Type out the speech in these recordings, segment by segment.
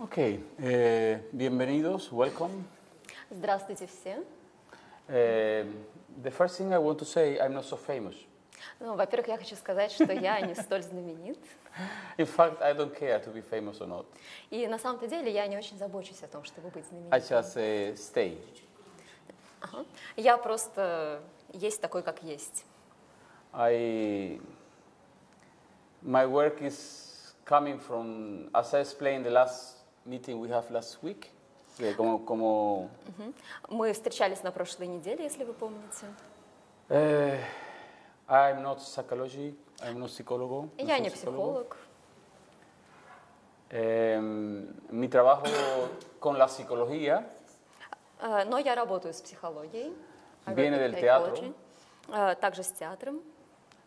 Okay, eh, bienvenidos, welcome. Здравствуйте все. Eh, the first thing I want to say, I'm not so famous. Ну, во-первых, я хочу сказать, что я не столь знаменит. In fact, I don't care to be famous or not. И на самом-то деле я не очень забочусь о том, чтобы быть I знаменитым. just eh, stay. Ага. Я просто есть такой, как есть. I, my work is coming from, as I explained the last meeting we have last week, que como, como Мгм. Мы встречались на прошлой неделе, если вы помните. eh, I'm not psychology, I'm not psicólogo. no Я soy не psicólogo. психолог. Eh, mi trabajo con la psicología э, но я работаю с психологией. I work Viene with del teatro. psychology, э, Также с театром.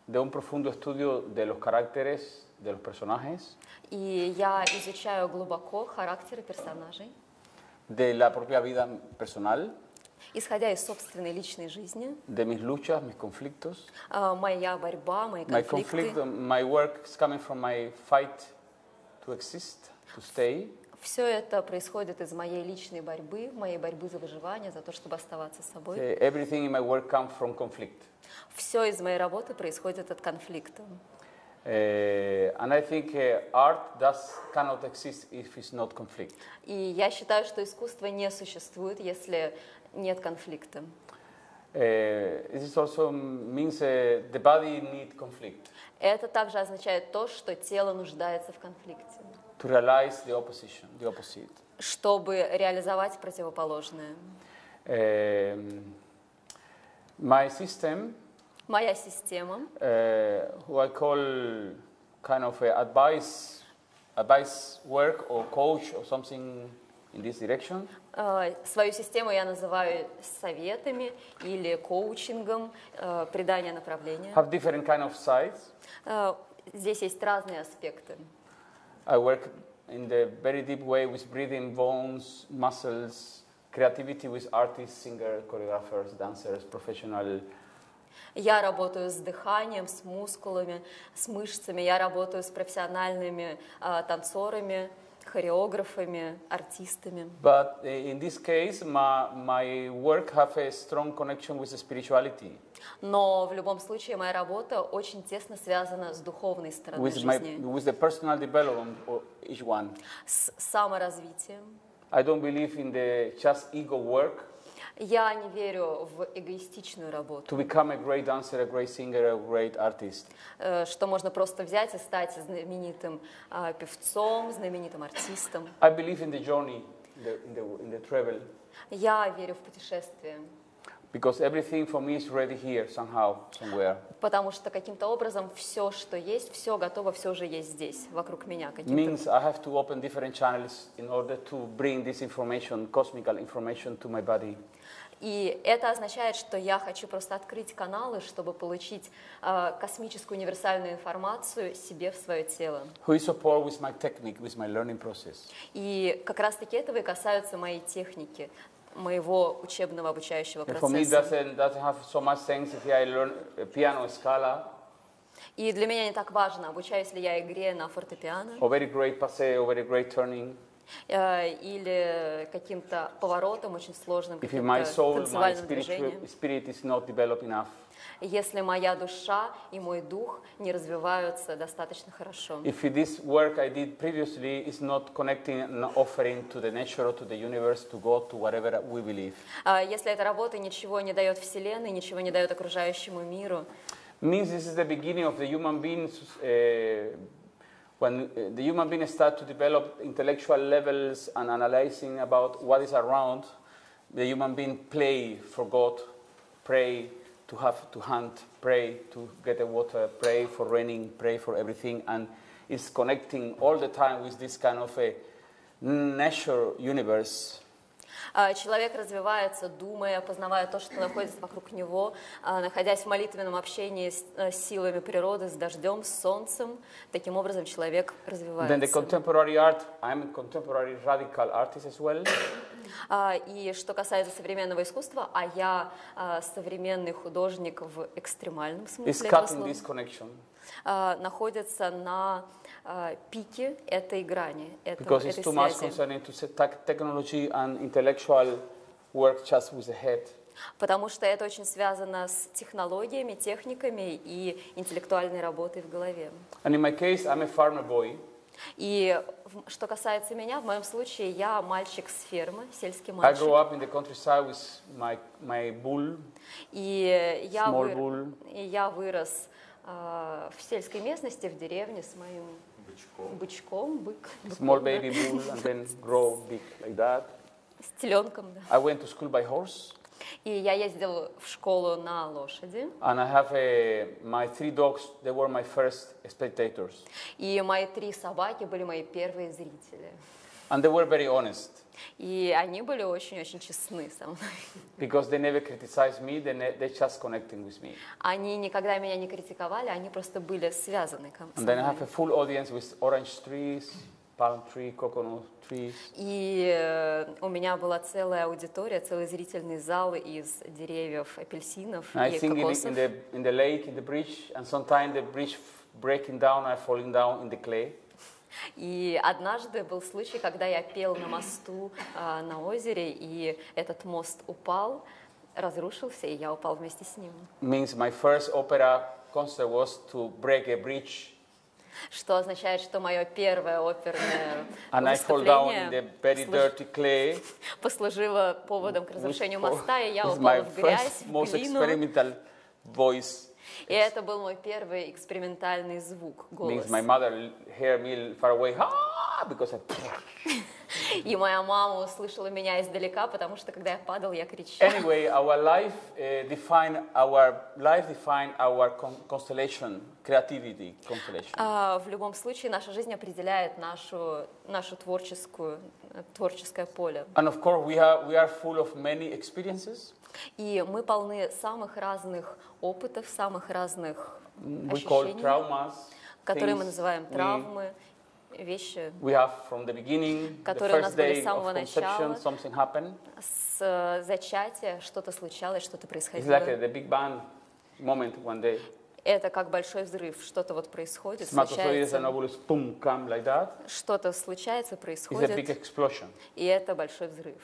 de un profundo estudio de los caracteres de los personajes, И я изучаю глубоко характеры персонажей, de la propia vida personal, исходя из собственной личной жизни. de mis luchas, mis conflictos. Э, Моя борьба, мои My конфликты. conflict, my work is coming from my fight to exist, to stay, Все это происходит из моей личной борьбы, моей борьбы за выживание, за то, чтобы оставаться собой. Uh, everything in my work comes from conflict. Все из моей работы происходит от конфликта. Uh, and I think uh, art does cannot exist if it's not conflict. И я считаю, что искусство не существует, если нет конфликта. Uh, this also means uh, the body need conflict Это также означает то, что тело нуждается в конфликте, to realize the opposition, the opposite. чтобы реализовать противоположное. Um, my system, Моя система, uh, who I call kind of a advice, advice work or coach or something in this direction, э, свою систему я называю советами или коучингом, э, придание направления. have different kind of sides. Э, Здесь есть разные аспекты. I work in the very deep way with breathing, bones, muscles, creativity with artists, singers, choreographers, dancers, professional. Я работаю с дыханием, с мускулами, с мышцами. Я работаю с профессиональными а, танцорами, хореографами, артистами. But uh, in this case, my, my work have a strong connection with spirituality, Но в любом случае моя работа очень тесно связана с духовной стороной with, my, жизни, with the personal development of each one. с саморазвитием. I don't believe in the just ego work Я не верю в эгоистичную работу, to become a great dancer, a great singer, a great artist. э, что можно просто взять и стать знаменитым а, певцом, знаменитым артистом. I believe in the journey, in the, in the, in the travel, Я верю в путешествие. because everything for me is ready here somehow, somewhere. Потому что каким-то образом все, что есть, все готово, все уже есть здесь, вокруг меня. Means I have to open different channels in order to bring this information, cosmical information, to my body. И это означает, что я хочу просто открыть каналы, чтобы получить э, космическую универсальную информацию себе в свое тело. Who is support with my technique, with my learning process. И как раз-таки этого и касаются мои техники, моего учебного обучающего And for me, процесса. doesn't, doesn't have so much sense if I learn a piano scala И для меня не так важно, обучаюсь ли я игре на фортепиано or very great passe or very great turning. Э, или каким-то поворотом очень сложным, каким-то soul, my танцевальным spirit, движением. spirit is not developed enough. если моя душа и мой дух не развиваются достаточно хорошо. If this work I did previously is not connecting and offering to the nature to the universe, to God, to whatever we believe, А Если эта работа ничего не дает Вселенной, ничего не дает окружающему миру, means this is the beginning of the human beings uh, when uh, the human being start to develop intellectual levels and analyzing about what is around the human being play for god pray to have to hunt pray to get the water pray for raining pray for everything and is connecting all the time with this kind of a nature universe человек развивается, думая, познавая то, что находится вокруг него, а, находясь в молитвенном общении с э, с силами природы, с дождем, с солнцем. Таким образом человек then the развивается. contemporary art i'm a contemporary radical artist as well А, И что касается современного искусства, а я а, современный художник в экстремальном смысле этого cutting слова, this connection а, находится на а, пике этой грани, этого, because it's too much concerning to set tech- technology and intellectual work just with the head. Потому что это очень связано с технологиями, техниками и интеллектуальной работой в голове. And in my case, I'm a farmer boy. И что касается меня, в моем случае я мальчик с фермы, сельский I мальчик. grew up in the countryside with my, my bull, И я, small выр- bull, и я вырос а, в сельской местности, в деревне с моим бычком, бык, small baby bull, and then grow big like that. с теленком. Да. I went to school by horse, И я ездил в школу на лошади. and I have a, my three dogs. They were my first spectators, И мои три собаки были мои первые зрители. And they were very honest И они были очень-очень честны со мной. because they never criticized me. They, ne- they just connecting with me. Они никогда меня не критиковали, они просто были связаны ко And со then I have мной. a full audience with orange trees, palm tree, coconut trees. И э, у меня была целая аудитория, целый зрительный зал из деревьев апельсинов And и кокосов. in, the, in the lake, in the bridge, and sometimes the bridge f- breaking down, I falling down in the clay. И однажды был случай, когда я пел на мосту а, на озере, и этот мост упал, разрушился, и я упал вместе с ним. Means my first opera concert was to break a bridge, Что означает, что мое первое оперное and I fall down in the выступление very служ- dirty clay. послужило поводом к разрушению моста, и я my в грязь, в глину. voice. И это был мой первый экспериментальный звук, голос. Means my mother l- hear me far away, ah, because I. И моя мама услышала меня издалека, потому что когда я падал, я кричала. Anyway, our life uh, define our life define our con- constellation, creativity constellation. А, в любом случае, наша жизнь определяет нашу, нашу творческую, творческое поле. And of course, we are we are full of many experiences. И мы полны самых разных опытов, самых разных We ощущений, traumas. которые мы называем we- травмы, вещи. We have from the beginning, the Которые у нас были с самого начала. С э, зачатия что-то случалось, что-то It's происходило. like the Big Bang moment one day. Это как большой взрыв, что-то вот происходит, случается, like что-то случается, происходит, и это большой взрыв.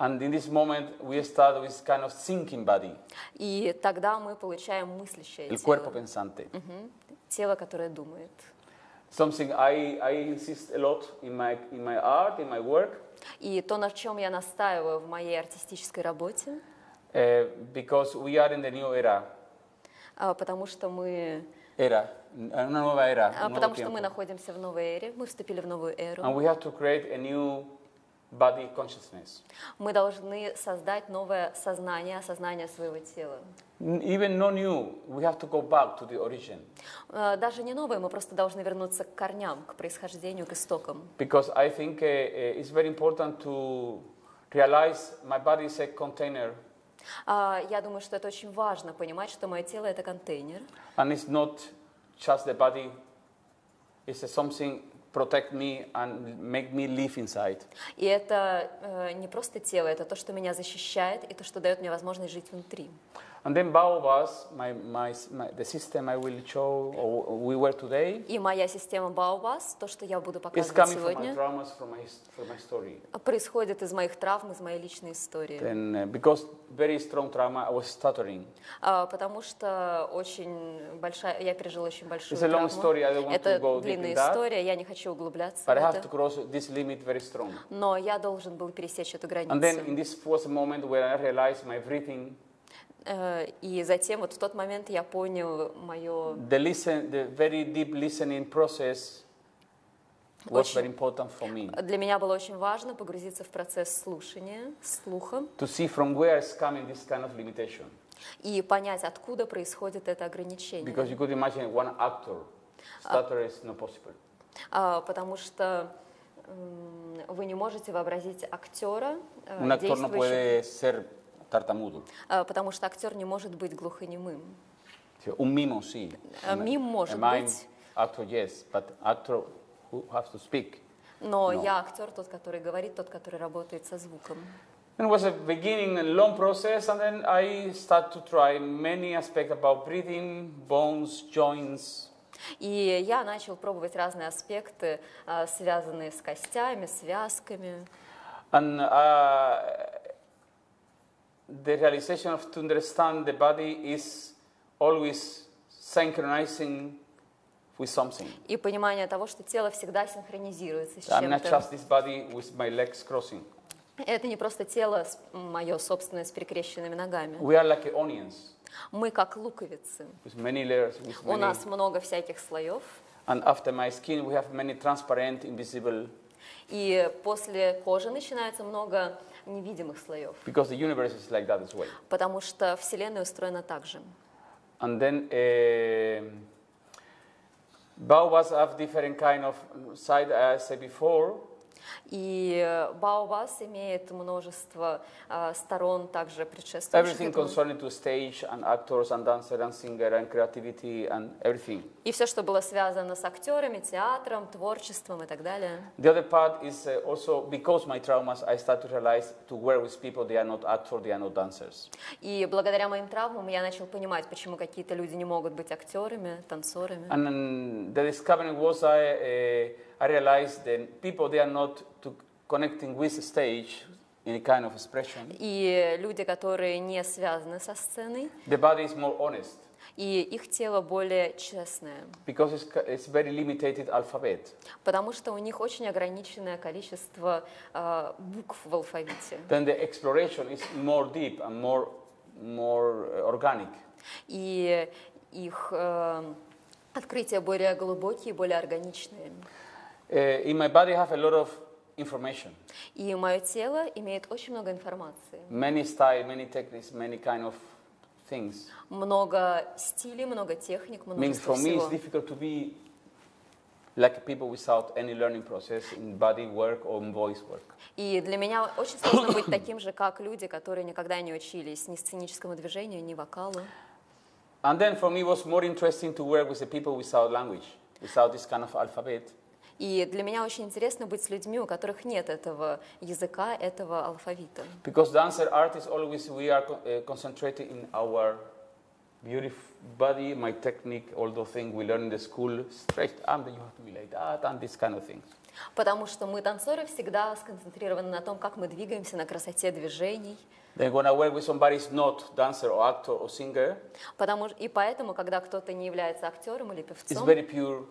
And in this moment, we start with kind of thinking body, И тогда мы получаем мыслящее el cuerpo тело, pensante. Мгм. тело, которое думает. Something I, I insist a lot in my, in my art, in my work, И то, на чем я настаиваю в моей артистической работе, uh, because we are in the new era. а, потому что мы, Era, una nueva era. а, un nuevo потому что мы tiempo. находимся в новой эре, мы вступили в новую And эру. we have to create a new body consciousness. Мы должны создать новое сознание, осознание своего тела. Even no new, we have to go back to the origin. А, Даже не новое, мы просто должны вернуться к корням, к происхождению, к истокам. Because I think uh, it's very important to realize my body is a container А, Я думаю, что это очень важно, понимать, что мое тело — это контейнер. and it's not just the body, it's something protect me and make me live inside. И это э, не просто тело, это то, что меня защищает, и то, что дает мне возможность жить внутри. And then Baobas, my, my, my, the system I will show, or we were today, И моя система Баобас, то, что я буду показывать coming from my сегодня, traumas, from my, his- from my story. происходит из моих травм, из моей личной истории. And uh, because very strong trauma, I was stuttering. А, Потому что очень большая, я пережила очень большую It's a long травму. story, I don't want Это to go deep длинная история, я не хочу углубляться в But I have это. to cross this limit very strong. Но я должен был пересечь эту And then in границу. this was a moment where I realized my breathing, Э, И затем, вот в тот момент я понял мое the listen, the very deep listening process was Очень- very important for me. Для меня было очень важно погрузиться в процесс слушания, слуха, To see from where is coming this kind of limitation. и понять, откуда происходит это ограничение. Because you could imagine one actor, stutter is not possible. А, Потому что м, вы не можете вообразить актера, э, Un actor no puede ser tartamudo. а, потому что актер не может быть глухонемым. Un mimo, sí. А, мим может быть. actor, yes, but actor who has to speak. Но No. я актер, тот, который говорит, тот, который работает со звуком. It was a beginning, a long process, and then I start to try many aspects about breathing, bones, joints. И я начал пробовать разные аспекты, а, связанные с костями, связками. And uh, the realization of to understand the body is always synchronizing with something. И понимание того, что тело всегда синхронизируется с I'm not чем-то. just this body with my legs crossing. Это не просто тело мое собственное с перекрещенными ногами. We are like onions Мы как луковицы. with many layers, with У many, нас много всяких слоев. and after my skin we have many transparent, invisible, И после кожи начинается много невидимых слоев. because the universe is like that as well. Потому что Вселенная устроена так же. And then uh, baobabs have different kind of side, as I said before. И Баобас имеет множество а, сторон, также предшествующих Everything concerning to stage and actors and dancer and singer and creativity and everything. И все, что было связано с актерами, театром, творчеством и так далее. The other part is uh, also because my traumas, I start to realize to work with people, they are not actors, they are not dancers. И благодаря моим травмам я начал понимать, почему какие-то люди не могут быть актерами, танцорами. And the discovery was I, uh, I realized that people, they are not to connecting with the stage in a kind of expression. И люди, которые не связаны со сценой, The body is more honest и их тело более честное, because it's, it's very limited alphabet. потому что у них очень ограниченное количество а, букв в алфавите. Then the exploration is more deep and more, more uh, organic. И их э, открытия более глубокие, более органичные. Uh, in my body, I have a lot of information, И мое тело имеет очень много информации. many style, many techniques, many kind of things. Много стилей, много техник, means множество for me it's всего. difficult to be like people without any learning process in body work or in voice work. И для меня очень сложно быть таким же, как люди, которые никогда не учились ни сценическому движению, ни вокалу. And then for me it was more interesting to work with the people without language, without this kind of alphabet. И для меня очень интересно быть с людьми, у которых нет этого языка, этого алфавита. Because dancer artists always we are co- uh, concentrated in our beautiful body, my technique, all those things we learn in the school, stretched arm, then you have to be like that, and this kind of things. Потому что мы, танцоры, всегда сконцентрированы на том, как мы двигаемся, на красоте движений. Then when I work with somebody who's not dancer or actor or singer, Потому, и поэтому, когда кто-то не является актером или it's певцом, very pure,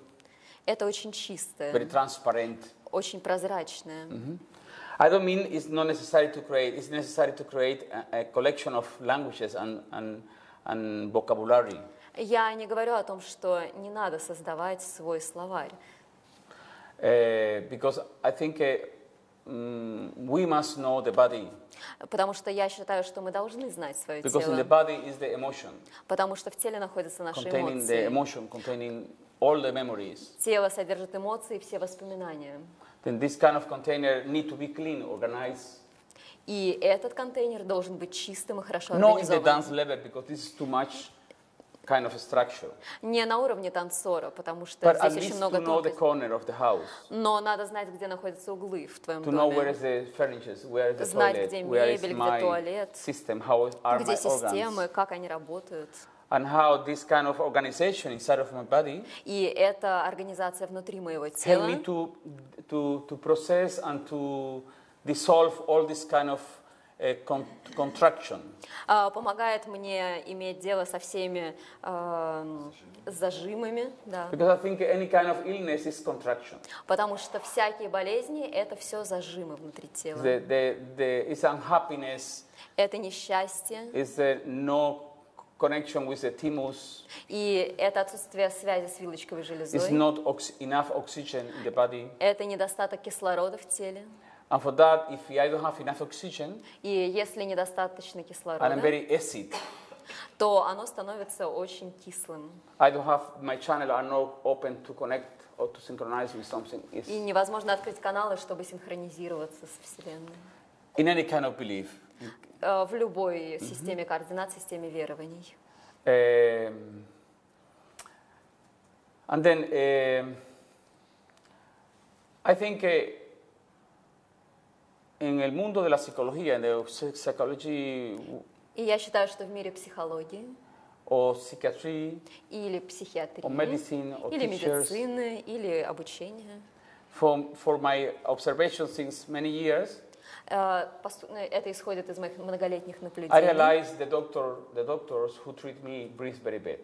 это очень чистое, very transparent. очень прозрачное. I don't mean it's not necessary to create. It's necessary to create a, a collection of languages and, and, and vocabulary. Я не говорю о том, что не надо создавать свой словарь, Uh, because I think uh, mm, we must know the body. потому что я считаю, что мы должны знать свое Because in the тело, body is the emotion, потому что в теле находятся наши containing the эмоции. emotion, containing all the memories. Тело содержит эмоции все воспоминания. Then this kind of container need to be clean, organized. И этот контейнер должен быть чистым и хорошо Not in the организованным. dance level because this is too much kind of structure. Не на уровне танцора, потому что But здесь очень least много to know the тонкостей. Но надо знать, где находятся углы в твоем To know where доме. is the furniture, where is the Знать, toilet, где where is мебель, где туалет, system, how are где my системы, organs, как они работают. And how this kind of organization inside of my body И эта организация внутри моего help тела me to, to, to process and to dissolve all this kind of uh, con- contraction. а, помогает мне иметь дело со всеми ам, зажимами, да. Because I think any kind of illness is contraction. Потому что всякие болезни – это все зажимы внутри тела. The, the, the, it's unhappiness, Это несчастье, it's the no connection with the thymus, и это отсутствие связи с вилочковой железой. not ox- enough oxygen in the body. Это недостаток кислорода в теле. And for that, if I don't have enough oxygen, И если недостаточно and I'm кислорода, very acid, то оно становится очень кислым. I don't have my channel are not open to connect or to synchronize with something. It's И невозможно открыть каналы, чтобы синхронизироваться с Вселенной. in any kind of belief. Э, В любой системе координат, системе верований. Um, and then um, I think uh, en el mundo de la psicología, en the psy- psychology И я считаю, что в мире психологии or psychiatry или психиатрии, or medicine or или teachers, медицины, или обучения, from, for my observation since many years, э, э, это исходит из моих многолетних I наблюдений. realized the doctor, the doctors who treat me breathe very bad.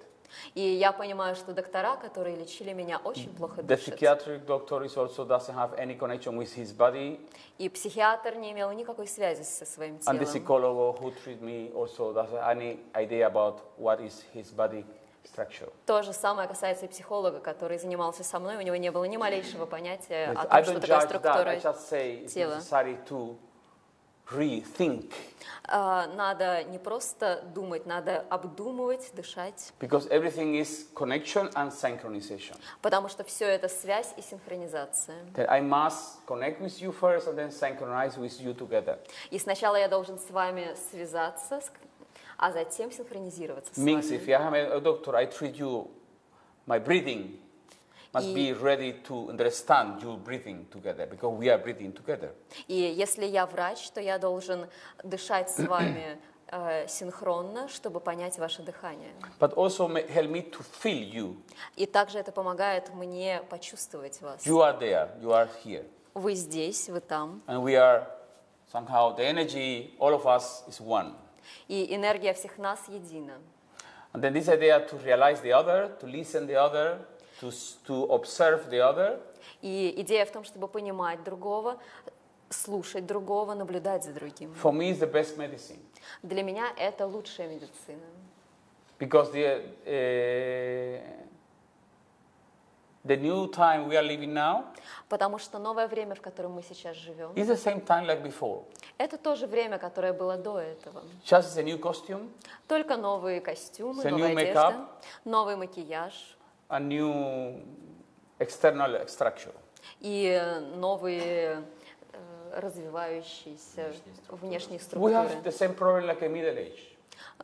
И я понимаю, что доктора, которые лечили меня, очень плохо The дышат. psychiatric doctor is also doesn't have any connection with his body, И психиатр не имел никакой связи со своим and the телом. psychologist who treat me also doesn't have any idea about what is his body structure. То же самое касается и психолога, который занимался со мной. У него не было ни малейшего понятия о том, что. I структура тела. Rethink А, Надо не просто думать, надо обдумывать, дышать, because everything is connection and synchronization. потому что все это связь и синхронизация. That I must connect with you first and then synchronize with you together. И сначала я должен с вами связаться, а затем синхронизироваться с Means вами. if I am a doctor, I treat you, my breathing must be ready to understand you breathing together because we are breathing together. И если я врач, то я должен дышать с вами э, синхронно, чтобы понять ваше дыхание. But also help me to feel you. И также это помогает мне почувствовать вас. You are there, you are here. Вы здесь, вы там. And we are somehow, the energy, all of us is one. И энергия всех нас едина. And then this idea to realize the other, to listen the other, to, to observe the other, И идея в том, чтобы понимать другого, слушать другого, наблюдать за другим. for me is the best medicine. Для меня это лучшая медицина. Because the, uh, the new time we are living now Потому что новое время, в котором мы сейчас живем, is the same time like before. это то же время, которое было до этого. Just a new costume, Только новые костюмы, The новая new одежда, makeup. новый макияж a new external structure. и новые э, развивающиеся внешние We структуры. have the same problem like a middle age.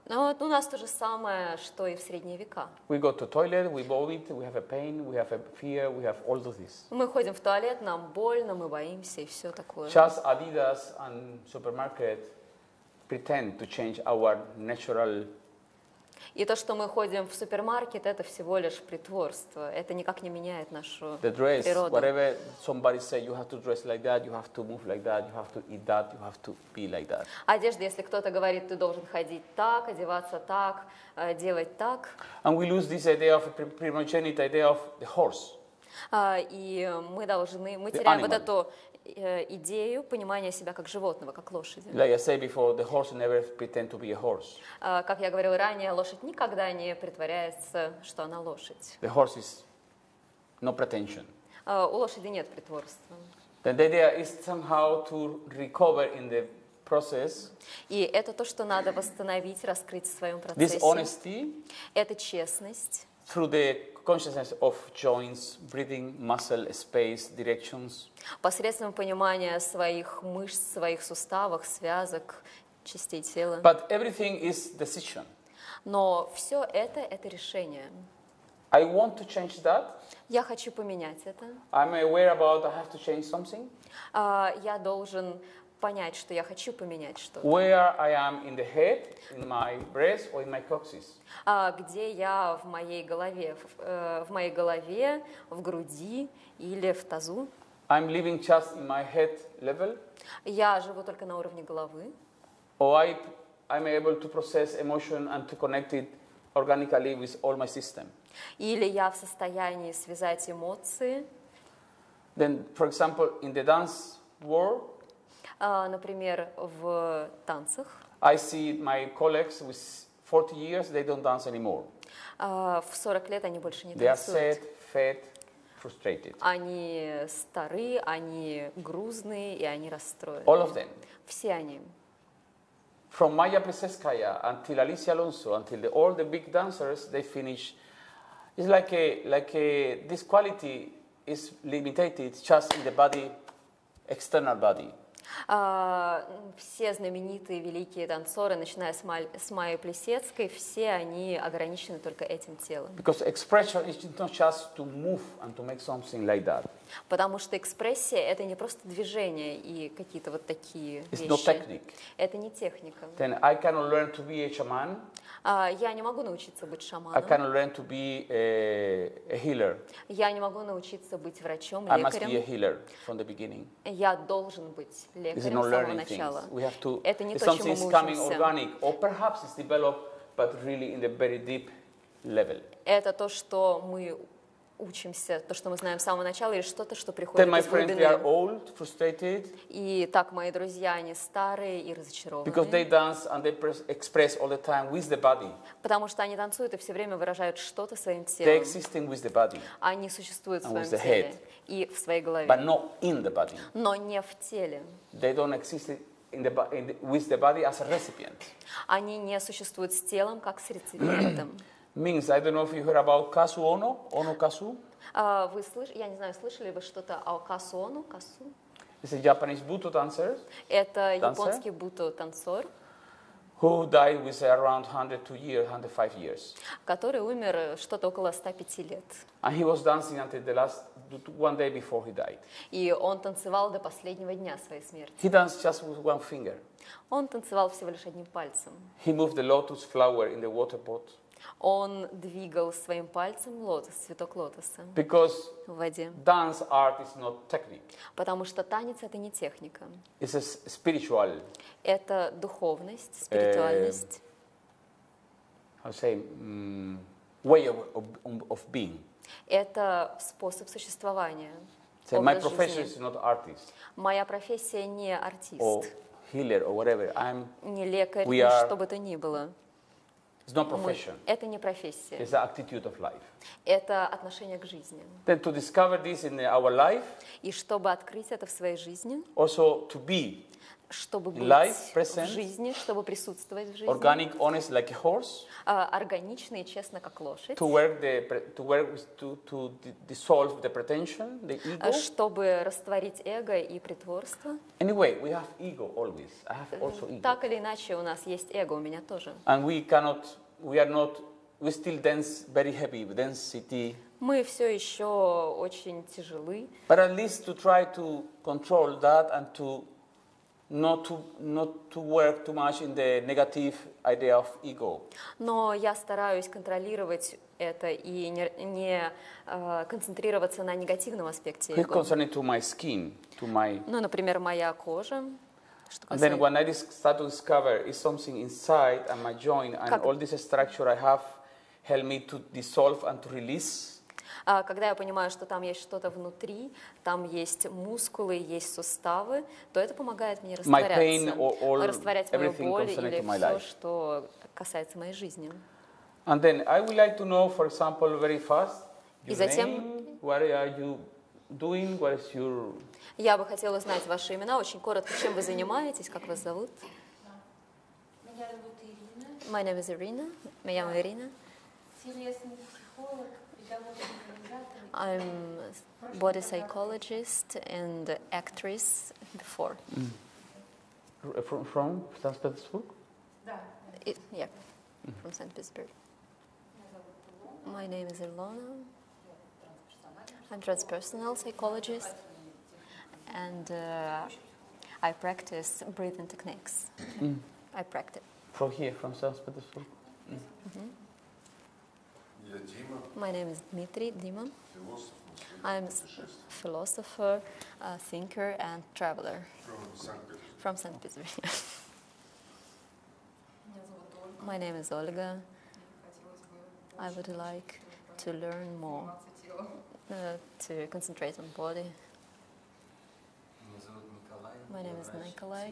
Но вот у нас то же самое, что и в средние века. We go to toilet, we vomit, we have a pain, we have a fear, we have all of this. Мы ходим в туалет, нам больно, мы боимся и все такое. Just Adidas and supermarket pretend to change our natural И то, что мы ходим в супермаркет, это всего лишь притворство. Это никак не меняет нашу the dress, природу. whatever somebody say, you have to dress like that, you have to move like that, you have to eat that, you have to be like that. Одежда, если кто-то говорит, ты должен ходить так, одеваться так, э, делать так. And we lose this idea of a pri- primogenic idea of the horse. А, И мы должны, мы The теряем вот animal. эту э, идею понимания себя как животного, как лошади. Like I said before, the horse never pretend to be a horse. А, Как я говорила ранее, лошадь никогда не притворяется, что она лошадь. The horse is no pretension. А, У лошади нет притворства. Then the idea is somehow to recover in the process И это то, что надо восстановить, раскрыть в своем this процессе. honesty Это честность through the consciousness of joints, breathing, muscle, space, directions. посредством понимания своих мышц, своих суставов, связок, частей тела. But everything is decision. Но все это – это решение. I want to change that. Я хочу поменять это. I'm aware about I have to change something. А, Я должен понять, что я хочу поменять что-то. Where I am in the head, in my breast, or in my coccyx. А, Где я в моей голове? В, э, в моей голове, в груди или в тазу? I'm living just in my head level, Я живу только на уровне головы. or I, I'm able to process emotion and to connect it organically with all my system. Или я в состоянии связать эмоции. Then, for example, in the dance world, А, Например, в танцах. I see my colleagues with 40 years, they don't dance anymore. А, В 40 лет они больше не They are танцуют. sad, fat, frustrated. Они стары, они грузные и они расстроены. All of them. Все они. From Maya Pleseskaya until Alicia Alonso, until the, all the big dancers, they finish. It's like a, like a, this quality is limited just in the body, external body. А, Все знаменитые великие танцоры, начиная с, Маль- с Майи Плесецкой, все они ограничены только этим телом. Because expression is not just to move and to make something like that. Потому что экспрессия – это не просто движение и какие-то вот такие It's вещи. technique. Это не техника. Then I cannot learn to be a shaman. А, Я не могу научиться быть I шаманом. cannot learn to be a, a healer. Я не могу научиться быть врачом, I must be a лекарем. healer from the beginning. Я должен быть лекарем с самого начала. things. We have to. Это не то, чему мы coming учимся. organic, or perhaps it's developed, but really in the very deep level. Это то, что мы учимся, то, что мы знаем с самого начала, или что-то, что приходит Then my из friends, they are глубины. old, frustrated, И так мои друзья, они старые и разочарованные. because they dance and they pres- express all the time with the body. Потому что они танцуют и все время выражают что-то своим телом. existing with the body, Они существуют в And своем with the теле head. и в своей голове, but not in the body. но не в теле. They don't exist in the, in the, with the body as a recipient. Они не существуют с телом, как с реципиентом. Means, I don't know if you heard about Kasu Ono, Ono Kasu. А, Вы слыш... Я не знаю, слышали вы что-то о Касуону? Касу? It's a Japanese Buto dancer Это Танцы? японский буто-танцор, who died with around 102 years, 105 years. который умер что-то около 105 лет. And he was dancing until the last, one day before he died. И он танцевал до последнего дня своей смерти. He danced just with one finger. Он танцевал всего лишь одним пальцем. He moved the lotus flower in the water pot Он двигал своим пальцем лотос, цветок лотоса because в воде. dance art is not technique. Потому что танец – это не техника. It's a spiritual, Это духовность, спиритуальность. how to say, mm, way of, of, of being. Это способ существования. So my profession жизни. is not artist Моя профессия не or артист, healer or whatever. I'm, не лекарь, We are- что бы то ни было. It's not Мы- profession. Это не профессия, It's the attitude of life. это отношение к жизни. Then to discover this in our life, И чтобы открыть это в своей жизни, also to be чтобы быть Life, present. в жизни, чтобы присутствовать в жизни, organic, honest like a horse, а, органично и честно, как лошадь, to work the to work to to di- dissolve the pretension, the а, ego. чтобы растворить эго и притворство. Anyway, we have ego always. I have also ego, Так или иначе, у нас есть эго, у меня тоже. and we cannot. We are not. We still dance very heavy with density, Мы все еще очень тяжелы, but at least to try to control that and to not to not to work too much in the negative idea of ego. но я стараюсь контролировать это и не, не, э, концентрироваться на негативном аспекте It's эго. concerning to my skin, to my Ну, например, моя кожа. Что And then касается- when I dis- start to discover is something inside and my joint and Как- all this structure I have help me to dissolve and to release. А когда я понимаю, что там есть что-то внутри, там есть мускулы, есть суставы, то это помогает мне растворяться, or растворять мою боль или все, life. что касается моей жизни. And then I would like to know, for example, very fast, И your затем- name, what are you doing, what is your Я бы хотела узнать ваши имена, очень коротко, чем вы занимаетесь, как вас зовут. Меня зовут Ирина. My name is Irina. Меня зовут Ирина. Телесный психолог. I'm body psychologist and actress before. Mm. From, from St. Petersburg? It, yeah, mm. from St. Petersburg. My name is Ilona. I'm transpersonal psychologist and uh, I practice breathing techniques. Mm. I practice. From here, from St. Petersburg? -hmm. My name is Dmitry Dima. I am a philosopher, a uh, thinker, and traveler from St. Petersburg. My name is Olga. I would like to learn more, uh, to concentrate on body. My name is Nikolai.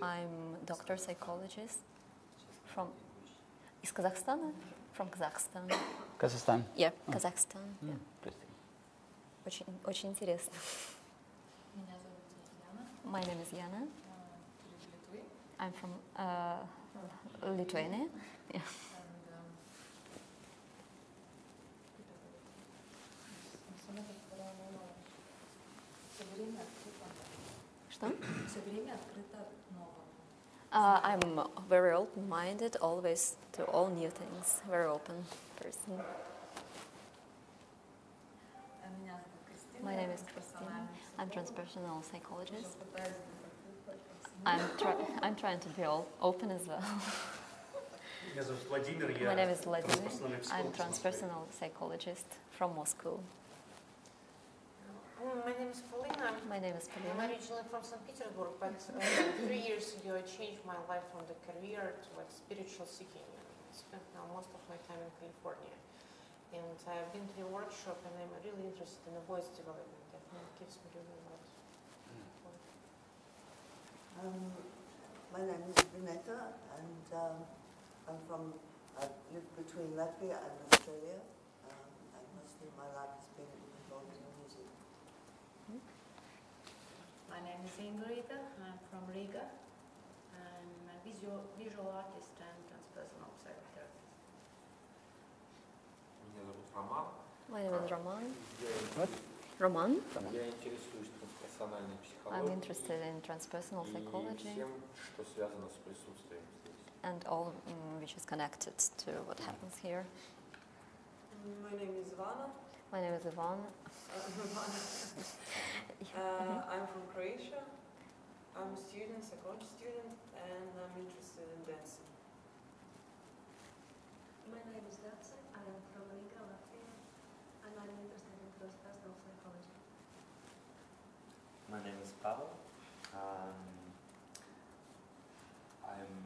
I'm doctor psychologist from is Kazakhstan, from Kazakhstan. Kazakhstan. Yeah, Kazakhstan. Yeah. Interesting. Очень, очень интересно. Меня зовут Яна. My name is Литвы. I'm from uh, Lithuania. Um, открыто. Что? Все время открыто. Uh, I'm very open-minded, always to all new things. Very open person. My name is Christina. I'm transpersonal psychologist. I'm, try I'm trying to be all open as well. My name is Vladimir. I'm transpersonal psychologist from Moscow. Mm, My name is Polina. My name is Polina. I'm originally from St. Petersburg, but uh, three years ago I changed my life from the career to like spiritual seeking. I spent now most of my time in California. And I've been to your workshop and I'm really interested in the voice development. I think it gives me really a lot. Um, my name is Brunetta, and um, I'm from, I live between Latvia and Australia, um, and most of my life has been My name is Ingrid. I'm from Riga. I'm a visual, visual artist and transpersonal psychotherapist. Меня зовут Роман. My name is Roman. Я, What? Roman. я интересуюсь трансперсональной I'm психологией interested in transpersonal и psychology всем, что связано с присутствием здесь. and all mm, which is connected to what happens here. My name is Ivana. My name is Ivan. Uh, I'm from Croatia. I'm a student, psychology student, and I'm interested in dancing. My name is Dace. I am from Riga, Latvia, and I'm interested in transpersonal psychology. My name is Pavel. Um, I'm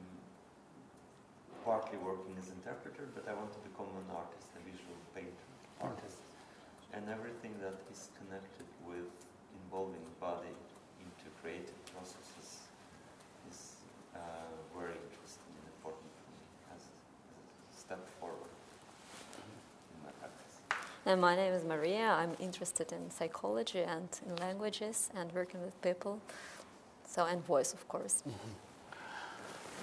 partly working as an interpreter, but I want to become an artist, a visual painter, artist, and everything that is connected with involving body into creative processes is uh, very interesting and important for me as, as a step forward in my practice. And my name is Maria. I'm interested in psychology and in languages and working with people. So, and voice, of course.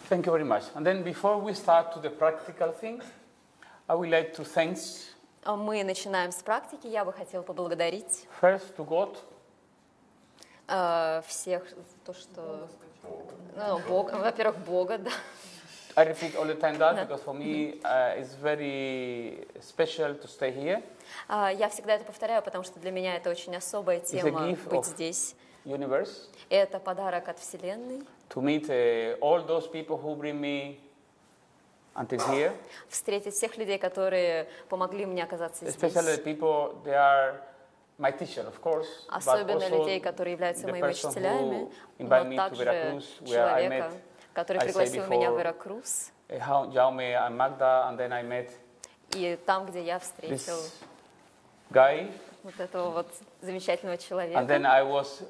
Thank you very much. And then before we start to the practical thing, I would like to thanks А Мы начинаем с практики. Я бы хотела поблагодарить first to God э, всех то, что... Ну, Бог, во-первых, Бога, да. I repeat all the time that because for me uh, it's very special to stay here. А, Я всегда это повторяю, потому что для меня это очень особая тема быть здесь. Universe Это подарок от Вселенной. to meet uh, all those people who bring me Встретить всех людей, которые помогли мне оказаться especially the здесь. people they are my teacher, of course, Особенно людей, которые являются моими учителями, но также человека, который пригласил меня в Веракрус. Jaume and Magda, and then I met И там, где я встретил guy, вот этого вот замечательного and then человека. I was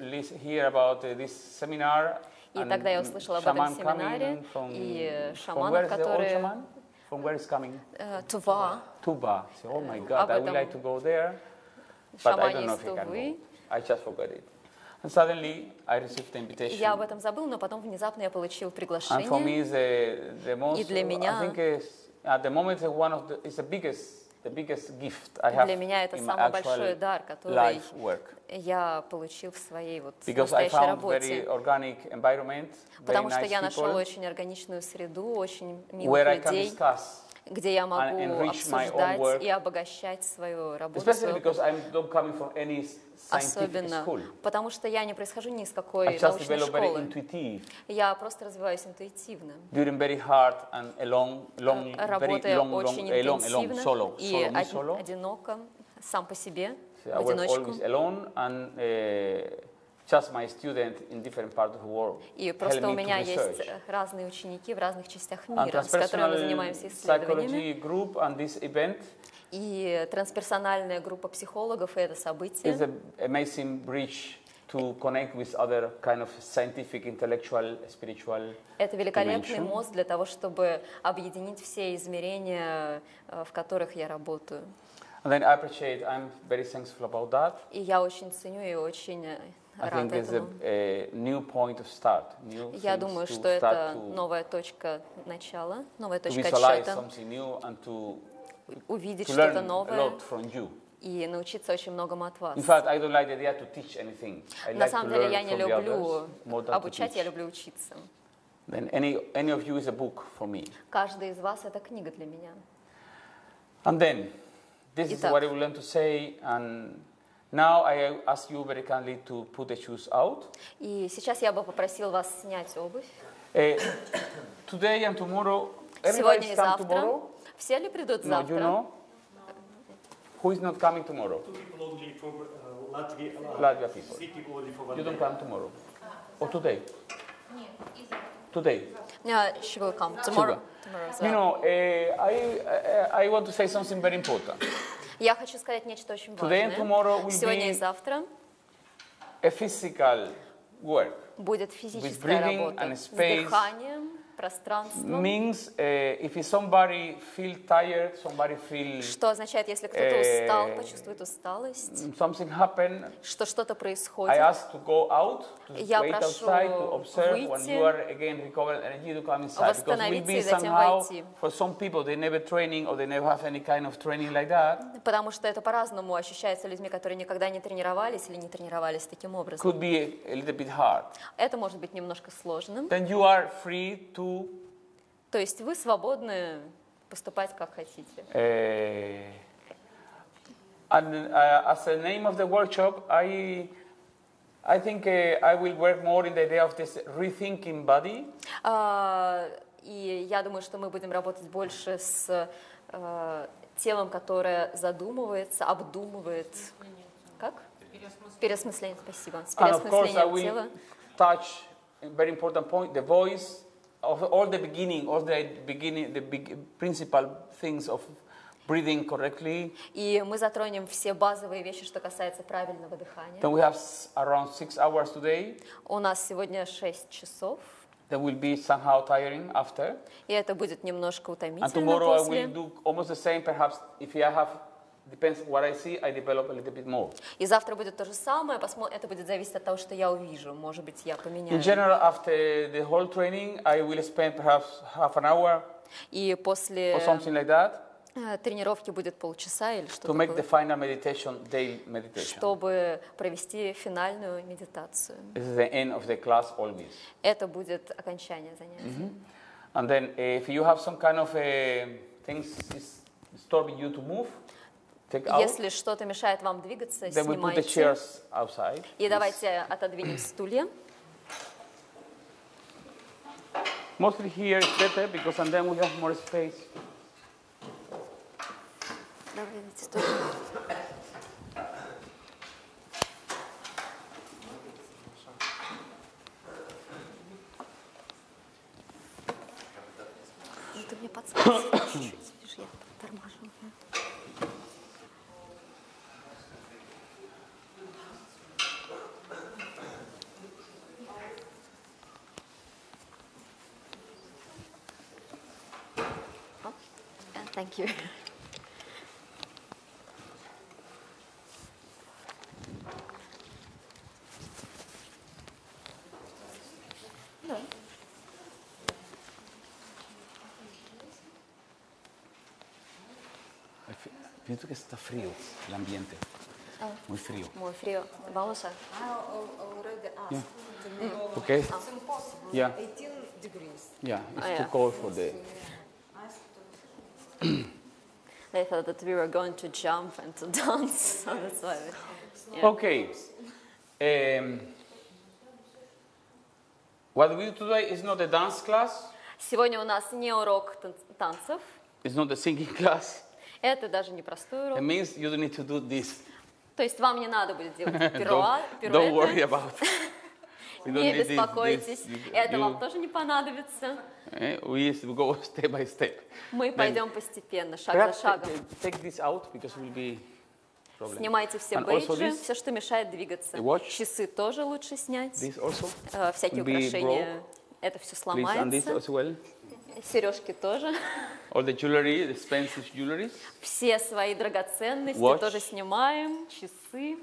hear about uh, this seminar. И and тогда я услышала об этом семинаре, from, и шаманов, которые- shaman? From where is coming? Э, Тува, Tuba. I say, oh my God, I would like to go there, but I don't know if I can go. I just forgot it. And suddenly I received the invitation. Я об этом забыл, но потом внезапно я получил And for me, приглашение. the, the most. для меня- I think is, at the moment, it's one of the, it's the biggest, the biggest gift I have Для меня это in my самый большой actual дар, который life work. я получил в своей вот Because I настоящей found работе. very organic environment, very Потому что я нашел people, очень органичную среду, очень where I милых can людей, discuss. Где я могу обсуждать и обогащать свою работу. Свою- Особенно, потому что я не происхожу ни из какой научной школы. Я просто развиваюсь интуитивно. long, long, very Работая long, очень интенсивно solo, и solo, од- одиноко, сам по себе, So в одиночку. Uh, just my student in different parts of the world И просто у меня есть разные ученики в разных частях мира, с которыми мы занимаемся исследованиями. psychology group and this event И трансперсональная группа психологов и это is событие an amazing bridge to connect with other kind of scientific, intellectual, spiritual. Это великолепный dimension. мост для того, чтобы объединить все измерения, э, в которых я работаю. And then I appreciate, I'm very thankful about that. И я очень ценю и очень э, I рад think it's a, этому. a new point of start, new Я думаю, to что это to, новая точка начала, новая точка отсчета, увидеть что-то a новое и научиться очень многому от вас. Fact, like На самом деле я не люблю обучать, я люблю учиться. Then any, any of you is a book for me. Каждый из вас это книга для меня. And then, this is Итак. what I will learn to say, and Now I ask you very kindly to put the shoes out. И сейчас я бы попросил вас снять обувь. Uh, today and tomorrow, Сегодня everybody и come завтра. tomorrow. Все ли придут No, завтра? you know. Who is not coming tomorrow? Two people only for uh, Latvia. Uh, Latvia people. Three people only for one You don't day. come tomorrow. Or today? Today. Yeah, she will come tomorrow. tomorrow as You well. know, uh, I, I, I want to say something very important. Я хочу сказать нечто очень важное. Сегодня и завтра a physical work. будет физическая работа с дыханием, пространством. Means uh, if somebody feel tired, somebody feel Что означает, если кто-то Э, устал, почувствует усталость, something happen, что что-то I происходит. ask to go out, to Я wait прошу outside, to observe when выйти, you are again recovering energy to come inside. Because will восстановиться be затем somehow войти. for some people they never training or they never have any kind of training like that. Потому что это по-разному ощущается людьми, которые никогда не тренировались или не тренировались таким образом. Could be a, a little bit hard. Это может быть немножко сложным. Then you are free to То есть вы свободны поступать как хотите. uh, and uh, as the name of the workshop, I I think uh, I will work more in the idea of this rethinking body. А, И я думаю, что мы будем работать больше с э, телом, которое задумывается, обдумывает. Как? Переосмысление, спасибо. С And of course, I переосмыслением will тела. touch a very important point: the voice of all the beginning, all the beginning, the big principal things of breathing correctly. И мы затронем все базовые вещи, что касается правильного дыхания. Then we have s- around six hours today. У нас сегодня 6 часов, That will be somehow tiring after. и это будет немножко And утомительно tomorrow I после. will do almost the same. Perhaps if I have, depends what I see, I develop a little bit more. И завтра будет то же самое, посмо- это будет зависеть от того, что я увижу. Может быть, я In поменяю. general, after the whole training, I will spend perhaps half an hour И после or something like that э, тренировки будет полчаса или to что-то make the final meditation, daily meditation. чтобы провести финальную медитацию. This is the end of the class always. Это будет окончание занятия. And then uh, if you have some kind of uh, things is stopping you to move. Если что-то мешает вам двигаться, Then снимайте. И давайте отодвинем стулья. Mostly here is better because and then we have more space. Давайте стулья. Ну, ты мне подсказывай Thank you. Pienso que está frío el ambiente. Ah. Muy frío. Muy frío. Vamos a... Yeah. Okay. It's impossible. Yeah. 18 degrees. Yeah, it's Ah, too yeah. cold for the. They thought that we were going to jump and to dance, so that's why. we- yeah. Okay. Um, what we do today is not a dance class. Сегодня у нас не урок тан- танцев, It's not a singing class. это даже не простой It урок. means you don't need to do this. То есть вам не надо будет делать пируа- don't, worry пируэты, about. Don't не беспокойтесь, это вам тоже не понадобится. we go step by step. Мы пойдем постепенно, шаг за шагом. take- this out because will be problem. Снимайте все бейджи, все, что мешает двигаться. Часы тоже лучше снять. Э, Всякие украшения, это все сломается. Сережки тоже. All the jewelry, expensive jewelry. Все свои драгоценности тоже снимаем, часы.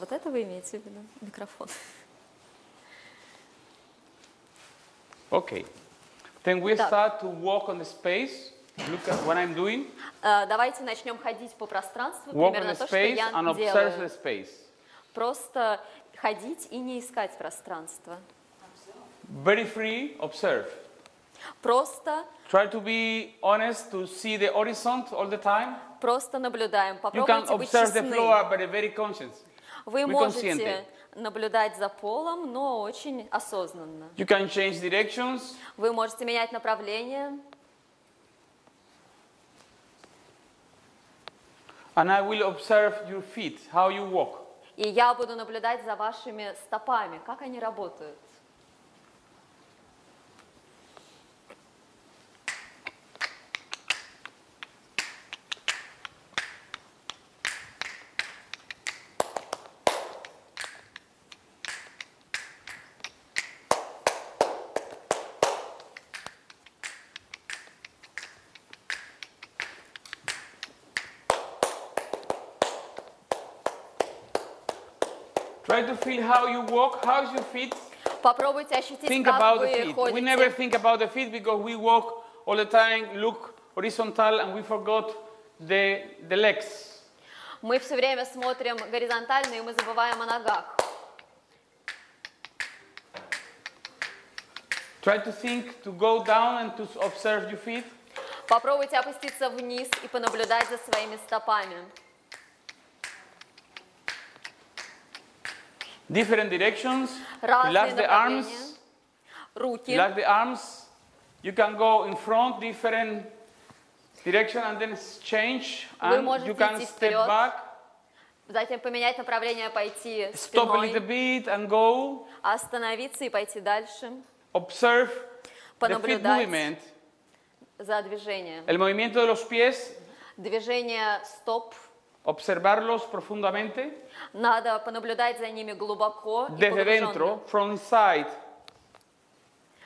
Вот это вы имеете в виду? Микрофон. Okay. Then we start to walk on the space. Look at what I'm doing. Э, Давайте начнем ходить по пространству, Walk примерно то, что я and observe the делаю. space. Просто ходить и не искать пространство. Very free, observe. Просто, Try to be honest, to see the horizon all the time. просто наблюдаем. You can Попробуйте быть observe the floor, but very conscious. Вы Вы можете consciente. наблюдать за полом, но очень осознанно. You can change directions. Вы можете менять направление, And I will observe your feet, how you walk. и я буду наблюдать за вашими стопами, как они работают. feel how you walk, how's your feet. Попробуйте ощутить, Think как about the вы feet. We ходите. never think about the feet because we walk all the time, look horizontal, and we forgot the, the legs. Мы все время смотрим горизонтально, и мы забываем о ногах. Try to think to go down and to observe your feet. Попробуйте опуститься вниз и понаблюдать за своими стопами. Different directions. Разные the arms. Руки. Relax the arms. You can go in front, different direction, and then change. And you can step back, Затем поменять направление, пойти stop a little спиной, bit, and go. остановиться и пойти дальше, Observe the feet понаблюдать movement. за движением. El movimiento de los pies, Движение стоп. Observarlos profundamente. Надо понаблюдать за ними глубоко и Desde погруженно. dentro, from inside.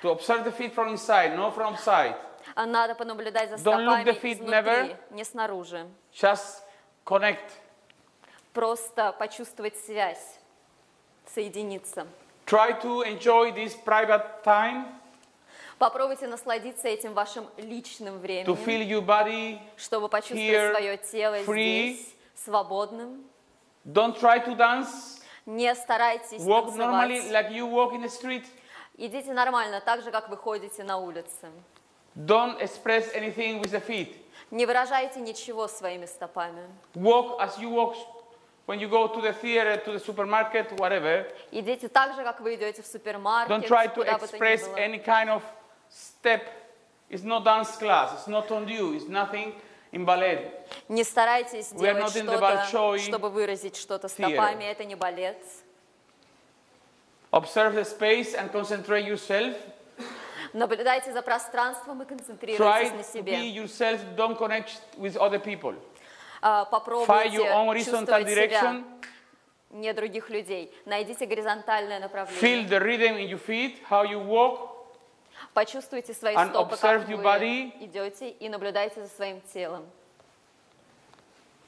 To observe the feet from inside, not from outside. А Надо понаблюдать за Don't look стопами the feet, изнутри, never. не снаружи. Just connect. Просто почувствовать связь, соединиться. Try to enjoy this private time Попробуйте насладиться этим вашим личным to временем, feel your body. чтобы почувствовать here, свое тело free. здесь, свободным. Don't try to dance. Не старайтесь Walk танцевать. normally like you walk in the street. Идите нормально, так же, как вы ходите на улице. Don't express anything with the feet. Не выражайте ничего своими стопами. Walk as you walk when you go to the theater, to the supermarket, whatever. Идите так же, как вы идете в супермаркет, Don't try to express any kind of step. It's not dance class. It's not on you. It's nothing. Не старайтесь делать not in the что-то, чтобы выразить что-то стопами. Это не балет. Observe the space and concentrate yourself. Наблюдайте за пространством и Try концентрируйтесь на to be себе. yourself. Don't connect with other people. А, Find Попробуйте your own horizontal чувствовать себя, не других людей. Найдите горизонтальное Feel направление. the rhythm in your feet, how you walk. Почувствуйте свои and стопы, как вы body. идете, и наблюдайте за своим телом.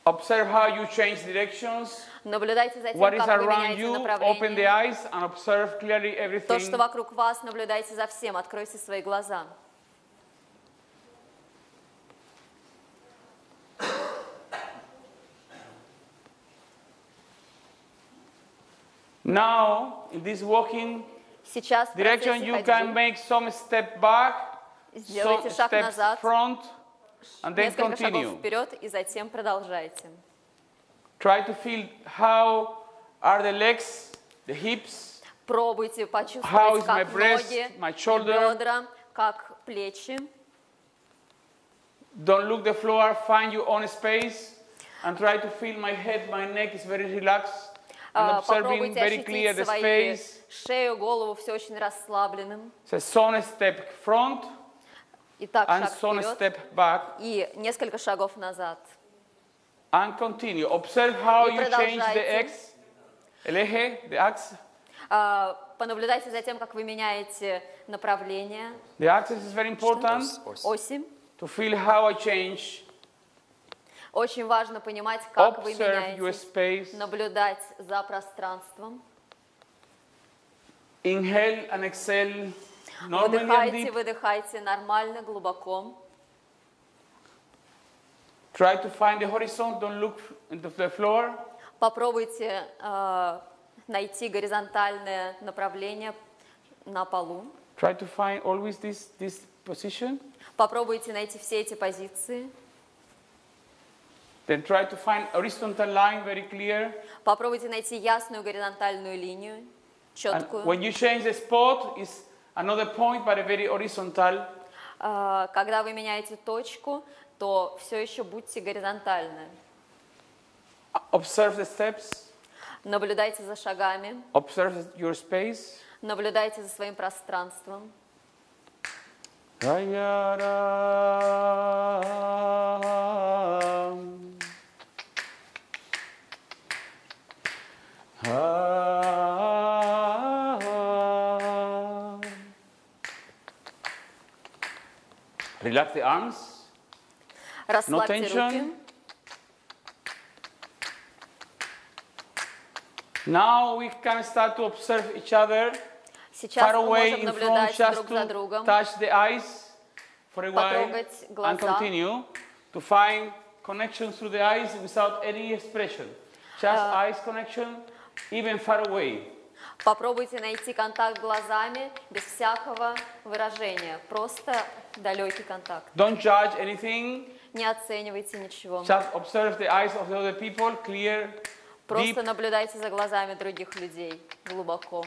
Observe how you change directions. Наблюдайте за тем, What is как вы around меняете you. Open the направление. eyes and observe clearly То, everything. что вокруг вас, наблюдайте за всем, откройте свои глаза. Now, in this walking Сейчас в direction, процессе you can ходьбы make some step back, some сделайте шаг steps назад, front, and then несколько шагов continue. вперед и затем продолжайте. Try to feel how are the legs, the hips, Пробуйте How почувствовать, is my как breast, ноги my и shoulder? бедра, как плечи. Don't look the floor, find your own space, and try to feel my head, my neck is very relaxed, and А, observing Попробуйте very clear ощутить space. шею, голову, все очень расслабленным. So some step front Итак, and шаг вперед step back, и несколько шагов назад. and continue. Observe how you change the. X, el eje, the axis. А, Понаблюдайте за тем, как вы меняете направление, The axis is very important оси. to feel how I change. Очень важно понимать, как вы Observe your меняете, space. наблюдать за пространством. Inhale and exhale Выдыхайте, выдыхайте нормально, глубоко. Try to find the horizon, don't look into the floor. Попробуйте э, найти горизонтальное направление на полу. Try to find always this, this position. Попробуйте найти все эти позиции. Then try to find horizontal line very clear. Попробуйте найти ясную горизонтальную линию, And четкую. when you change the spot, it's another point, but a very horizontal. А, Когда вы меняете точку, то все еще будьте горизонтальны. Observe the steps. Наблюдайте за шагами, Observe your space. наблюдайте за своим пространством. Ayaram. Ah. Relax the arms. Расслабьте tension. руки. Now we can start to observe each other Сейчас far мы away можем in front, наблюдать just друг за to другом, touch the eyes for a while потрогать and глаза. continue to find connection through the eyes without any expression. Just eyes connection, Even far away. Попробуйте найти контакт глазами без всякого выражения. Просто далекий контакт. Don't judge anything. Не оценивайте ничего. Just observe the eyes of the other people, clear, Просто deep. наблюдайте за глазами других людей глубоко.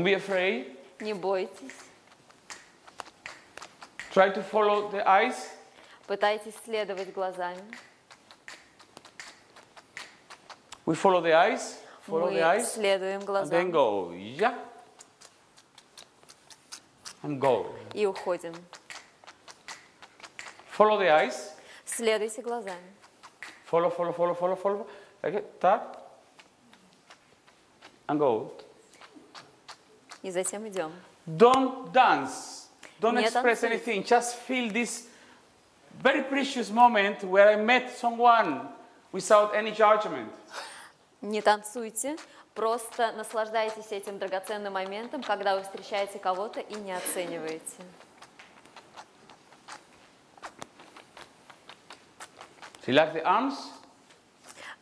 Don't be afraid. Не бойтесь. Try to follow the eyes. Пытайтесь следовать глазами. We follow the eyes. Follow the Мы eyes. следуем And then глазам go. Yeah. And go. и уходим. Follow the eyes. Следуйте глазами. Follow, follow, follow, follow, follow. Like it. Tap. And go. И затем идем. Don't dance. Don't Не express танцуйте. anything. Just feel this very precious moment where I met someone without any judgment. Не танцуйте, просто наслаждайтесь этим драгоценным моментом, когда вы встречаете кого-то и не оцениваете. Relax the arms.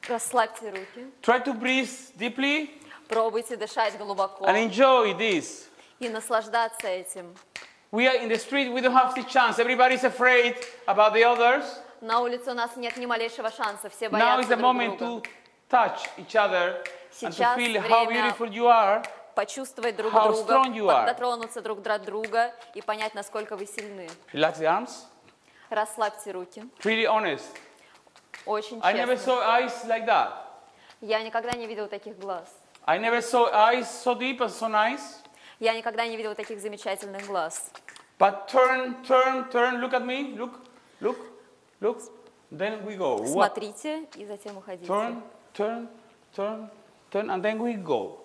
Расслабьте руки, Try to breathe deeply пробуйте дышать глубоко and enjoy this. и наслаждаться этим. We are in the street, we don't have the chance. Everybody's afraid about the others. На улице у нас нет ни малейшего шанса, все Now is боятся the друг moment друга. to touch each other and to Сейчас feel how beautiful you are. Почувствовать друг how друга, strong you are. дотронуться друг до друга и понять, насколько вы сильны. Relax the arms. Расслабьте руки. Really honest. Очень I never честно. saw eyes like that. Я никогда не видела таких глаз. I never saw eyes so deep and so nice. Я никогда не видела таких замечательных глаз. But turn, turn, turn, look at me, look, look, look. Then we go. What? Смотрите и затем уходите. Turn, turn, turn, turn, and then we go.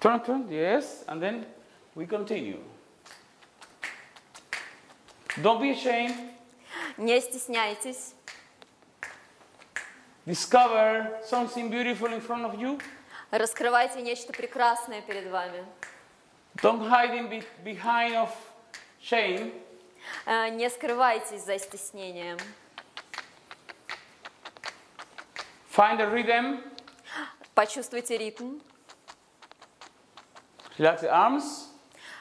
Turn, turn, yes, and then we continue. Don't be ashamed. Не стесняйтесь. Discover something beautiful in front of you. Раскрывайте нечто прекрасное перед вами. Don't hide in be- behind of shame. Э, Не скрывайтесь за стеснением. Find a rhythm. Почувствуйте ритм. Relax the arms.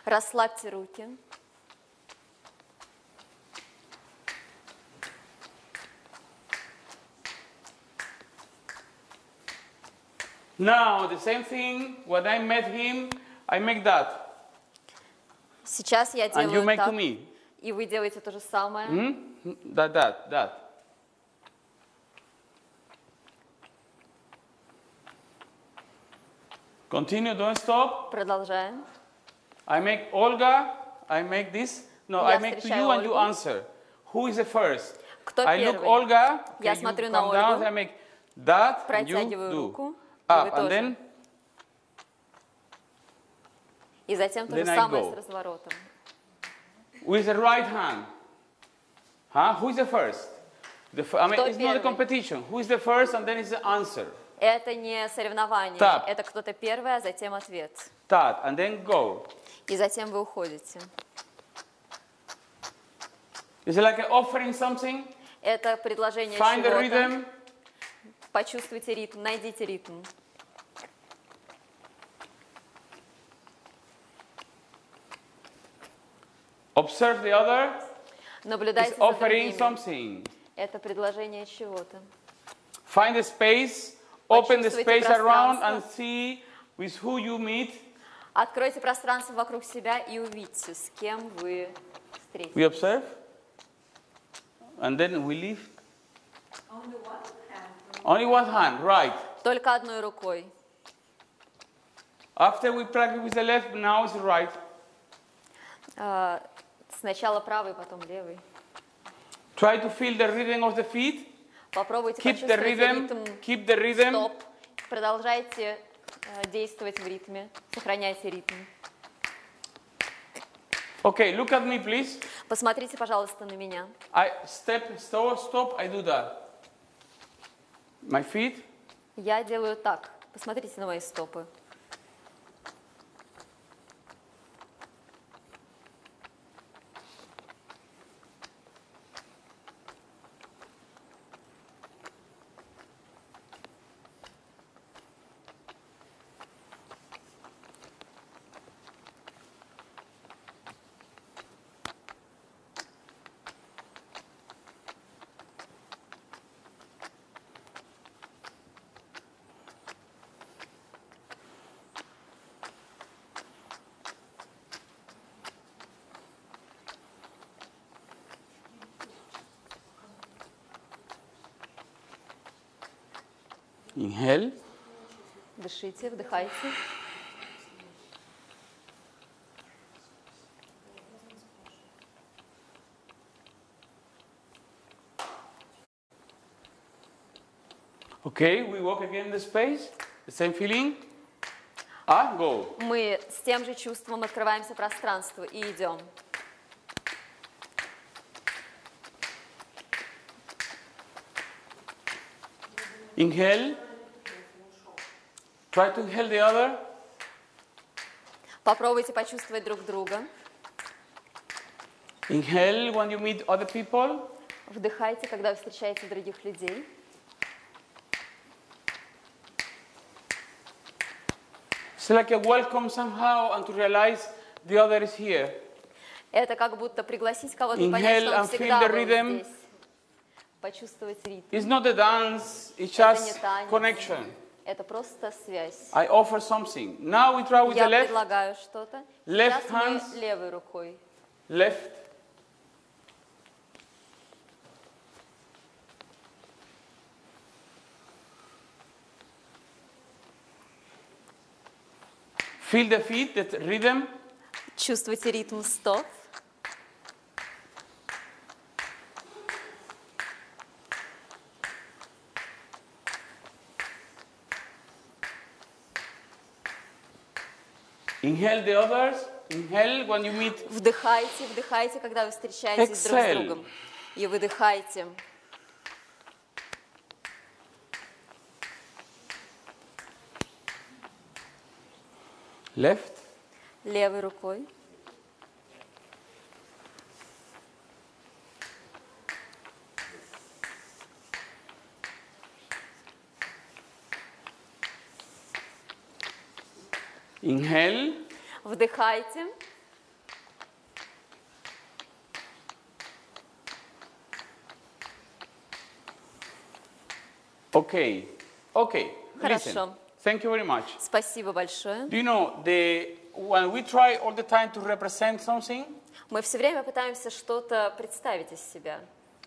Расслабьте руки. Now the same thing. When I met him, I make that, Сейчас я and you делаю make to так, me. и вы делаете то же самое. Hmm? That, that, that. Continue. Don't stop. Продолжаем. I make Olga. I make this. No, Я I make to встречаю you, and you Ольгу. answer. Who is the first? Кто I look первый? Olga. Я okay, you смотрю на come down, Ольгу. I make that, and you Протягиваю do. руку. Up, and then И затем то же самое go. с разворотом. with the right hand. Huh? Who is the first? The I mean, it's not a competition. Who is the first, and then is the answer. Это не соревнование, Так. это кто-то первый, а затем ответ. That, and then go. И затем вы уходите. Is it like offering something? Это предложение Find the чего-то. rhythm. Почувствуйте ритм, найдите ритм. Observe the other. Наблюдайте за offering something. Это предложение чего-то. Find the space. Open the space around and see with who you meet. Откройте пространство вокруг себя и увидьте, с кем вы встретитесь. We observe. And then we leave. Only one hand, right. Только одной рукой. After we practice with the left, now it's right. А, Сначала правый, потом левый. Try to feel the rhythm of the feet. Попробуйте Keep the rhythm. ритм Keep the rhythm. стоп. Продолжайте э, действовать в ритме. Сохраняйте ритм. Okay, look at me, please. Посмотрите, пожалуйста, на меня. I step, stop, stop. I do that. My feet. Я делаю так. Посмотрите на мои стопы. Inhale. Дышите, вдыхайте. Okay, we walk again the space. The same feeling. Ah, go. Мы с тем же чувством открываемся пространству и идем. Inhale. Try to inhale the other. Попробуйте почувствовать друг друга. Inhale when you meet other people. Вдыхайте, когда вы встречаете других людей. It's like a welcome somehow and to realize the other is here. Это как будто пригласить кого-то и понять, что он and feel всегда the был rhythm. здесь. Почувствовать ритм. It's not a dance, it's Это не just танец. connection. Это просто связь. I offer something. Now we try with Я the left, предлагаю что-то. Left Сейчас мы hands. левой рукой. left. Feel the feet, that rhythm. Чувствуйте ритм стоп. Inhale the others. Inhale when you meet. Вдыхайте, вдыхайте, когда вы встречаетесь друг с другом. И выдыхайте. Left. Левой рукой. Inhale. Вдыхайте. Okay. Okay. Listen. Хорошо. Thank you very much. Спасибо большое. Do you know the when we try all the time to represent something, Мы все время пытаемся что-то представить из себя.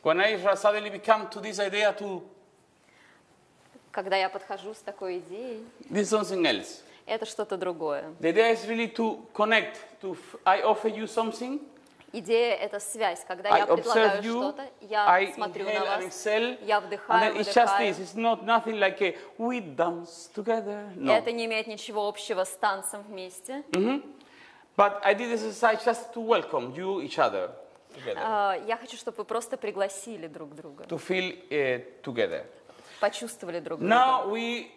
when I suddenly become to this idea to Когда я подхожу с такой идеей, this is something else. это что-то другое. The idea is really to connect. To f- I offer you something, Идея — это связь. Когда I я предлагаю что-то, я I смотрю на and вас, exhale, я and вдыхаю, then it's just this. It's not nothing like a we dance together. No. Это не имеет ничего общего с танцем вместе. Mhm. But I did this exercise just to welcome you, each other, together, А, Я хочу, чтобы вы просто пригласили друг друга, to feel uh, together. Почувствовали друг друга. Now we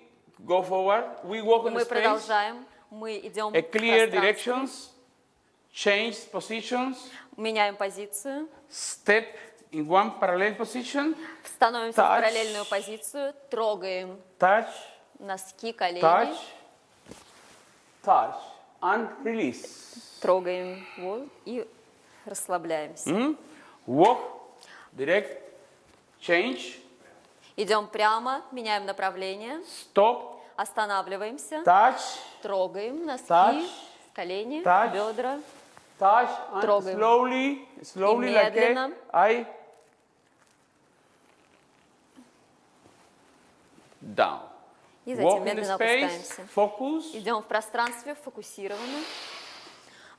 go forward. We walk in Мы space. продолжаем, мы идем A в clear directions, change positions, меняем позицию, step in one parallel position, становимся в Touch. параллельную позицию, трогаем touch, носки, колени, touch, touch, and release. трогаем вот, и расслабляемся. Mhm. Walk, direct, change, Идем прямо, меняем направление, stop, останавливаемся, touch, трогаем носки, Touch. колени, Touch. бедра, touch, and Трогаем. slowly, slowly, like медленно. a, I, down. и Walk затем the медленно space, опускаемся. focus, Идем в пространстве, фокусированно.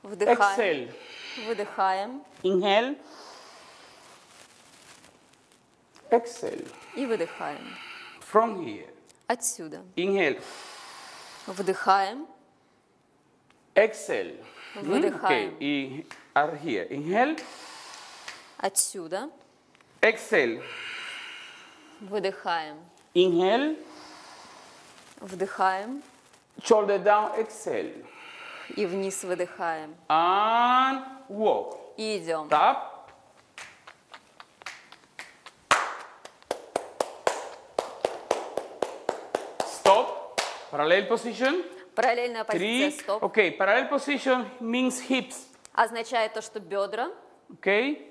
Вдыхаем, exhale, выдыхаем inhale, exhale, и выдыхаем. from here, Отсюда. inhale, Вдыхаем, exhale, Mhm. Выдыхаем. okay, i- are here, inhale, отсюда. exhale, Выдыхаем, inhale, вдыхаем shoulder down, exhale, и вниз выдыхаем. and walk, И идем. tap, stop, parallel position, Параллельная позиция three, стоп okay, parallel position means hips, означает то, что бедра. okay?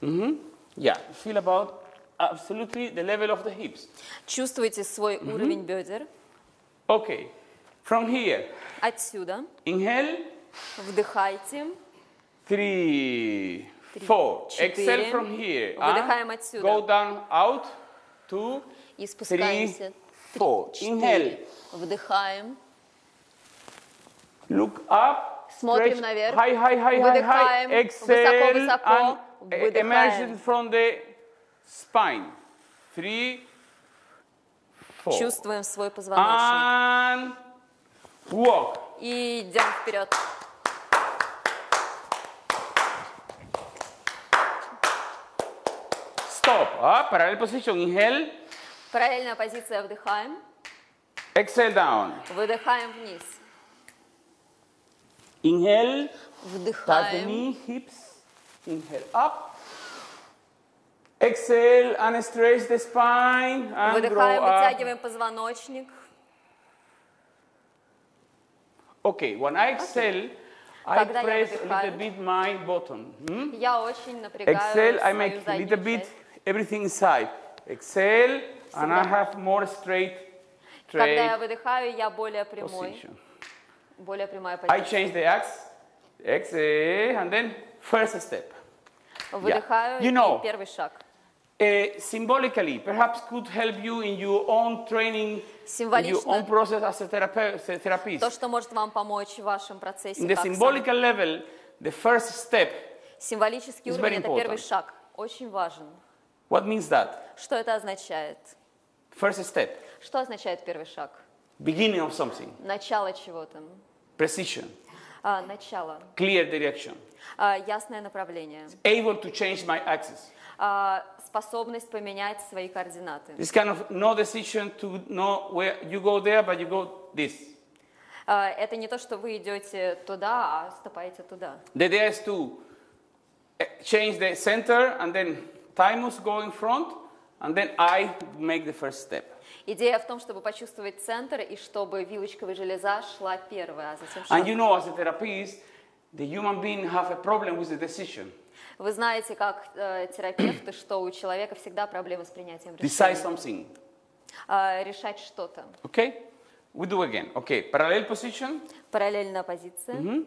hmm Yeah, feel about absolutely the level of the hips. Чувствуете свой уровень бедер. Okay, from here, Отсюда. inhale, Вдыхайте. three, four. четыре. Exhale from here. Выдыхаем отсюда. Go down, out, two, И three, спускаемся. Four. Inhale. Вдыхаем. look up, Смотрим наверх. high, high, high, high, Выдыхаем. high. Exhale, Высоко-высоко. and e- emerge Выдыхаем. from the spine. Three, four. Чувствуем свой позвоночник. And walk. И идем вперед. Stop. Ah, parallel position. Inhale, Параллельная позиция. Вдыхаем. exhale down. Выдыхаем вниз. Inhale, touch Вдыхаем. knee, hips. Inhale up. Exhale and stretch the spine and Выдыхаем, grow up. вытягиваем позвоночник. Okay, when I exhale, I Когда press a little bit my bottom. hmm? Я очень напрягаю Exhale, I make a little bit everything inside. Exhale, and I Всегда. have more straight, Когда я straight выдыхаю, я более прямой. position. Более прямая I позиция. change the axe, exhale, and then first step. Выдыхаю You know. и первый шаг. Uh, symbolically, perhaps could help you in your own training, in your Символично own process as a therape- as a therapist. то, что может вам помочь в вашем процессе. In the как сам- symbolical level, the first step, Символический is уровень very – это первый important. шаг. Очень важен. what means that? Что это означает? First step, Что означает первый шаг? beginning of something, Начало чего-то. precision, А, начало. clear direction, А, ясное направление. able to change my axis. А, способность поменять свои координаты. This kind of no decision to know where you go there, but you go this. А, это не то, что вы идете туда, а ступаете туда. The idea is to eh, change the center and then thymus go in front, and then I make the first step. Идея в том, чтобы почувствовать центр и чтобы вилочковая железа шла первая, а затем And you know, as a therapist, the human being have a problem with the decision. Вы знаете, как э, терапевты, что у человека всегда проблемы с принятием Decide решений. something. А, решать что-то. Okay? We do again. Okay, parallel position. Параллельная позиция. Mhm.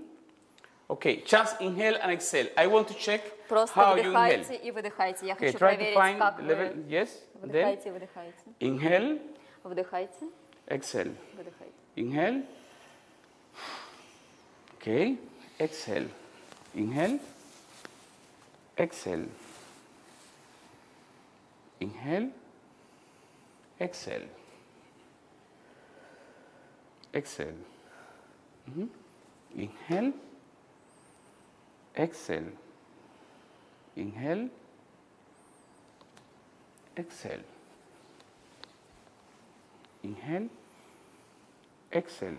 Okay, just inhale and exhale. I want to check Просто вдыхайте и выдыхайте. Я Okay, хочу проверить, как вы. Yes. Вдыхаете и выдыхаете. inhale, Вдыхайте, exhale. выдыхайте. Inhale. Okay, exhale. Inhale. Exhale. Inhale. Exhale. Exhale. Mhm. Inhale. Exhale. Inhale. Exhale. Inhale. Exhale.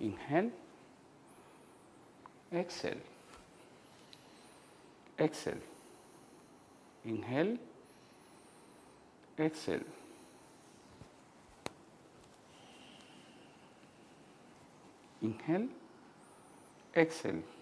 Inhale. Exhale. Exhale. Inhale. Exhale. Inhale. Exhale.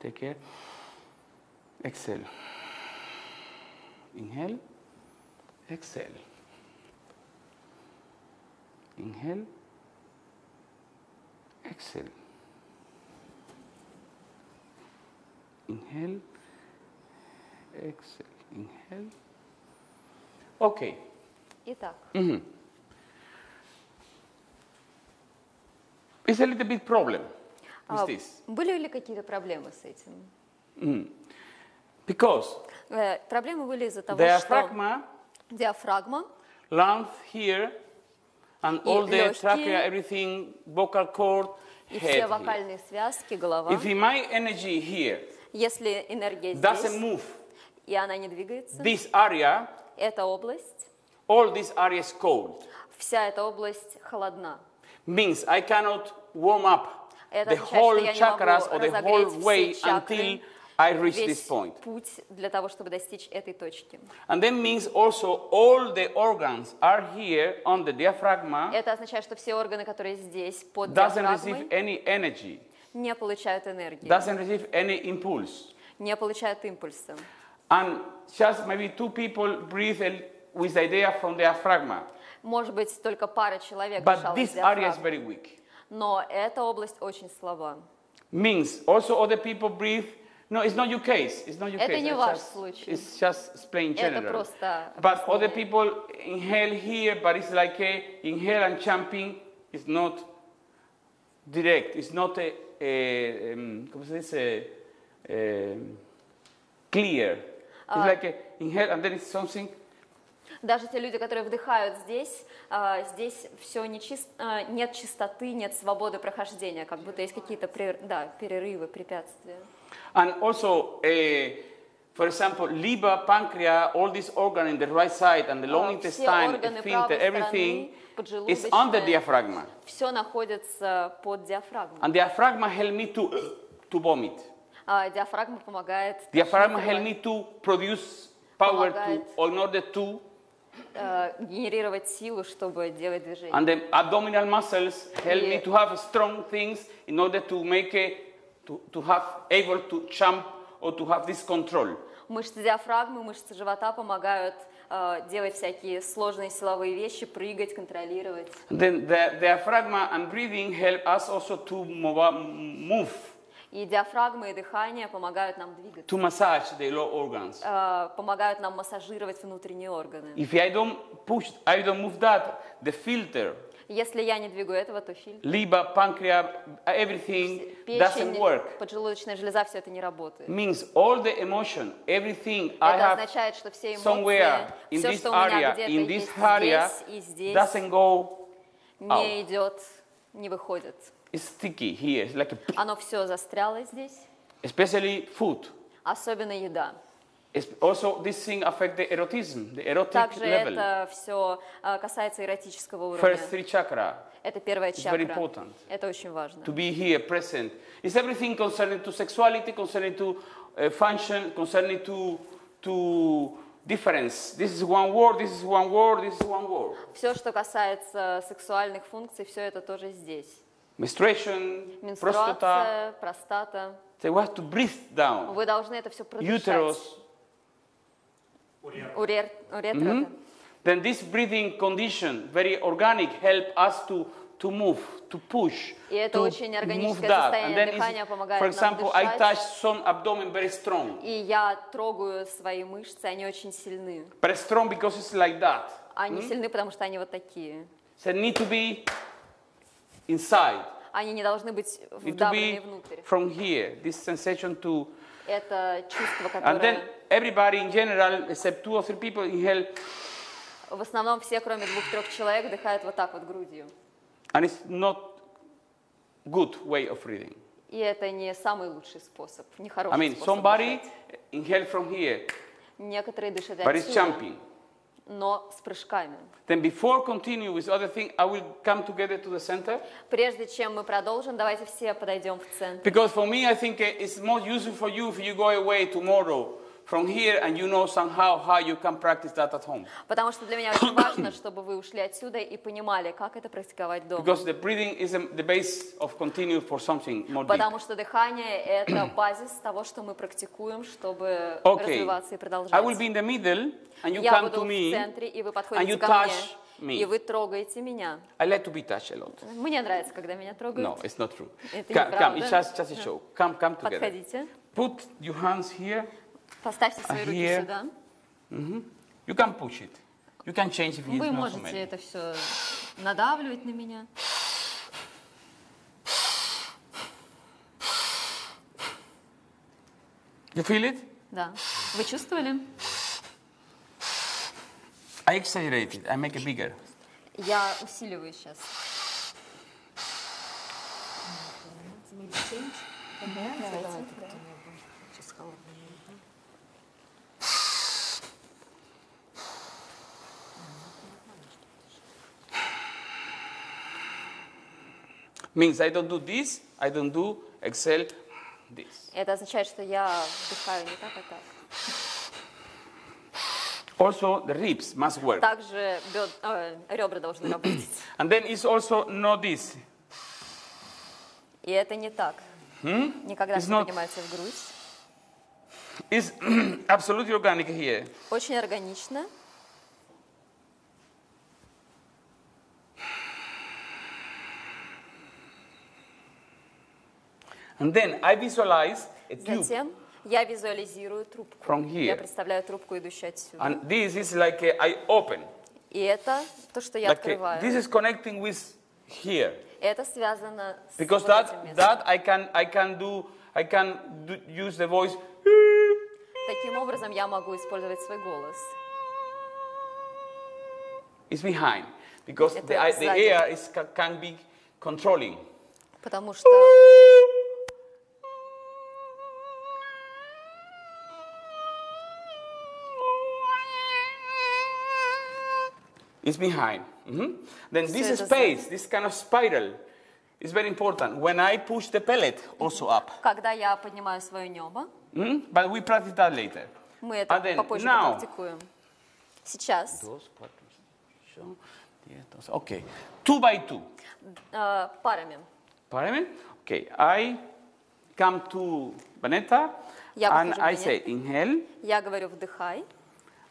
Take care. Exhale. Inhale. Exhale. Inhale. Exhale. Inhale. Exhale. Inhale. OK. I. Mm -hmm. It's a little bit problem with а, были ли какие-то проблемы с этим? Mhm. Because Э, Проблемы были из-за того, diaphragma что диафрагма lungs here and all the легкие. trachea, everything, vocal cord, и head. все here. вокальные связки, голова, If my energy here если энергия doesn't здесь, move, и она не двигается, this area, эта область, all this area is cold. вся эта область холодна. Means I cannot warm up the означает, что whole я не chakras могу or the разогреть whole все way чакры, until I reach this весь point. путь для того, чтобы достичь этой точки. And then means also all the organs are here on the diaphragm, Это означает, что все органы, которые здесь, под doesn't receive диафрагмой, any energy, не получают энергии, doesn't receive any impulse. не получают импульса. And just maybe two people breathe a- with the idea from diaphragm. Может быть, только пара человек But дышала this с area is диафрагмой. very weak. Но эта область очень слаба. Means also other people breathe. No, it's not your case. It's not your Это case. не It's ваш just- случай. It's just explain Это general. просто But other объяснение. people inhale here, but it's like a inhale and jumping is not direct. It's not a, a um, ¿cómo se dice? Um, clear. It's like a inhale and then it's something. Даже те люди, которые вдыхают здесь, а, здесь все не чис- а, нет чистоты, нет свободы прохождения, как будто есть какие-то да, перерывы, препятствия. And also, uh, for example, liver, pancreas, all these organs in the right side and the long А, intestine, sphincter, правой everything is on the поджелудочная, diaphragm. все находится под диафрагмой. And diaphragm help me to, to vomit. Диафрагма помогает тошнить, help me to produce power to, in order to, э, генерировать силу, чтобы делать движение. and the abdominal muscles help me to have strong things in order to make a, to, to have able to jump or to have this control. Мышцы диафрагмы, мышцы живота помогают э, делать всякие сложные силовые вещи, прыгать, контролировать. Then the diaphragm and breathing help us also to move И диафрагма и дыхание помогают нам двигаться, to massage the low organs. э, помогают нам массажировать внутренние органы. If I don't push, I don't move that, the filter, Если я не двигаю этого, то фильтр, liver, pancreas, everything doesn't печень, work. поджелудочная железа, все это не работает. Means all the emotion, everything I Это have означает, что все somewhere эмоции, in все, this что у меня area, где-то in this есть area, здесь и здесь, doesn't go не out. идет, не выходит. It's sticky here. It's like a, Оно все застряло здесь, especially food. особенно еда. It's also, this thing affect the erotism, the erotic Также level. это все касается эротического уровня. First three chakra. Это первая It's very чакра. important. Это очень важно. to be here present. It's everything concerning to sexuality, concerning to uh, function, concerning to to difference. This is one word. This is one word. This is one word. Все, что касается сексуальных функций, все это тоже здесь. Menstruation, Менструация, prostata. простата. So we have to breathe down. Вы должны это все продышать. Uterus. Урер, уретра. Mhm. Then this breathing condition, very organic, help us to, to move, to push, И это to очень move органическое that. состояние And then, дыхания it's- помогает for нам example, I дышать. touch some abdomen very strong. И я трогаю свои мышцы, они очень сильны. But strong because it's like that. Они сильны, потому что они вот такие. So need to be inside. Они не должны быть вдавлены внутрь. from here. This sensation to Это чувство, And then которое... everybody in general, except two or three people, inhale, В основном все, кроме двух-трех человек, дыхают вот так вот грудью. and it's not good way of breathing. И это не самый лучший способ, не хороший I mean, способ somebody дышать. inhale from here, Некоторые дышат but it's отсюда, jumping. но с прыжками. Then before continue with other thing, I will come together to the center Прежде чем мы продолжим, давайте все подойдем в центр. because for me, I think uh, it's more useful for you if you go away tomorrow From here and you know somehow how you can practice that at home. Потому что для меня очень важно, чтобы вы ушли отсюда и понимали, как это практиковать дома. Because the breathing is um, the base of continue for something more deep. Потому что дыхание – это базис того, что мы практикуем, чтобы Okay. развиваться и продолжать. I will be in the middle and you Я come буду to в me. центре, и вы and подходите you ко touch мне, me. и вы трогаете меня. I like to be touched a lot. Мне нравится, когда меня трогают. No, it's not true. Это Come, come, неправда. it's just, just a show. Come, come together. Подходите, Put your hands here. Поставьте свои руки here. сюда. You can push it. You can change if Вы not so можете many. это все надавливать на меня. You feel it? Да. Вы чувствовали? I exaggerate it. I make it bigger. Я усиливаю сейчас. Means I don't do this. I don't do exhale this. Это означает, что я вдыхаю не так, а так. Also, the ribs must work. Также бед- э, ребра должны работать. And then it's also not this. И это не так. Никогда It's не not- поднимается в грудь. It's absolutely organic here. Очень органично. And then I visualize a tube. Затем я визуализирую трубку. From here. Я представляю трубку, идущую отсюда. And this is like a, I open. И это то, что я Like a- открываю. this is connecting with here. Это связано с Because вот that, этим местом. that I can, I can do, I can do, use the voice. Таким образом, я могу использовать свой голос. It's behind. Because Это the, I- the сзади. air is, ca- can be controlling. Потому что It's behind. Mhm. Then this это space, this kind of spiral, is very important. When I push the pellet also up. когда я поднимаю свое небо, Mhm. But we practice that later. мы это And then попозже now- попрактикуем. Сейчас Dos, cuatro, cinco, diez, doce. Okay. Two by two. э, парами. Pardon me? Okay. I come to Vanetta Я and подхожу к I Ване. say inhale. Я говорю вдыхай.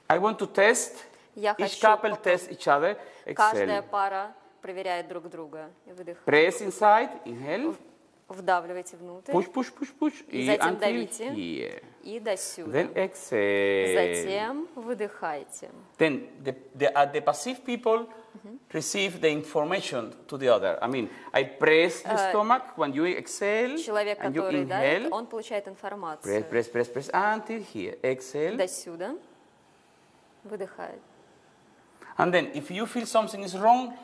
I want to test. Я Each хочу couple попро- test each other. Каждая пара проверяет друг друга. Выдох. Press inside. Inhale. Вдавливайте внутрь. Push, push, push, push. И затем until давите. here. И до сюда. Then exhale. Затем выдыхайте. Then the, the, uh, the passive people receive the information to the other. I mean, I press the Э, stomach when you exhale Человек, and you который inhale. давит, он получает Press, информацию. press, press, press until here. Exhale. До сюда. Выдыхает. And then if you feel something is wrong,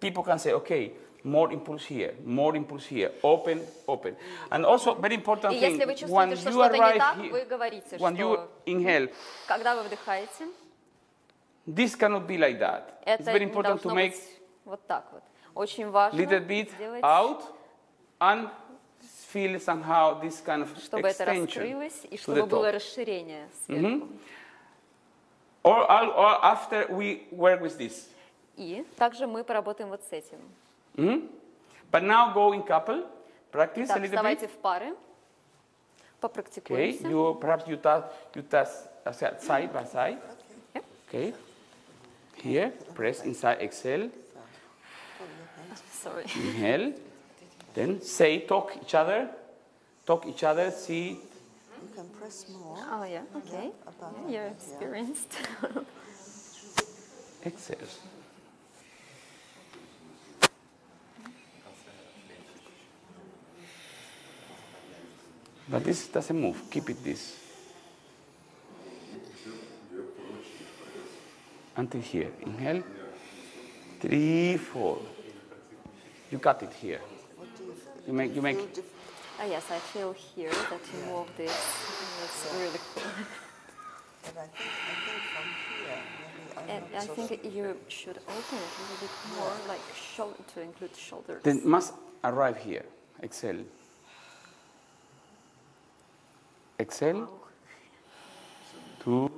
people can say, okay, more impulse here, more impulse here, open, open. And also, very important И thing, если вы when чувствуете, что you что-то не arrive так, here, вы говорите, when you что inhale, когда вы вдыхаете, this cannot be like that. It's это very не important to должно make быть вот так вот. Очень важно little bit сделать, out and feel somehow this kind of чтобы это extension раскрылось и to чтобы the было top. расширение сверху. Or, or, or after we work with this. И также мы поработаем вот с этим. Mhm. But now go in couple, practice a Так, little вставайте bit. в пары. Okay, Попрактикуемся. you perhaps you touch you touch uh, side by side. Yep. Okay. Here, press inside exhale, Sorry. inhale. Then say talk each other, talk each other. See you can press more. Oh, yeah, okay. about Yeah, you're like that, yeah. experienced. exhale. But this doesn't move. Keep it this. Until here. Inhale. Three, four. You got it here. What do you feel? You make you make Feel diff- Ah, yes, I feel here that you move this. It's really cool. but I think, I think from here, maybe I'm And I so think sure. you should open it a little bit more, like shoulder to include shoulders. Then must arrive here. Exhale. Exhale. Wow. Two.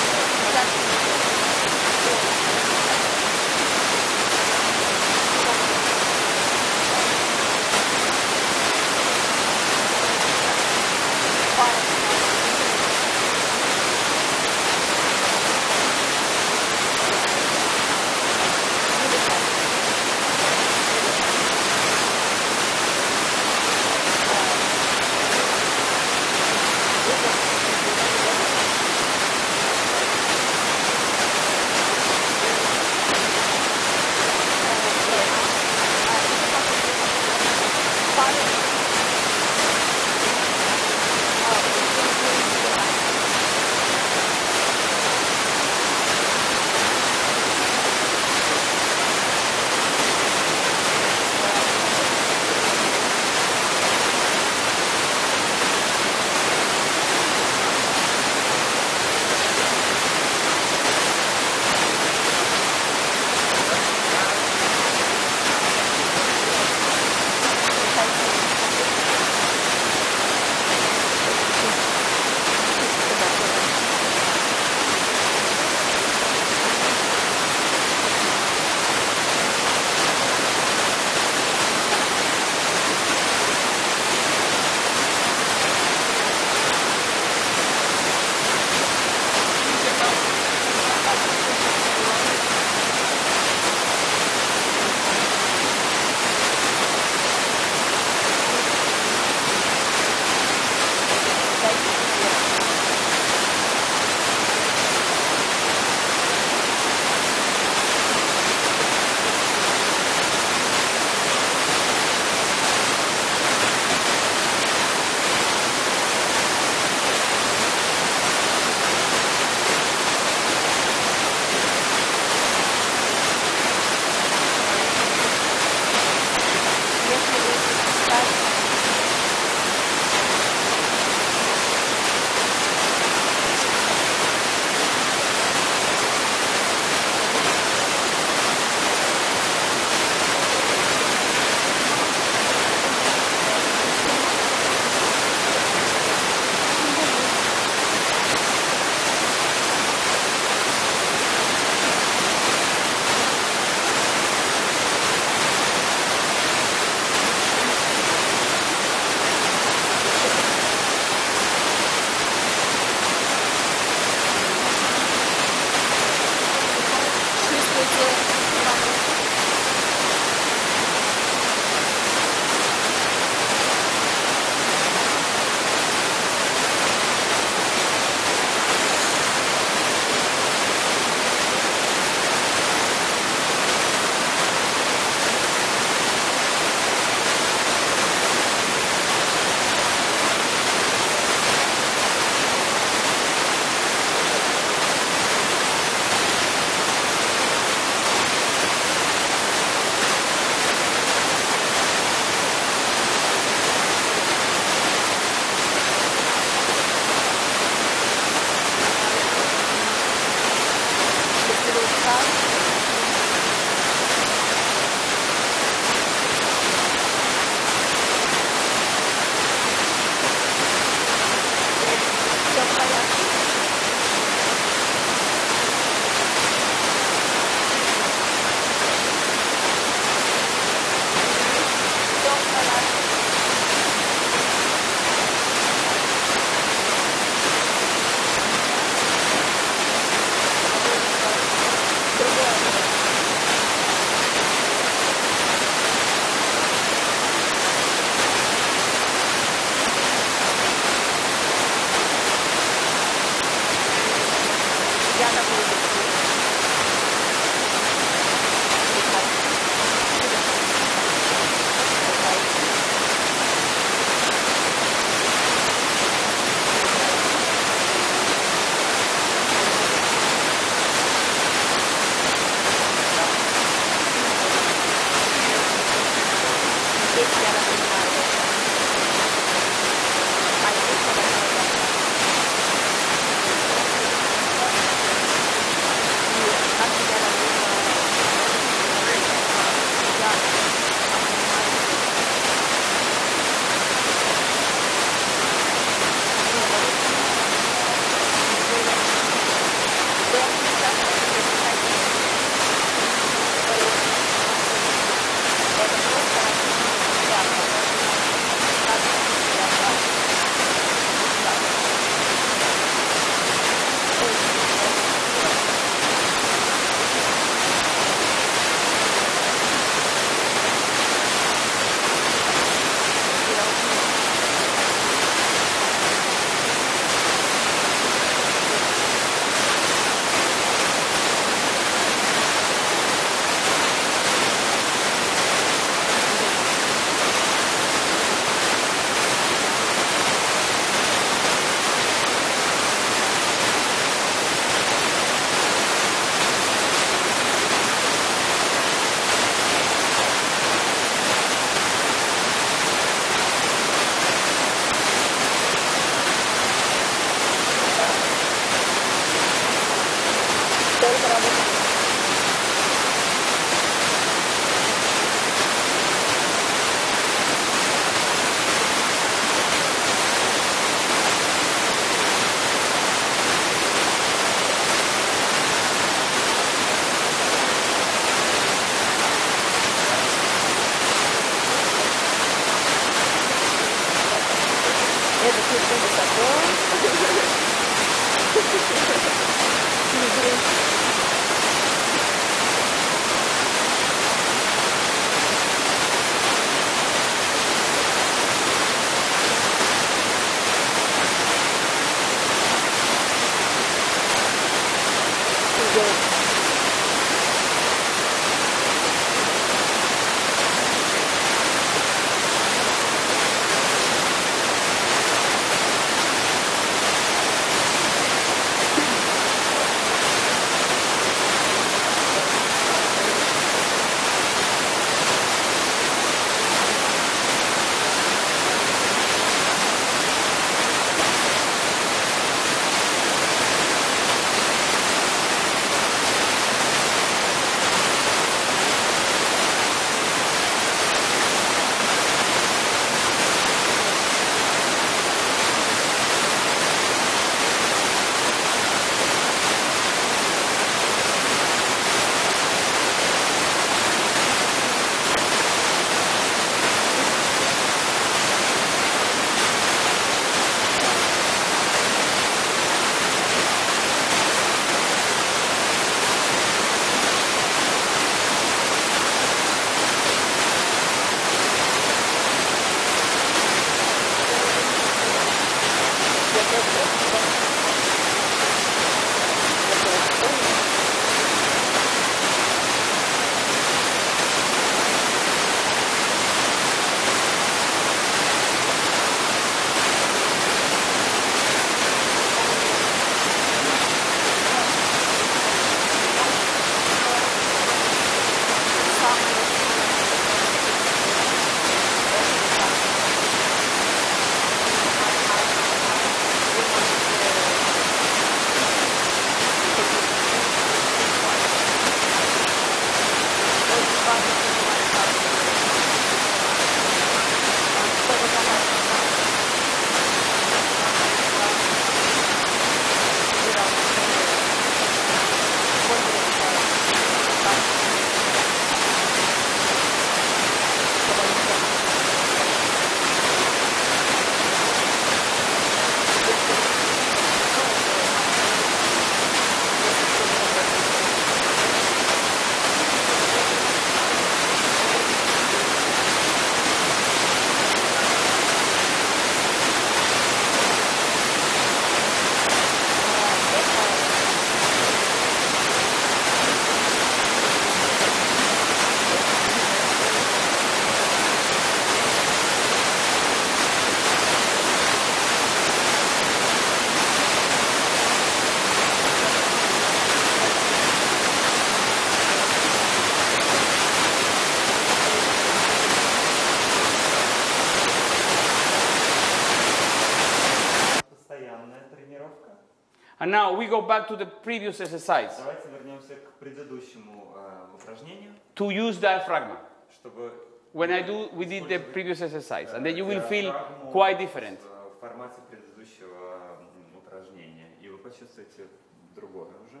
now we go back to the previous exercise Давайте вернемся к предыдущему э, упражнению, to use diaphragm. чтобы When I do, we did the previous exercise, and then you will feel диафрагму quite different. в формате предыдущего м, упражнения, и вы почувствуете другое уже.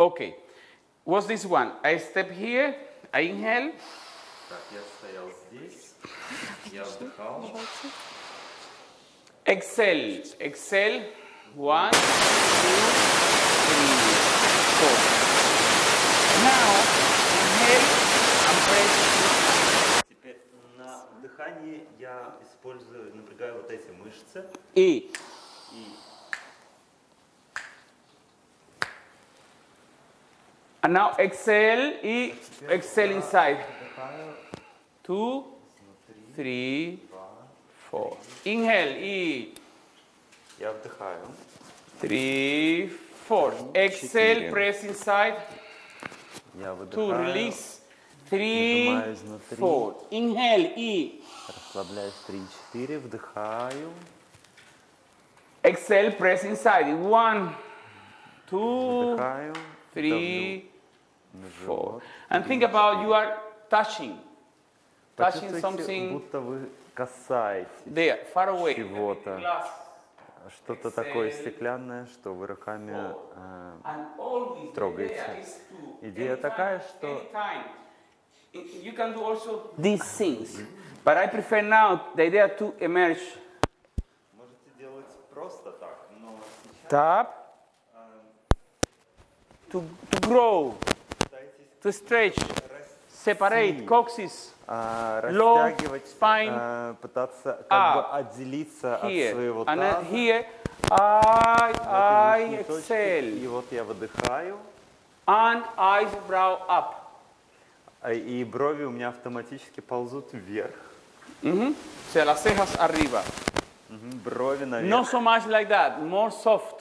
Okay. What's this one? I step here, I inhale, Так, я стоял здесь, я вдыхал, exhale, exhale. One, two, three, four. Now, inhale and press Теперь на дыхании я использую, напрягаю вот эти мышцы E. и And now exhale, E, exhale inside. Two, three, four. Inhale, E, я вдыхаю, three, four. Exhale, Четыре. press inside. я Two, выдыхаю, release. Three, Нажимаю изнутри. four. Inhale, E. расслабляюсь 3-4, вдыхаю, Exhale, press inside. One, two, вдыхаю, three, давлю на four. живот. And think about you are touching, touching Почувствуйте, something будто вы касаетесь there, far away. чего-то, Glass. Что-то такое стеклянное, что вы руками э, Трогаете. Идея такая, что- you can do also these things. But I prefer now the idea to emerge. можете делать просто так, но сейчас Tap. To, to grow, to stretch, separate, coccyx, а, Low растягивать, spine, а, пытаться как up, бы отделиться от here. своего And таза. then here, I, в I exhale. И вот я выдыхаю, And eyebrow up. а, и брови у меня автоматически ползут вверх. Mhm. O sea, las cejas arriba. Мгм, Брови Not наверх. so much like that, more soft.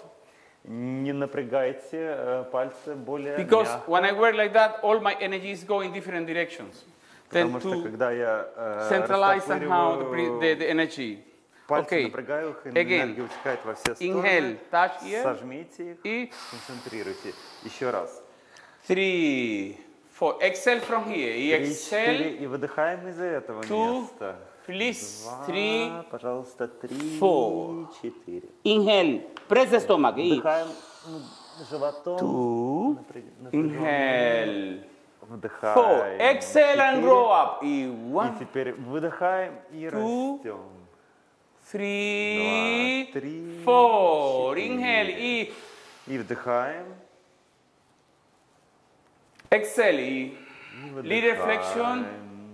Не напрягайте э, пальцы более Because мягко. when I work like that, all my energy is going different directions. Then Потому что когда я э, centralize somehow the, the, the energy. пальцы, Okay. напрягаю энергия утекает во все Inhale, стороны. touch here. Сожмите их, И концентрируйте. Еще раз. three, four. Exhale from here. И exhale. и выдыхаем из этого two, места. Release. Два, Three. пожалуйста, три, four. четыре. Inhale. Press the stomach. И Вдыхаем ну, животом. two. Inhale. Вдыхаем. Four. Exhale and grow up. И И one, теперь выдыхаем и Two. растем. three, Два, три, four. четыре. Inhale. И И вдыхаем. exhale. И И flexion. выдыхаем.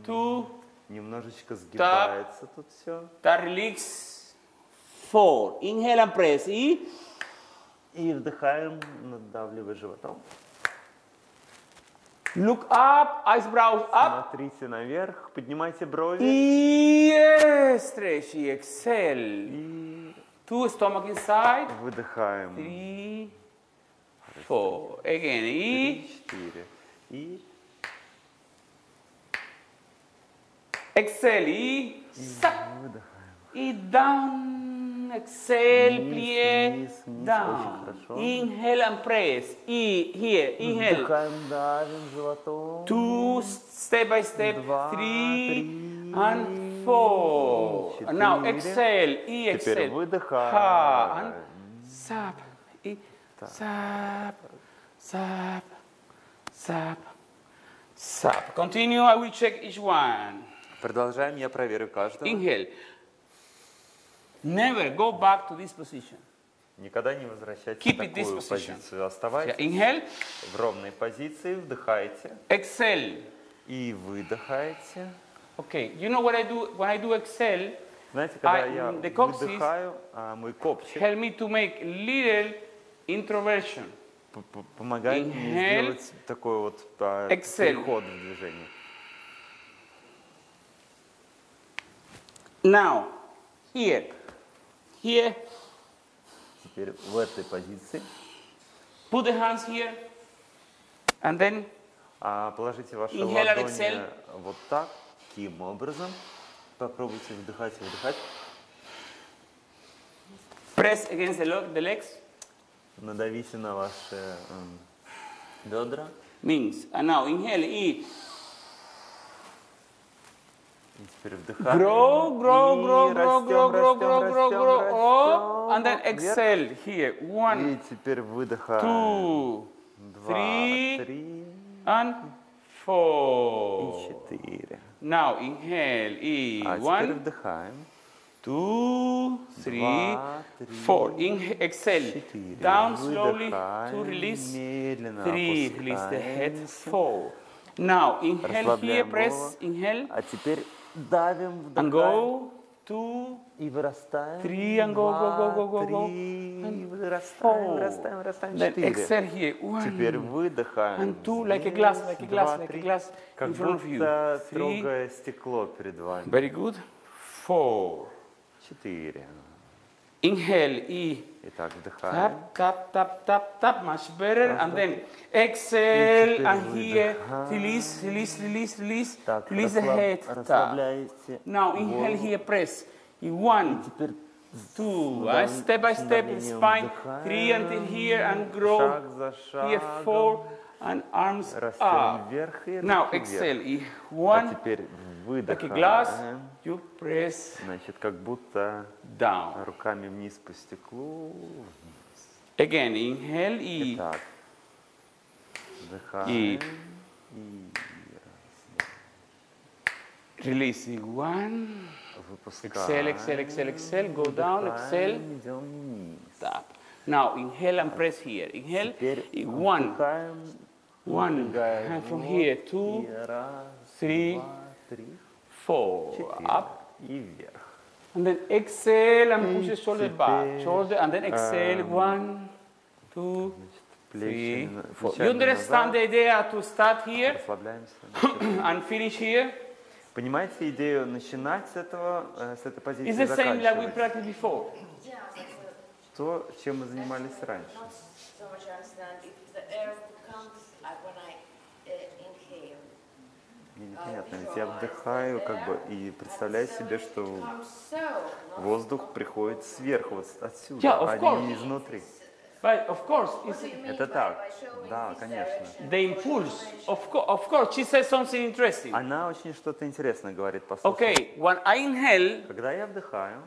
two. Немножечко сгибается тут все. Release. Four. Inhale and press. И И вдыхаем, надавливая животом. look up. Eyebrows up. Смотрите наверх, поднимайте брови. И stretch. И exhale. И Two. Stomach inside. выдыхаем. Three, four. Again. И Три, четыре. И exhale. И suck. выдыхаем. И down. Exhale, Вниз, plie, вниз, вниз. down. Очень хорошо. Inhale and press. И here, inhale. Вдыхаем, давим животом. Two, step by step. Два, Three три, and four. четыре. Now exhale. И Теперь exhale. выдыхаем. Ha, and sap. И sap, sap, sap, sap. Continue. I will check each one. Продолжаем, я проверю каждого. Inhale. Never go back to this position. Никогда не возвращайтесь Keep в такую позицию. Yeah, Оставайтесь inhale, в ровной позиции, вдыхайте exhale. и выдыхаете. Okay, you know what I do when I do exhale? Знаете, когда I- я выдыхаю, а мой копчик Help me to make little introversion. помогает мне Inhale. сделать такой вот а, переход в движении. Now, here, here, Теперь в этой позиции put the hands here, and then а, положите ваши Inhale ладони exhale. вот так, таким образом. Попробуйте вдыхать и выдыхать. press against the, legs. Надавите на ваши эм, бедра. Means, and now inhale, eat. И теперь вдыхаем. Grow, grow, И grow, grow, растем, grow, grow, растем, grow, grow, растем, grow, растем. up, and then Вверх. exhale here. One, И теперь выдыхаем. two, Два, three, три and и four. четыре. Now inhale, eat. А теперь One, вдыхаем. two, three, Два, три, four. Inhale, exhale. четыре. Down slowly Выдыхаем. to release. Медленно Three, release the head. опускаемся. Four. Now inhale here, Расслабляем press, голову. inhale, А теперь давим, and вдыхаем. go. Two, И вырастаем. Three, and go, go, go, go, go, go. Три, And вырастаем, four. вырастаем, вырастаем. then Четыре. exhale here. Теперь One, выдыхаем. and two, like a glass, like a glass, like a glass Как in front of you. будто строгое стекло перед вами. very good. Four. Четыре. Inhale, E. I tak wdychamy. Tap, tap, tap, tap, tap, much better. Tak, and then exhale, and here, release, release, release, release, tak, release the head. Tap. Now inhale here, press. One, two, uh, step by step, spine, three until here, and grow. Here, four, and arms up. Now exhale, E. One, One, теперь like a glass, выдыхаем. you press Значит, как будто down. руками вниз по стеклу. Again, inhale, E. Итак, вдыхаем. И- И Releasing one. выпускаем. Exhale, exhale, exhale, exhale. Go down, Вдыхаем, exhale. Идем вниз. Tap. Now inhale and press here. Inhale. Теперь И One. вдыхаем. One. напрягаем And from живот. here. Two, И раз, three, два, три, Four. четыре. Up. И вверх. And then exhale and push the shoulder back. Shoulder and then exhale. эм, One, two, three, four. You understand the idea to start here and finish here? Понимаете идею начинать с этого, э, с этой позиции It's the same like we practiced before. То, чем мы занимались раньше. So much I understand if the air comes like when I uh, inhale. Мне непонятно, ведь я вдыхаю как бы и представляю себе, что воздух приходит сверху, вот отсюда, Yeah, of а course. не изнутри. But of course, it's Это так. Да, конечно. the impulse. Of, co- of course, she says something interesting. Она очень что-то интересное говорит, послушай. Okay, when I inhale, Когда я вдыхаю,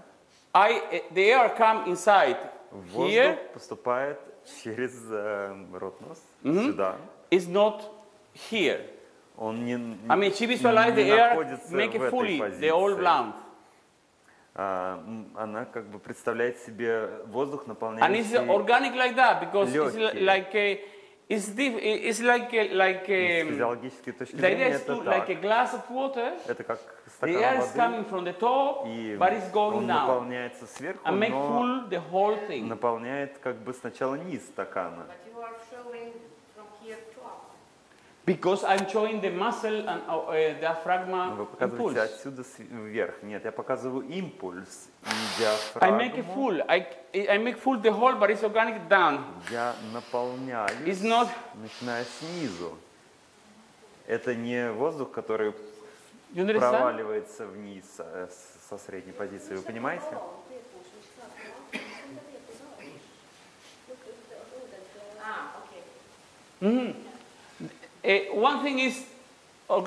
I eh, the air come inside воздух here. поступает через э, рот-нос Мгм. сюда. Is not here. Он не, I mean, she visualized the не air находится make в it этой fully позиции. the whole lung, А, она как бы представляет себе воздух, and it's наполняющий organic like that because it's Легкие. like a, it's diff, it's like a, like с a, физиологической точки the зрения idea is это to, так. like a glass of water. Это как The стакан air is воды, coming from the top, и but it's going он down наполняется сверху, and make но full the whole thing. наполняет как бы сначала низ стакана. but you are showing from here to up. Because I'm showing the muscle and uh, uh, Вы diaphragma показываете impulse. отсюда с- вверх. Нет, я показываю импульс и I make диафрагму. full. I, I make full the whole, but it's organic down. Я наполняю, It's not- начиная снизу. Это не воздух, который You understand? проваливается вниз э, с- со средней позиции. Вы понимаете? Mhm. Uh, one thing is, uh,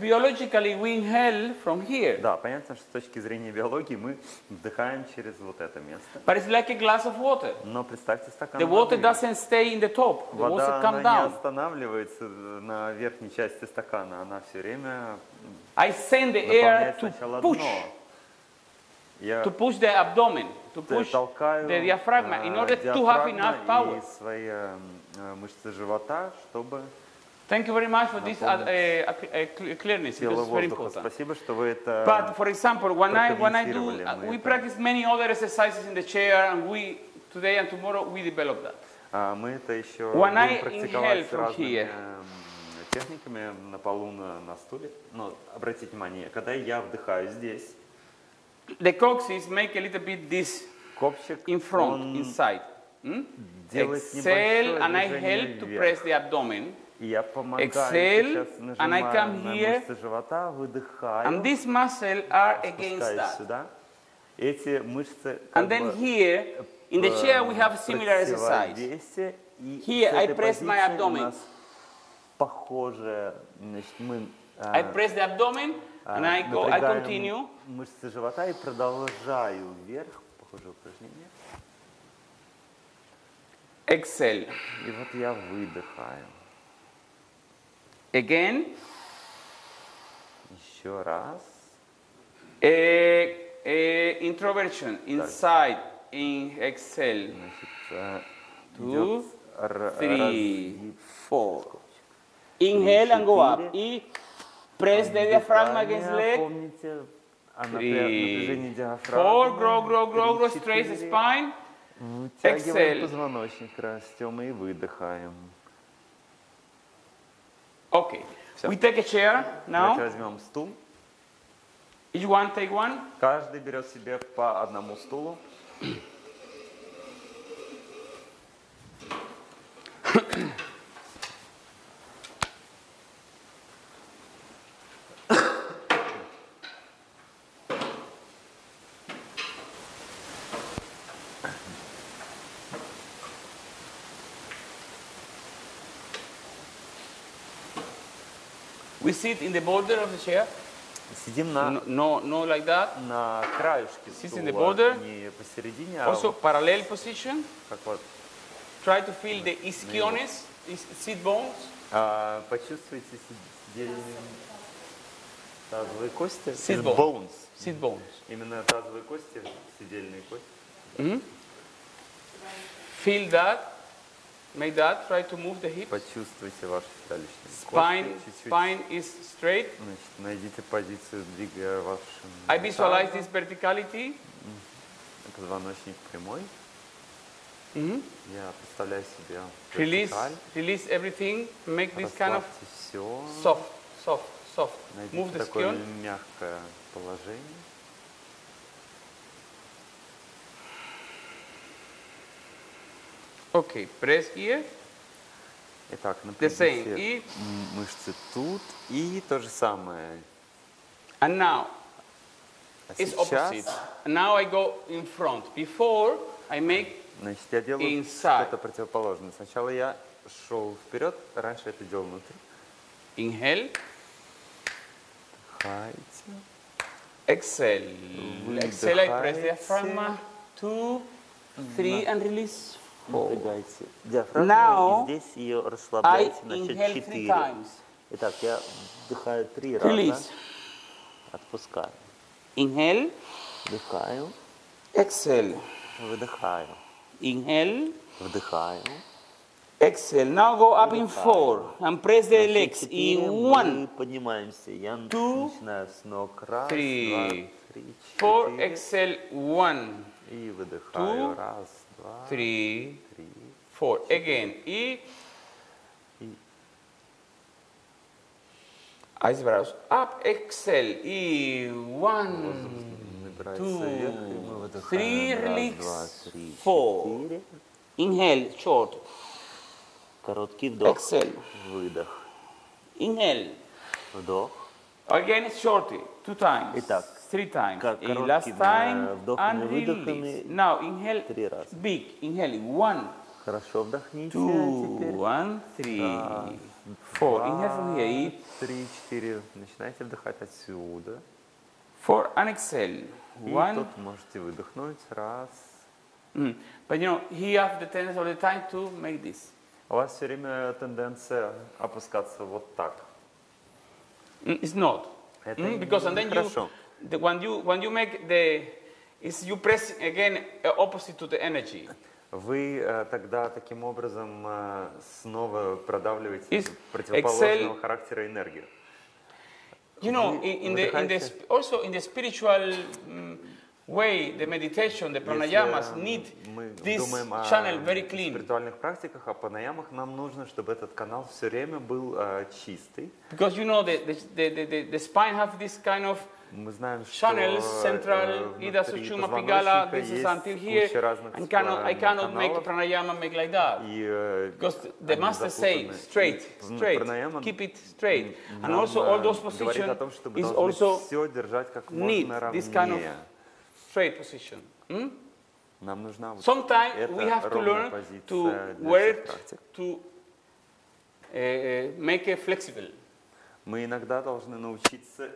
biologically, we inhale from here, Да, понятно, что с точки зрения биологии мы вдыхаем через вот это место. but it's like a glass of water. Но представьте стакан The water воды. doesn't stay in the top. The Вода water она come не down. останавливается на верхней части стакана, она все время I send the air to push, дно. Я to push the abdomen, to push толкаю the diaphragma in э, order to have enough power. и свои э, э, мышцы живота, чтобы Thank you very much for this uh, Наполнить uh, uh, clearness тело because it's very воздуха. important. Спасибо, что вы это But for example, when I when I do, прокомментировали uh, мы we это. practice many other exercises in the chair, and we today and tomorrow we develop that. А, Мы это еще When I будем практиковать inhale с from разными here. эм, техниками на полу, на, на стуле. Но обратите внимание, когда я вдыхаю здесь, The coccyx make a little bit this копчик, in front, он inside. Hmm? делает Exhale, небольшое and I движение help to вверх. press the abdomen. И я помогаю Exhale, сейчас, and I come на here, мышцы живота, выдыхаю, And these muscles are against that. сюда. Эти мышцы And then here, In the chair we have similar exercise. Here I press my abdomen. похоже, значит, мы I э, press the abdomen а, and I go, I continue. мышцы живота и продолжаю вверх, похоже упражнение. Exhale. И вот я выдыхаю. Again. Еще раз. Eh, eh, introversion. Inside. In exhale. Значит, э, Two, three, four. Inhale and go up. И press the diaphragm against leg. Помните о four. Grow, grow, grow, grow. Straight spine. Вытягиваем Exhale. позвоночник, растем и выдыхаем. Okay. We take a chair Давайте now. возьмем стул. Each one take one. Каждый берет себе по одному стулу. We sit in the border of the chair. Сидим на, No, no, no like that. на краешке Sits in the стула, border. не посередине, а Also вот parallel position. как вот. Try to feel the ischions, is- sit bones. А, почувствуйте сидельные тазовые кости. Sit It's bone. bones. Sit bones. Именно тазовые кости, сидельные кости. Mhm. Feel that. Make that. Try to move the hip. Почувствуйте ваши седалищные Spine, кости. Чуть-чуть. spine is straight. Значит, найдите позицию, двигая вашим I visualize this verticality. Позвоночник прямой. Mhm. Я представляю себе Release, вертикаль. release everything. Make this kind of все. soft, soft, soft. Найдите Move the такое skin. мягкое положение. Okay, press here. Итак, The same. И, мышцы тут. И то же самое. and now А it's opposite. Now I go in front. Before I make значит, я делаю что-то противоположное. Сначала я шел вперед, раньше это делал внутри. inhale, Дыхайте. exhale. Exhale, I press diaphragm. Two, three, and release. Напрягайте диафрагму. Now, и здесь ее I расслабляйте на счет inhale three 4. times. Итак, я вдыхаю три раза. Release. Отпускаю. Inhale, Вдыхаю. exhale. Выдыхаю. Inhale, Вдыхаю. exhale. Now go up in four and press the legs. In one, поднимаемся. Я two, начинаю с ног. Раз, three, два, три, four, exhale. One, И выдыхаю. two, Раз, два, three, три. four. Again. И eyebrows up. Exhale. И one, Набирается two, вверх, и мы three, выдыхаем. Раз, release, два, три, four. четыре. inhale, short. Короткий вдох. Exhale. Выдох. Inhale. Вдох. Again, shorty. Two times. Итак, Three times. ко- И короткими last time. вдохами, And выдохами. release. Now inhale. Три раза. Big. Inhale. One, Хорошо, вдохните. two, Теперь. one, three, Раз, four. два, Inhale from here. И Три, четыре. Начинайте вдыхать отсюда. four and exhale. И One. тут можете выдохнуть. Раз. Mm. But you know, he has the tendency all the time to make this. У вас все время тенденция опускаться вот так. Mm, It's not. Это Mm, Because and then you, хорошо. The, when you when you make the, is you press again uh, opposite to the energy. Вы э, тогда таким образом э, снова продавливаете Is противоположного Excel- характера энергию. You know, in, in the, in the, also in the spiritual mm, way, the meditation, the pranayamas need this channel very clean. спиритуальных практиках, о панаямах, нам нужно, чтобы этот канал все время был э, чистый. Because you know, the, the, the, the, the spine have this kind of Мы знаем, что channels, central, э, Ida внутри Sushuma Pigala, позвоночника this is есть until here, куча разных and cannot, I э, cannot make каналов, pranayama make like that. и, э, Because the они master say запутаны. straight, И straight, пранаяма keep it straight. And нам, also all э, those говорит о positions том, чтобы is должны also все держать как need можно this kind of ровнее. straight position. Hmm? Нам нужна вот Sometimes эта we have to ровная learn позиция to для work всех практик. to uh, make it flexible. Мы иногда должны научиться дв- э, э,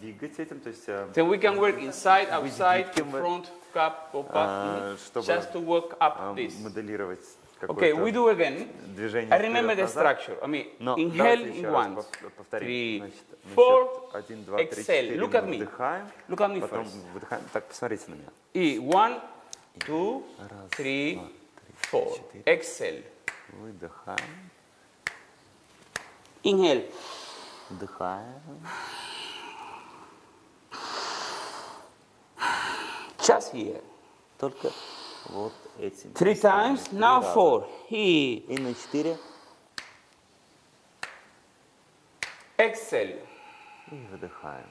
двигать этим, то есть э, Then we can work inside, быть outside, гибким, front, cup, or а, back, чтобы just to work э, up this. моделировать Okay, we какое-то do again. движение I remember the вперед-назад. structure. I mean, Но inhale давайте in еще раз one, пов- повторим. three, Значит, на four, счет один, два, три, exhale. четыре Look мы at me. вдыхаем, Look at me потом first. выдыхаем. Так, посмотрите на меня. E, one, two, Раз, three, два, три, four. четыре. Exhale. Выдыхаем, Inhale. вдыхаем. Just here. Только вот этим. Three times. Now раза. four. E. И на четыре. Exhale. И выдыхаем.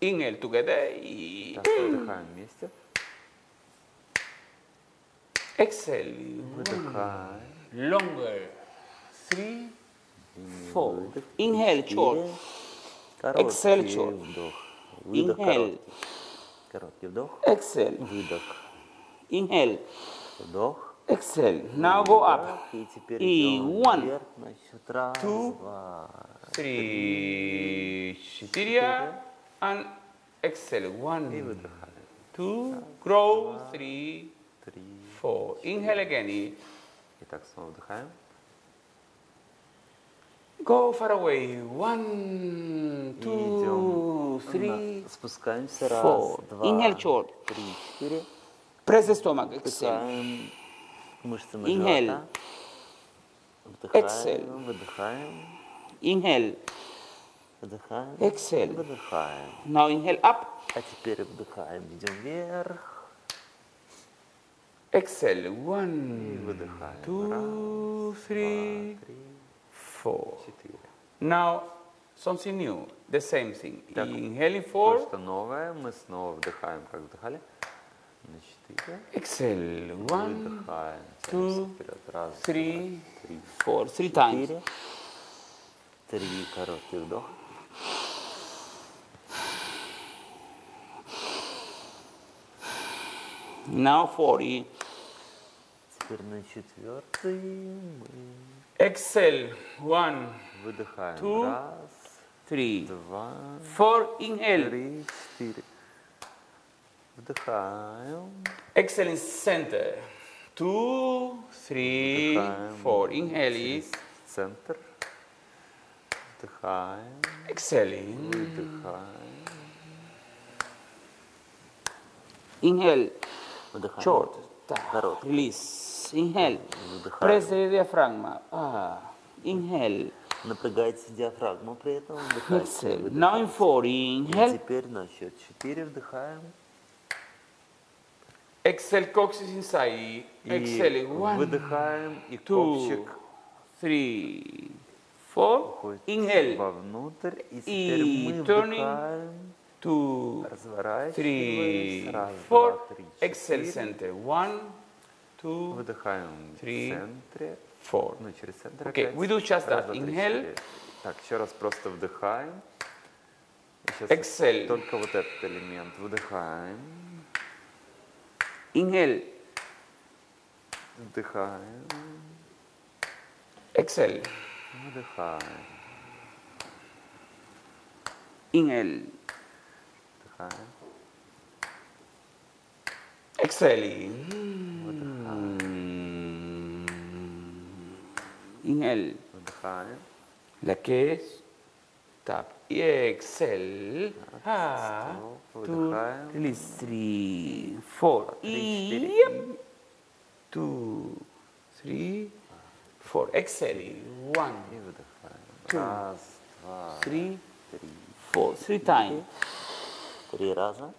Inhale together. E. Так, выдыхаем вместе. Exhale. Выдыхаем. Longer. Three, И four. Inhale, short. Exhale, short. вдох. Выдох Inhale. короткий. Короткий вдох. Exhale. Выдох. Inhale. Вдох. Exhale. Now go up. И теперь И идем one, вверх на счет раз, two, два, Three, четыре. And exhale. и One, выдыхаем. two, grow. Three, Три. four. Inhale again. Итак, снова вдыхаем. Go far away. One, two, three. Спускаемся. Раз, four. два, Inhale short. три, четыре. Press the stomach. Exhale. Вдыхаем мышцами Inhale. живота. Вдыхаем, Exhale. выдыхаем, Inhale. вдыхаем, Exhale. выдыхаем. Now inhale up. А теперь вдыхаем, идем вверх Exhale. и One, выдыхаем. two, Раз, three, два, три, four. Now something new. The same thing. Так, Inhaling four. что новое, мы снова вдыхаем, как вдыхали. На четыре. Exhale. One, Выдыхаем. two. Раз, three, два, три, four. Three times. четыре. Три коротких вдоха. Now 40. Теперь на четвертый мы Exhale. One, выдыхаем. Two. Раз, three, два, four. Inhale. три, четыре. Вдыхаем. Exhale in center. Two, three, Вдыхаем. four. Inhale. Через центр. Вдыхаем. Exhaling. Выдыхаем. Inhale. Выдыхаем. Short. Короткий. Release. Inhale. Press the diaphragm. Ah. Inhale. Напрягайте диафрагму при этом. Вдыхайте. Exhale. Now in 40. И Inhale. теперь на счет 4 вдыхаем. Exhale. Coccyx inside. И Exhaling. One, выдыхаем. И two, копчик three, four. уходит Inhale. вовнутрь. И И теперь мы turning. вдыхаем. Two, three, four. Exhale center. One, two, Выдыхаем three, в центре. four. Ну, через центр Okay, опять. we do just Раз, that. два, три, Inhale. четыре. Так, еще раз просто вдыхаем. И сейчас Exhale. только вот этот элемент. Выдыхаем. Inhale. Вдыхаем. Exhale. Выдыхаем. Inhale. Вдыхаем. Exhaling. Inhale. Вдыхаем. Like es. Tap. Y exhale. Ah. Стоп. Two. Выдыхаем. Release. Three. Four. Три, четыре. Yep. Two. Three. Four. Exhaling. One. И выдыхаем. Two. Раз, два, Three. три. Four. Three times. Три раза.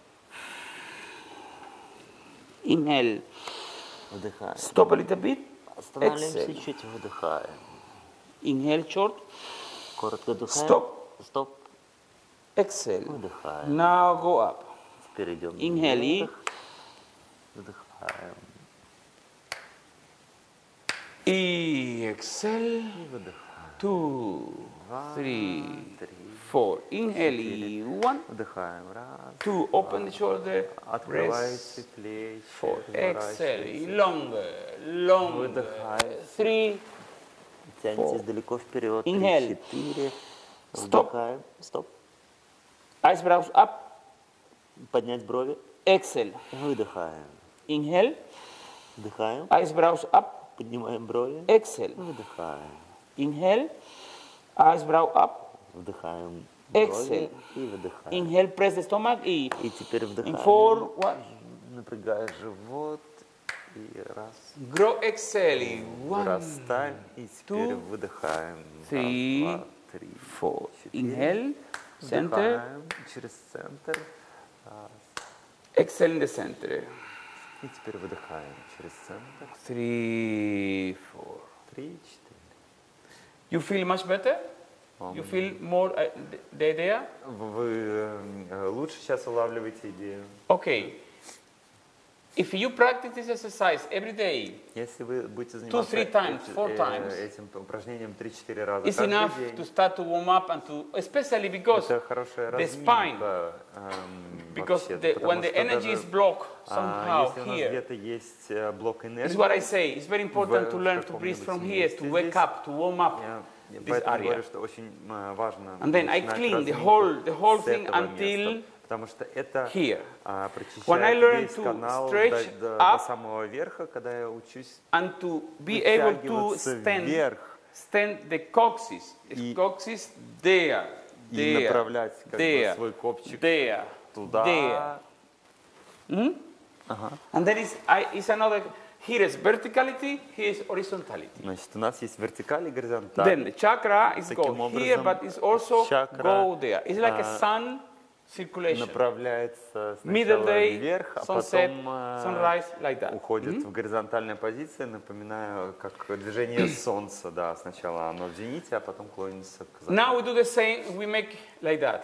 Inhale. Вдыхаем. Stop a little bit. Останавливаемся Exhale. чуть, выдыхаем. Inhale short. Коротко вдыхаем. Stop. Стоп. Exhale. Выдыхаем. Now go up. Теперь идем Inhale и- вверх. Вдыхаем. Y exhale. И выдыхаем. two, Два, three, три, four. Inhale, четыре. one, Вдыхаем. Раз, two. Open the shoulder. Открывайте Rest. плечи, Four. Exhale. разворачивайте. Longer, longer. Выдыхаем. Three. Тянитесь далеко вперед. Три, Inhale. четыре. Стоп. Вдыхаем. Стоп. Eyebrows up. Поднять брови. Exhale. Выдыхаем. Inhale. Вдыхаем. Eyebrows up. Поднимаем брови. Exhale. Выдыхаем. Inhale. Eyebrow up. Вдыхаем Exhale. и выдыхаем. Inhale. Press the stomach. И И теперь in вдыхаем. four. One. Напрягая живот. И раз. Grow. Exhale. One. Вырастаем. И теперь two, выдыхаем. three, Раз, два, три, Four. четыре. Inhale. Center. Вдыхаем через центр. Раз. Exhale in the center. И теперь выдыхаем через центр. Three, four. Три, четыре. You feel much better? You feel more uh, the idea? Вы э, лучше сейчас улавливаете идею. Okay. If you practice this exercise every day, Если вы будете Two, заниматься three times, эти- four э, times. этим упражнением 3-4 раза it's каждый enough день, to start to warm up and to, especially because это хорошая the spine, разминка. эм, because вообще, the, потому when the что energy даже, is blocked а, somehow если у нас here, где-то есть э, блок This энергии, is what I say. It's very important to в learn to breathe каком-нибудь from here, to месте wake здесь, up, to warm up. я, я this поэтому area. говорю, что очень э, важно And then I начинать clean the разминку whole- the whole с thing этого until места, потому что это here. а, When I прочищает learn весь to канал stretch до, до- up, до самого верха, когда я учусь And to be able to вытягиваться stand, вверх stand the coccyx. И- coccyx there, и there, направлять как бы there, свой копчик there, туда. there. Hmm? And there is, I, is another, here is verticality, here is horizontality. Значит, у нас есть вертикаль и горизонталь. Then the chakra is Таким go here, образом, but it's also чакра, go there. It's like a а, sun circulation. направляется Middle сначала day, вверх, а sunset, потом э, sunrise, like that. уходит Mhm. в горизонтальную позицию, напоминаю, как движение солнца, да, сначала оно в зените, а потом клонится к закату. Now we do the same, we make like that.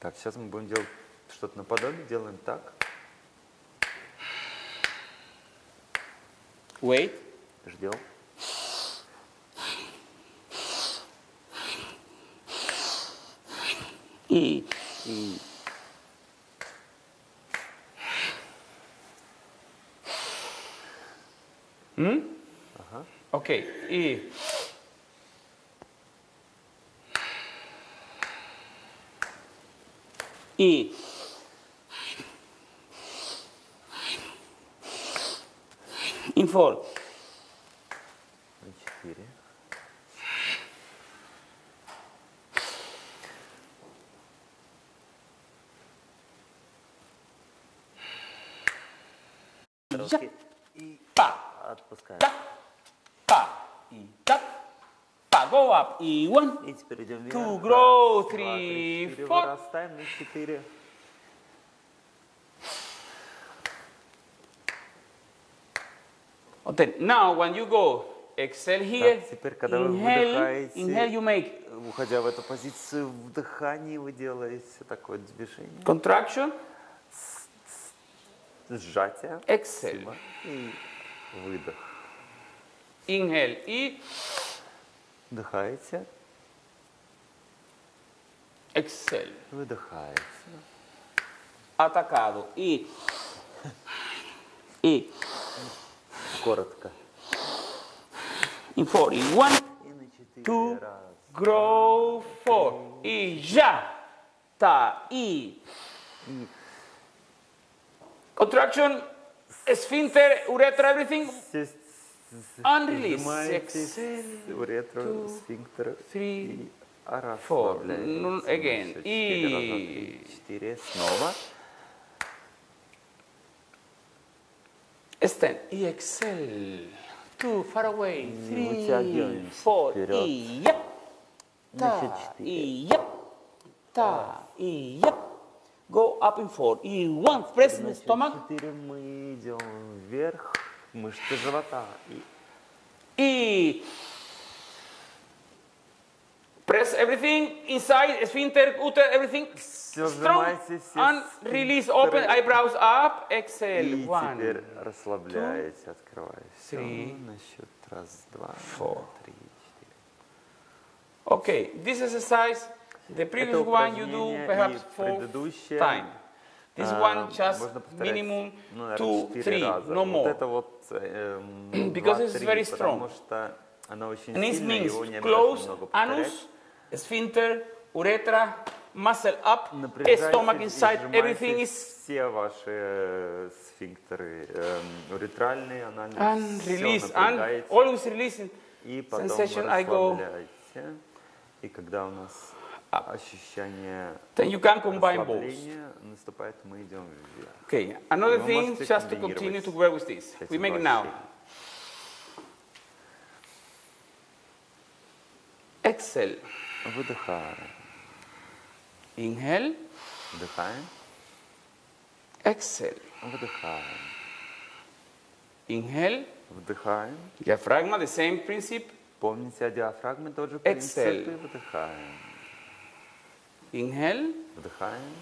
Так, сейчас мы будем делать что-то наподобие, делаем так. Wait. Ждем. И И Okay. И И in four. на четыре. Руки и Па, отпускаем. та, па, и та, па. Go up. И one. И теперь идем вверх. Two, Раз, grow, два, three, четыре. four. Вырастаем на четыре. Okay. Now when you go, exhale here. Так, теперь, когда вы Inhale. выдыхаете, Inhale you make уходя в эту позицию, в дыхании вы делаете такое движение. contraction. Сжатие. Exhale. Спасибо. И выдох. Inhale. И Вдыхаете, exhale. выдыхаете. Atacado. И и Коротко. in four. И one. И на четыре Two. раз. Grow four. И já. Tá. И. Contraction. Sphincter, urethra, everything. Здесь And release. сжимаетесь, Exhale. уретру, two, сфинктер three, и а, four. расслабляетесь. Ну, again. Еще четыре раза, И- три, четыре. Снова. Stand. И exhale. Two, far away. Three, вытягиваемся four. вперед. И yep. На Та. четыре. И yep. Та. И yep. Go up in four. И one. Press in the Значит, stomach. четыре мы идем вверх, мышцы живота. И И press everything inside, sphincter, uter, everything Всё strong. сжимайте, все And release, open, сфинктеры. eyebrows up, exhale. И One. теперь расслабляете, открываете. Всё, three, на счет раз, два, four. три, Okay, this exercise, the previous Это one you do упражнение perhaps и four предыдущее, time. This а, one just можно повторять, minimum ну, наверное, two, четыре three, раза. no Вот more. это вот эм, Because два, it's три, very strong. потому что оно очень And it сильное, means его не close обязательно много повторять. anus, sphincter, urethra, muscle up, Напряжайте stomach и inside, сжимайте everything is все ваши э, сфинктеры, эм, уретральные, анальные, and всё release and напрягаете. always releasing. И потом sensation вы I go- расслабляете. И когда у нас ощущение Then you can combine both. расслабления наступает, мы идем вверх. Okay, another И вы thing, можете just to комбинировать continue to work with this. эти We make два it now. ощущения. Exhale. Выдыхаем. Inhale. Вдыхаем. Exhale. Выдыхаем. Inhale. Вдыхаем. Diaphragma, the same principle. Помните о диафрагме, тот же Exhale. принцип. И выдыхаем. Inhale. Вдыхаем.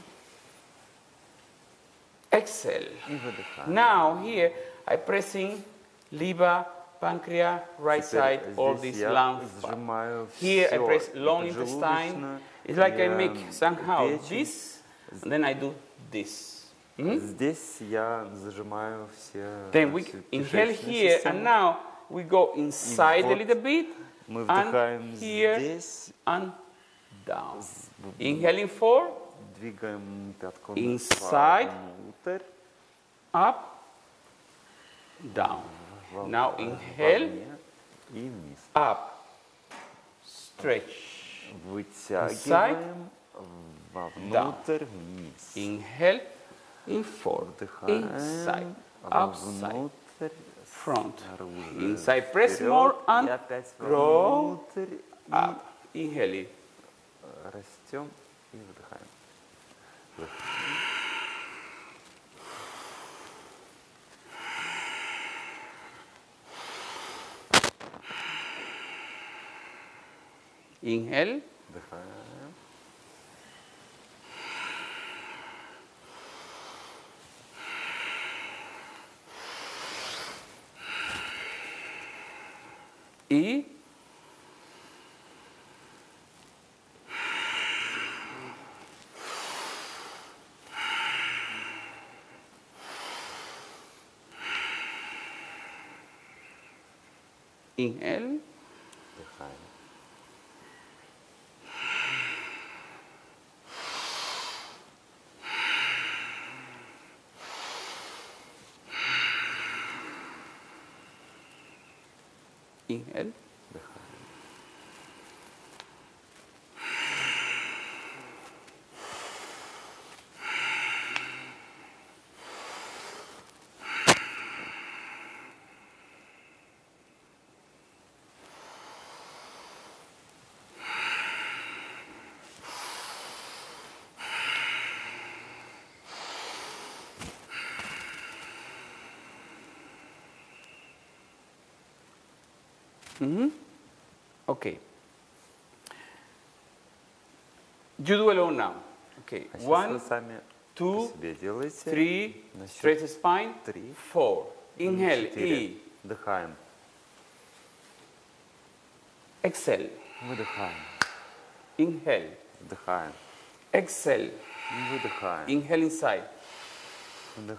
Exhale. И выдыхаем. Now here I pressing liver, pancreas, right side, all this lungs. Here I press long intestine. It's like I make somehow this, and then I do this. Hmm? Then we inhale here, and now we go inside a little bit, and here, and down. Inhaling four, inside, up, down. во- Now inhale, вовне и вниз. up, stretch. Вытягиваем вовнутрь, вниз. Inhale, in four, Вдыхаем inside, outside, вовнутрь, front. снаружи. Inside, press Вперед more и and опять grow вовнутрь, и up. Inhale. растем и выдыхаем. Inhale. Y inhale. -hmm. Okay. You do alone now. Okay. One, two, three, straight spine, three, four. Inhale, E. Вдыхаем. Exhale. Выдыхаем. Inhale. Вдыхаем. Exhale. Выдыхаем. Inhale inside.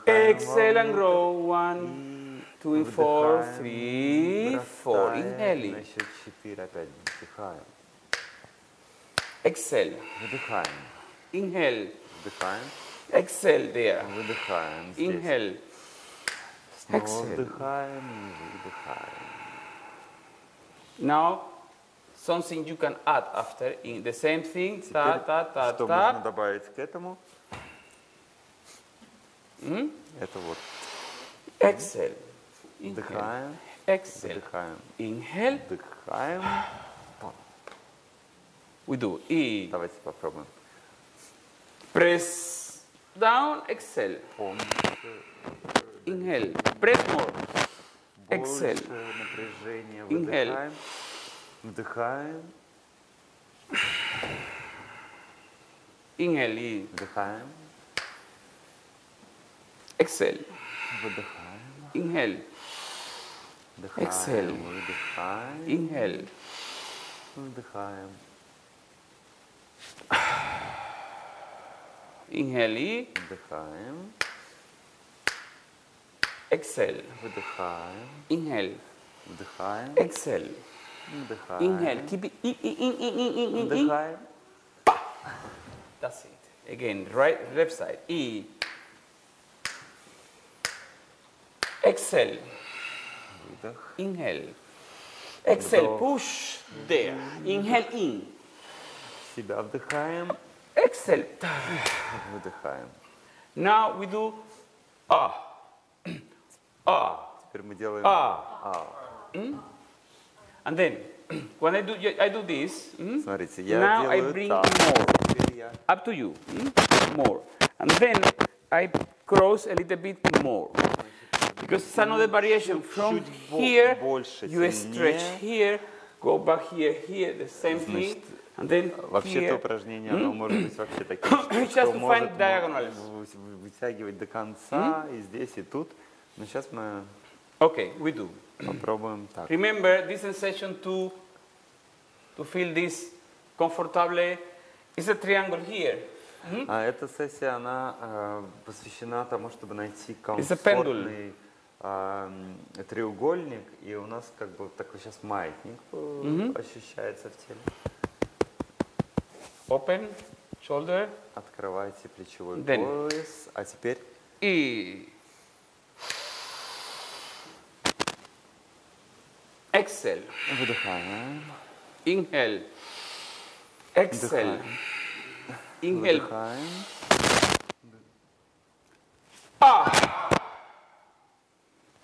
Exhale and roll. One, two, four, three, four. Inhale. Exhale. Inhale. Exhale there. Inhale. Exhale. Now, something you can add after in the same thing. Ta, ta, ta, ta. Hmm? Exhale. Вдыхаем, Exhale. вдыхаем, Inhale. вдыхаем. We do. E. Давайте попробуем. Press down. Exhale. Inhale. Press more. Exhale. больше напряжения. Inhale. Вдыхаем, Inhale. E. вдыхаем, Exhale. выдыхаем, Inhale. вдыхаем, Exhale. выдыхаем, Inhale. вдыхаем, Inhale E. Вдыхаем. Exhale. Выдыхаем. Inhale. Вдыхаем. Exhale. Вдыхаем. Inhale. Keep it. In, in, in, in, in, in, in. Вдыхаем. That's it. Again, right, left side. E. Exhale. Выдох. Inhale. Exhale. Вдох. Push there. Inhale in. Себя вдыхаем. Exhale. Выдыхаем. Now we do ah. Ah. Теперь мы делаем Ah. а. And then when I do I do this, mm, Смотрите, я now I делаю bring так. more. Теперь я Up to you. mm, More. And then I cross a little bit more. Because it's another variation. From here, you stretch here, go back here, here, the same thing. And then Вообще here. то упражнение, оно может быть вообще таким, что может вытягивать до конца, и здесь, и тут. Но сейчас мы Okay, we do. попробуем так. Remember this sensation to, to feel this comfortable. It's a triangle here. А эта сессия, она э, посвящена тому, чтобы найти It's a pendulum. комфортный а, треугольник, и у нас как бы такой сейчас маятник Мгм. ощущается в теле. Open, shoulder, Открывайте плечевой Then. пояс, а теперь E. Exhale. выдыхаем, Inhale. Exhale. Inhale. выдыхаем, Ah.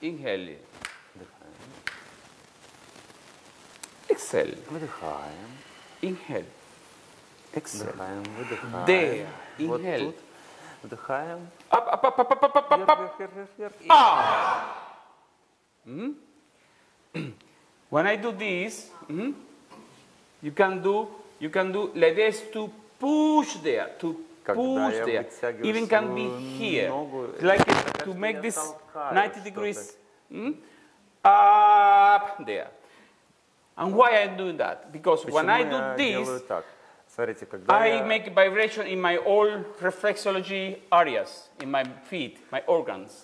Inhale. вдыхаем, Exhale. выдыхаем, Inhale. Exhale. вдыхаем, выдыхаем. There. Вот Inhale. тут. Вдыхаем. Up, up, up, up, up, up, up, up, Вверх, up. вверх, вверх, вверх. Ah. Mm. When I do this, mm, you can do you can do like this to push there, to Когда there, even can be here. Like to make this 90 degrees hmm? up there. And why I'm doing that? Because when I do this, I make vibration in my all reflexology areas, in my feet, my organs.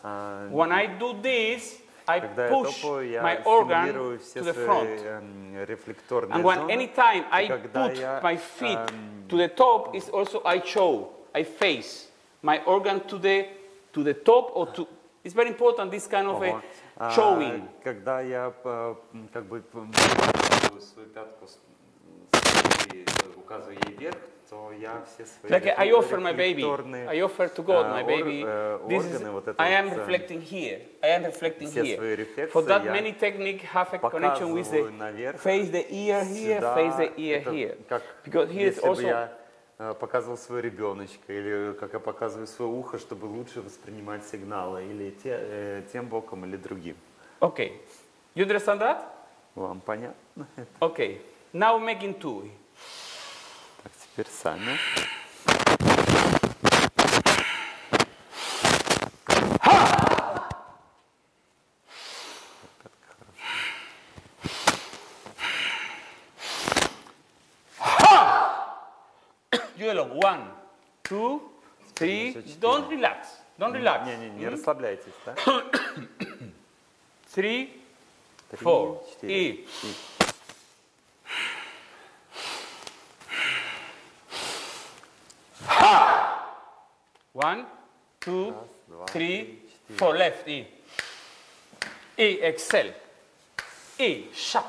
When I do this, I Когда я push топаю, я my organ стимулирую все to the свои front. эм, рефлекторные And when зоны. anytime I И когда put я, my feet эм, to the top, is also I show, I face my organ to the to the top or to. It's very important this kind of Ого. a А, showing. когда я э, м, как бы м, показываю свою пятку, с- с- и указываю ей вверх, то я все свои Like I offer my baby, I offer to God а, my baby. э, This is, I am э, reflecting here. I am reflecting here. For that many technique have a connection with the face the ear here, face the ear here. Because here is also э, показывал своего ребеночка, или как я показываю свое ухо, чтобы лучше воспринимать сигналы, или те- э, тем боком, или другим. okay. You understand that? Вам понятно? Okay. Now making two. Теперь сами. Alone. One, two, three. Don't relax. Don't relax. Не, не, не Hmm? расслабляйтесь, да? Three, four. И. One, two, Раз, два, three, три, четыре. four. Left. E. E. Exhale. E. Sharp.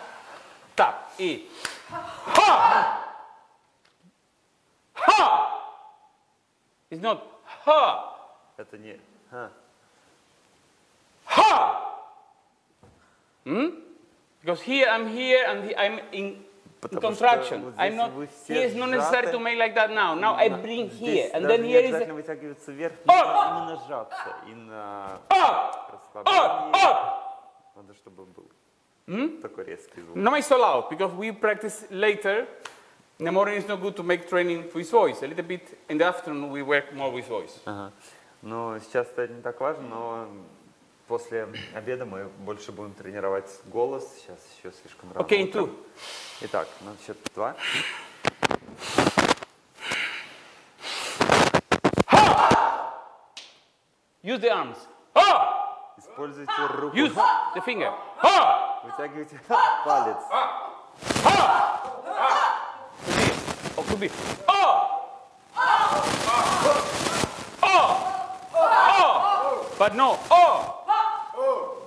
Tap. E. Ha. Ha. It's not ha. Это не... а, Ha! Hmm? Because here I'm here and he- I'm in, in Потому что contraction. вот I'm здесь not. вы все Here is not necessary сжаты. to make like that now. Now I bring here, Здесь and даже then не here is. обязательно A, вытягиваться вверх, Up! нужно именно сжаться. И на up, расслаблении up, up. надо, чтобы был Hmm? такой резкий звук. No, it's so loud because we practice later. In the morning it's not good to make training with voice. A little bit in the afternoon we work more with voice. Ага. Ну, сейчас это не так важно, но после обеда мы больше будем тренировать голос. Сейчас еще слишком рано. Окей, okay, ту. Итак, ну, на счет два. Use the arms. Используйте руку. Use the finger. Ha! Вытягивайте палец. Окуби. But no. Oh!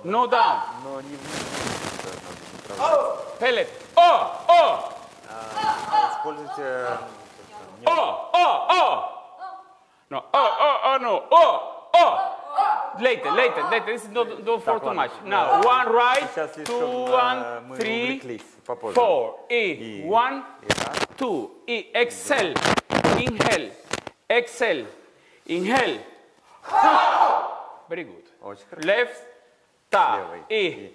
No down. Но не вниз. Это надо направлять. Pellet. Oh! Oh! А, Используйте э, как-то Oh! Oh! Oh! No. Oh! Oh! Oh! No. Oh! Oh! Later, later, later. This is not, don't fall Так, too ладно. much. Now, one right, Сейчас two, слишком э, one, мы three, увлеклись. Попозже. four. E. И- One, и раз. two. E. Exhale. Inhale. Exhale. Inhale. Very good. Очень хорошо. Left. Ta. Левый. E.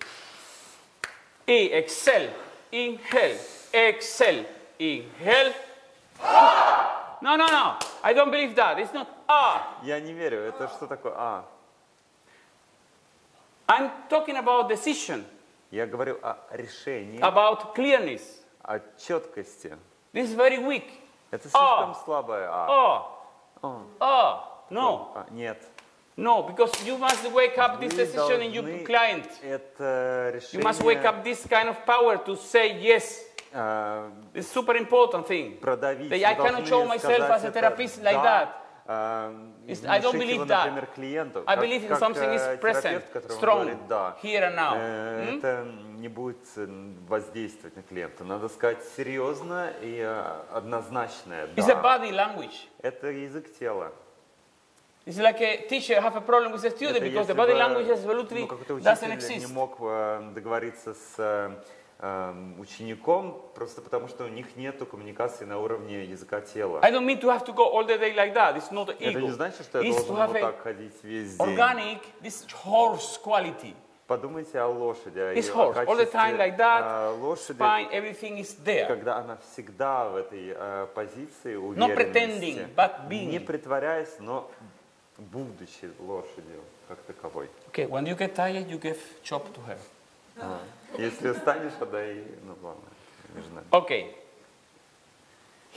E. Exhale. Inhale. Exhale. Inhale. No, no, no. I don't believe that. It's not ah. Я не верю. Это что такое? А, I'm talking about decision, я говорю о решении, about clearness. о четкости. This is very weak. Это слишком слабое А. Oh, О, oh, no, а, Нет. No, because you must wake up this decision in your client. Это You must wake решение up this kind of power to say yes. э, It's super important thing. продавить. That I cannot show myself as a therapist like «да», that. э, It's- I don't believe его, that. например, клиенту. I believe in something is э, present, strong, говорит «да». here and now. Э, М? Это не будет э, воздействовать на клиента. Надо сказать серьезно и э, однозначное It's a «да». body language. Это язык тела. It's like a teacher have a problem with a student Это because the body бы, language absolutely ну, doesn't учитель не exist. мог э, договориться с э, э, учеником, просто потому что у них нет коммуникации на уровне языка тела. I don't mean to have to go all the day like that. It's not Это не ego. значит, что я It's должен вот так ходить весь день. organic, this horse quality. Подумайте о лошади, о её- horse, all the time like that, э, лошади, Fine, everything is there. когда она всегда в этой э, позиции Not уверенности, pretending, but being. не притворяясь, но будучи лошадью как таковой. Okay, when you get tired, you give chop to her. А, Если устанешь, отдай, ну ладно, между нами. Okay.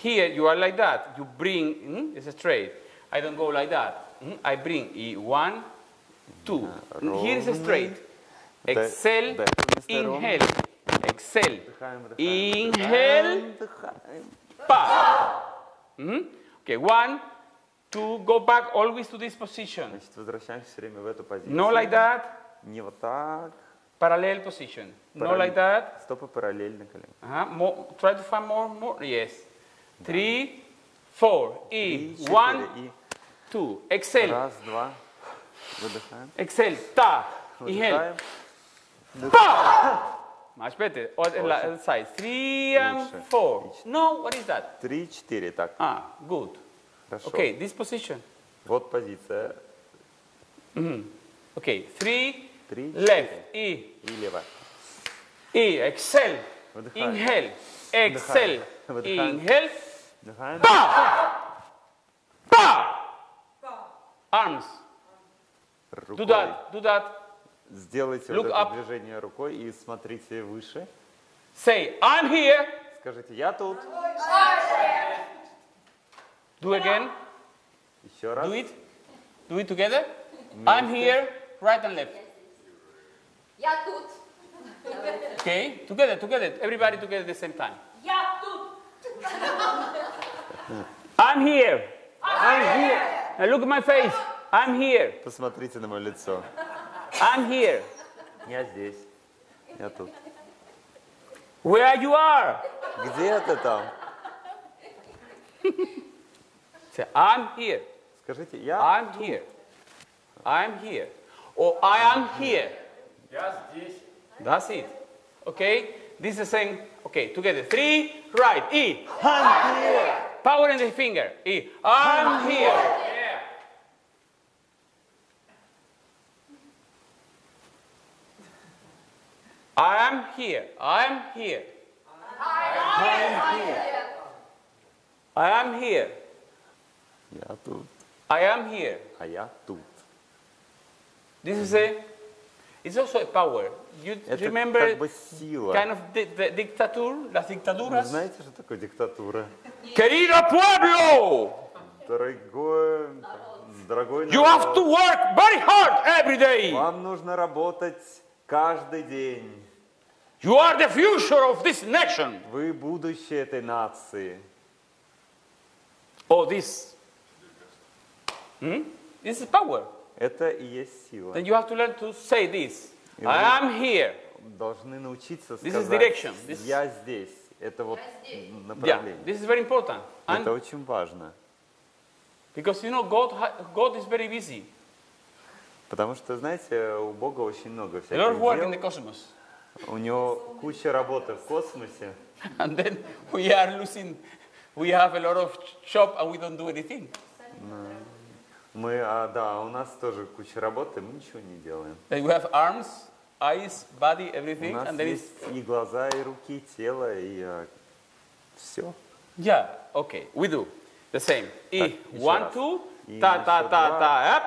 Here you are like that. You bring, mm, it's straight. I don't go like that. Mm, I bring e one, two. Mm, Here is ровный. straight. Да- Exhale, да, это место inhale, exhale, Вдыхаем, вдыхаем, inhale, вдыхаем, вдыхаем. pa. Mhm. Okay, one, two, go back always to this position. Значит, возвращаемся все время в эту позицию. No like that, Не вот так. parallel position. No Параллель- like that. Стопы параллельно колен. Uh-huh. More, try to find more, more. Yes. Three, four. Три, E. четыре. One, И two. Exhale. раз, два. Выдыхаем. Exhale. Ta. Inhale. Выдыхаем. Pa. Much better. Other, la- other side. Three and Лучше. four. No, what is that? Три, четыре. Так, Ah, good. Хорошо. Okay, this position. Вот позиция. Okay, three, Три, left. E. И лево. E. Exhale. Выдыхаем. Inhale. Exhale. Выдыхаем. Inhale. Вдыхаем. Pa. Pa. Arms. Do Рукой. that. Do that. Сделайте Look вот up. это движение рукой и смотрите выше. Say, I'm here. Скажите, я тут. Do again. Еще раз. Do it. Do it together. I'm here. Right and left. Я тут. Okay. Together. Together. Everybody together at the same time. Я тут. I'm here. I'm here. Now look at my face. I'm here. Посмотрите на мое лицо. I'm here. Я здесь. Я тут. Where you are. Где ты там? Say, I'm here. Скажите, я I'm here. I'm here. Or I am here. Я здесь. That's it. Okay? This is the same. Okay, together. Three, right. E. I'm here. Power in the finger. E. I'm here. I am here. I am here. I am here. Я тут. I am here. А я тут. This is a. It's also a power. You Это remember как бы сила. kind of the, the dictator, las Вы dictaduras? знаете, что такое диктатура? Querido pueblo! Дорогой дорогой You have to народ, work very hard every day. вам нужно работать каждый день. You are the future of this nation. Вы будущее этой нации. Oh, this. Hmm? This is power. Это и есть сила. Then you have to learn to say this. I am here. Должны научиться This is сказать, direction. This- я здесь. Это вот Yeah, направление. this is very important. And Это очень важно. because you know God, God is very busy. Потому что, знаете, у Бога очень много всяких of work in the cosmos. У него куча работы в космосе. And then we are losing, we have a lot of shop and we don't do anything. Мы, а, да, у нас тоже куча работы, мы ничего не делаем. We have arms, eyes, body, У everything, нас and есть it's и глаза, и руки, и тело, и все. yeah, okay, we do the same. И еще one, раз. two, ta up.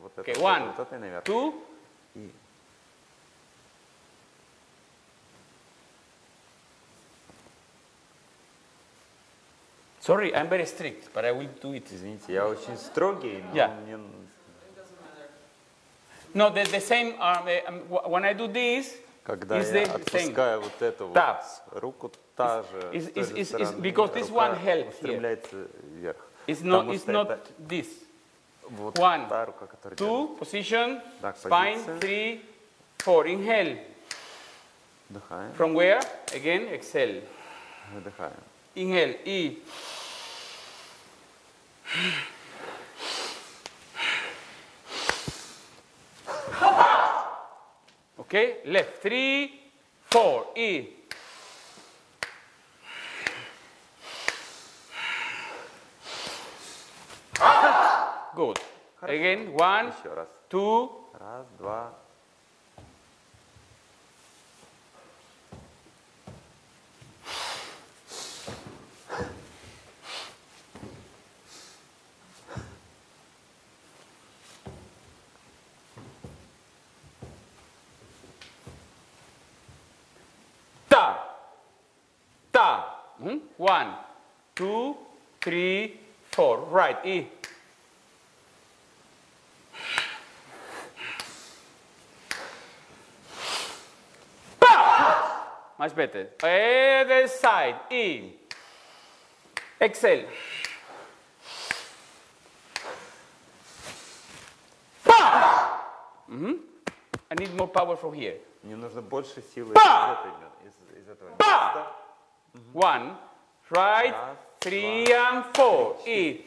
Вот это, Okay, вот one, это, вот это и наверх. Two. Sorry, I'm very strict, but I will do it. Извините, я очень строгий, но Yeah. мне No, the, the same arm. uh, um, wh- when I do this, Когда Is я the отпускаю вот эту вот Tap. руку, та же, Is- с той is- же is- is стороны because this рука one held here. устремляется вверх. it's not, Потому it's что not это this. вот One, та рука, которая Two, position, Так, spine, позиция. three, four. Inhale. держит. Вдыхаем, From where? Again, exhale. выдыхаем. Inhale, E. Okay, left, three, four, E. Good. Again, one, two, One, two, three, four. Right. E. Pa! Much better. Other side. E. Exhale. Pa! Mhm. I need more power from here. Мне нужно больше силы Па! из, этой ме- из- из этого Pa! места. One, right, three and four. Inhale,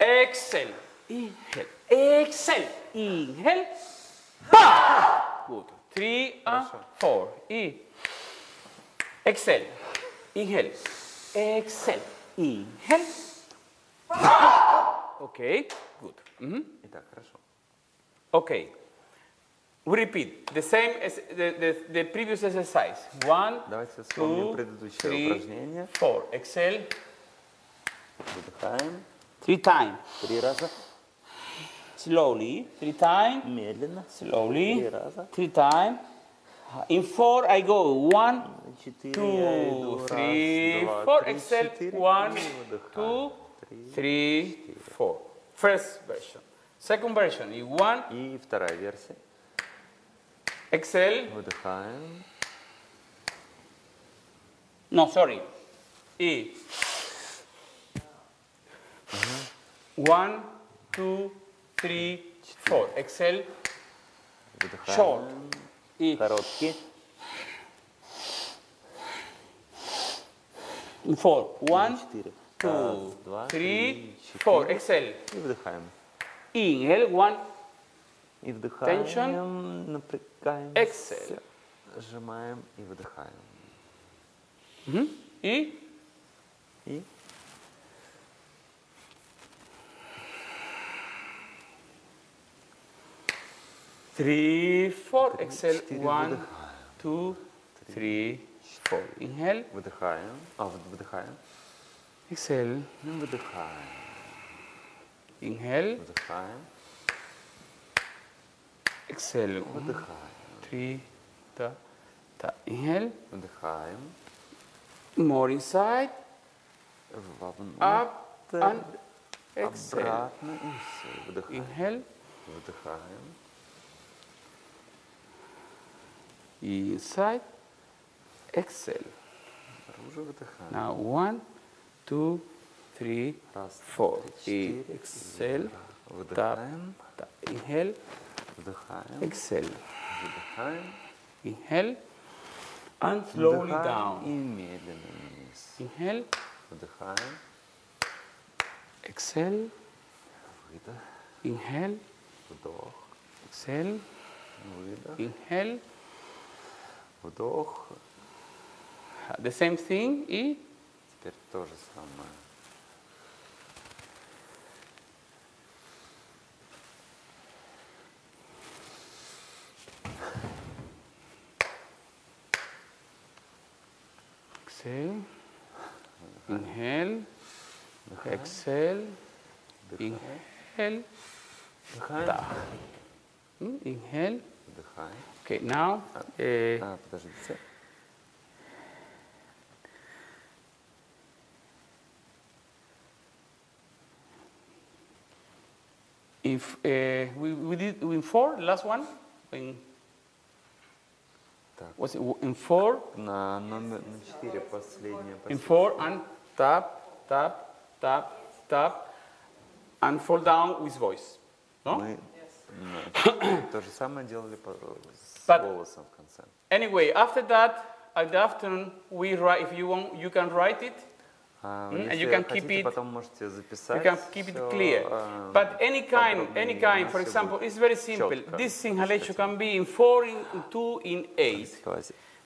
exhale, inhale, exhale, inhale, pa. Good. Three and four. E. Exhale, inhale, exhale, inhale. Pa. Okay, good. Mm -hmm. Okay. We repeat the same as the, the, the previous exercise. One, Давайте вспомним two, предыдущее three, упражнение. four. Exhale. Выдыхаем. Three times. Три раза. Slowly. Three times. Медленно. Slowly. Три раза. Three times. In four, I go one, Четыре я two, иду. Раз, three, два, four. три, Exhale. четыре. One, И выдыхаем. two, Три. three, four. First version. Second version. You one. И вторая версия. Exhale. Выдыхаем. No, sorry. E. One, two, three, four. Exhale. Выдыхаем. Short. E. Короткий. Four. One, Четыре. two, Раз, два, three, три, four. четыре. Exhale. И выдыхаем. Inhale. One. И вдыхаем. Tension. Напрягаем. Exhale. Сжимаем и выдыхаем. Mhm. E. И Three, four. Exhale. четыре One, выдыхаем. two, three, four. Inhale. Выдыхаем. А, выдыхаем. Exhale. И выдыхаем. Inhale. Выдыхаем. Exhale. Выдыхаем. Three. Ta. Ta. Inhale. Выдыхаем. More inside. Вовнутрь. Up and exhale. Обратно и все. Вдыхаем. Inhale, Вдыхаем. inside, exhale. Наружу вдыхаем. Now one, two, three, Раз, four. три, И четыре. exhale, Выдыхаем. tap. Inhale, Вдыхаем. exhale. Выдыхаем. Inhale, and slowly Вдыхаем down. И медленно вниз. Inhale, Вдыхаем. exhale, Выдох. inhale, Вдох. exhale, Выдох. inhale. Вдох. The same thing. И Теперь то же самое. Exhale, inhale, exhale, inhale, da. Mm, inhale. Okay, now. Uh, if uh, we, we did in four, last one, in Так. was it in four, На номер на 4 последняя in позиция. four, and tap, tap, tap, tap, and fall down with voice. No? Мы м, то же самое делали по- с But- голосом в конце. Anyway, after that, at the afternoon, we write. If you want, you can write it. А, Mm, and если you can keep хотите, it- потом можете записать. You can keep it всё, clear. а, But any kind, подробнее, any и kind, у for нас всё example, будет it's very simple. чётко This inhalation расписано. can be in four, in, in two, in eight.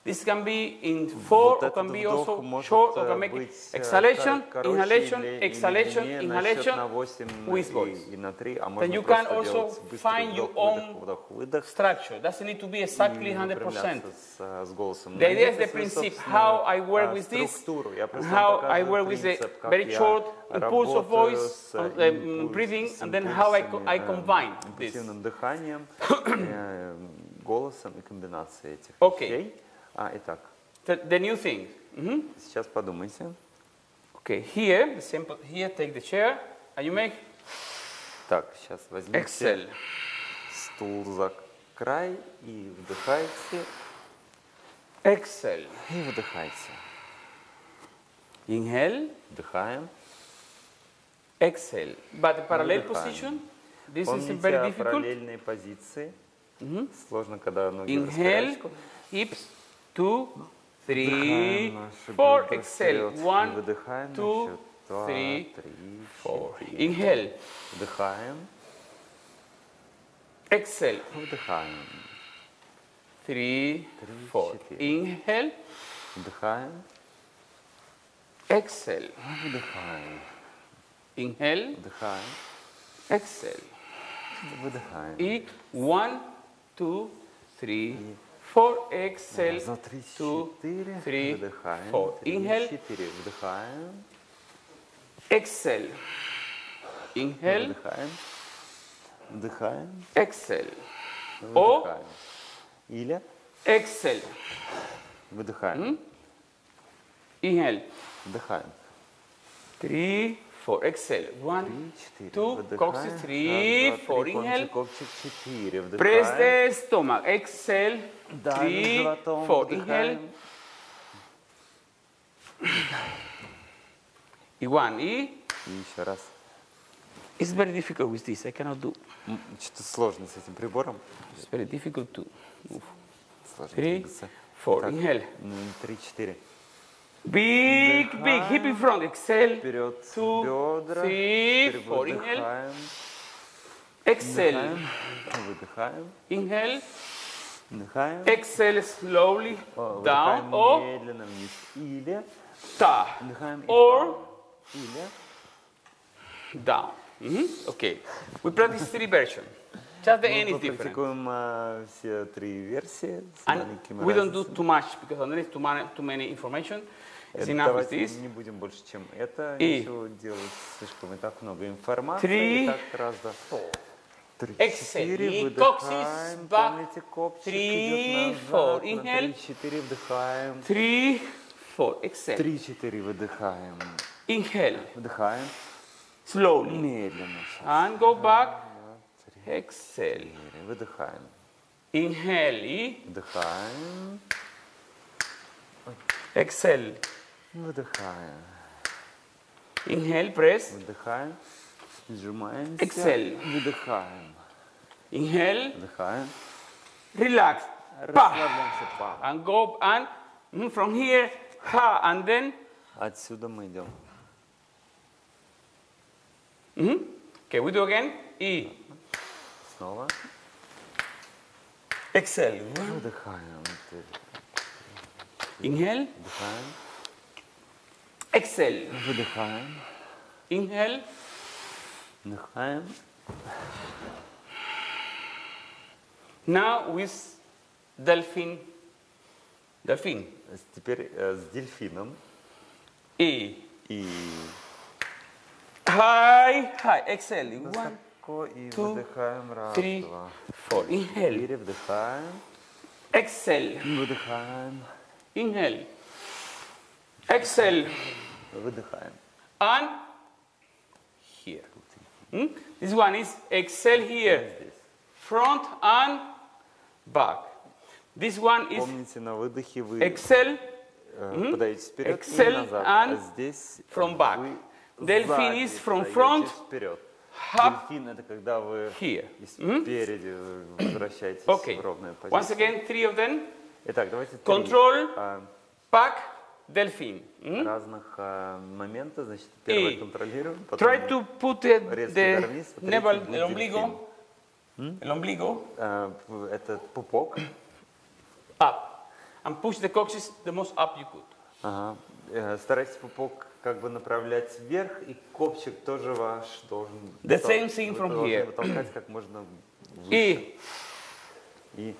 Сквозь. This can be in four, Вот or этот can be вдох also может, short, or э, can make быть, э, exhalation, кор- короче inhalation, или- или exhalation, длиннее на счёт inhalation на 8 with и, voice. и на 3, а Then можно you can просто also делать быстрый find your вдох, own выдох, вдох, выдох. structure. Doesn't need to be exactly и 100%. выпрямляться с, э, с голосом. The idea is Найдите the свою principle, собственную, how I work а, with this, структуру. Я and просто how вам I показываю work with the принцип, как very я short impulse of работаю voice, с uh, um, импульс- breathing, с and then how I, co- импульсами, I э, combine this. импульсивным дыханием, э, голосом и комбинацией этих Окей. вещей. А, итак, The, new thing. Mhm. сейчас подумайте. Okay, here, the simple, here, take the chair, and you make Так, сейчас возьмите exhale. стул за край и вдыхайте, Exhale. и выдыхайте. Inhale, Вдыхаем. exhale. But the parallel position, this is Помните very о difficult. параллельной позиции. Mhm. Сложно, когда ноги Inhale, hips, two, three, Вдыхаем наши four. бедра Exhale. вперед. И One, выдыхаем two, на счет два, three, три, four. четыре. Inhale, Вдыхаем, exhale. вдыхаем, Three, Три, four. четыре. Inhale, вдыхаем, exhale. выдыхаем, Inhale, вдыхаем, exhale. выдыхаем. И one, two, three, four. 4, exhale, Раз, два, три, 2, четыре. 3, Выдыхаем. 4. Inhale. 4. Вдыхаем. Exhale. Inhale. Вдыхаем. Вдыхаем. Exhale. О. Или. Exhale. Выдыхаем. Inhale. Вдыхаем. Три. 4 exhale 1 2 coxy 3 4 inhale press the stomach exhale 3 4 inhale и one и еще раз It's very difficult with this. I cannot do. Что-то сложно с этим прибором. It's very difficult to move. Three, four. Inhale. Три, четыре. Big, big. Hip in front. Exhale. Вперед Two, бедра. three, Теперь four. Inhale. Выдыхаем. Exhale. Вдыхаем. Выдыхаем. Inhale. Вдыхаем. Exhale slowly О, down Выдыхаем or медленно вниз. Или ta. вдыхаем и Or вправо. Или down. Mhm. Okay. We practice three versions. Just the end мы is different. попрактикуем а, все три версии с And маленькими we don't do разницами. too much because underneath too many, too many information. Давайте не будем больше, чем это. И- Ничего делать слишком и так много информации. Three, Итак, раз, два, три, четыре. И Выдыхаем. Помните, копчик идет назад. Три, четыре. Вдыхаем. Exhale. Три, четыре. Выдыхаем. Inhale. Вдыхаем. Slowly. Медленно. And go back. Exhale. Выдыхаем. Inhale. И Вдыхаем. exhale. Выдыхаем. Inhale, press. Выдыхаем. Сжимаемся. Exhale. Выдыхаем. Inhale. Вдыхаем. Relax. Pa. Расслабляемся. Па. And go and mm, from here, ha, and then. Отсюда мы идем. mhm. Okay, we do again. E. Снова. Exhale. Выдыхаем. Inhale. Вдыхаем. Exhale. Выдыхаем. Inhale. Вдыхаем. Now with dolphin. Dolphin. Теперь э, с дельфином. E. И High, high. Exhale. One, высоко. И two, выдыхаем. Раз, three. два, four. Inhale. четыре. Вдыхаем. Exhale. Выдыхаем. Inhale. Exhale. Выдыхаем. And here. Hmm? This one is exhale here. Здесь. Front and back. This one is Помните, на выдохе вы exhale э, Мгм. подаете вперед Excel и назад. and а здесь from back. вы Delphin сзади is from подаете front, вперед. up Дельфин это когда вы here. и Мгм. спереди возвращаетесь Okay. в ровную Once позицию. again, three of them. Итак, давайте три Control, а, back, delphin. Hmm? разных а, момента. Значит, первое И контролируем, потом Try to put the, the вниз, а navel, el ombligo, дельфин. el ombligo этот пупок. up and push the coccyx the most up you could. Ага. Э, Старайтесь пупок как бы направлять вверх, и копчик тоже ваш должен... The тол- same thing from here. толкать как можно выше. E. И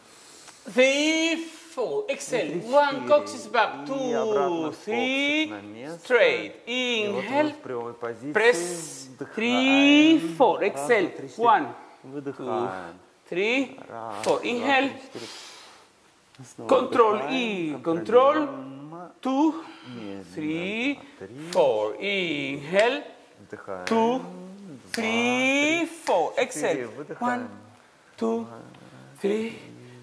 Three, Four, Exhale. One coccyx back. Two, three. Straight. Inhale. Press. Three, four. Exhale. One, two, three, four. Inhale. Control. E. Control. Two, three, four. Inhale. Two, three, four. Exhale. One, two, three,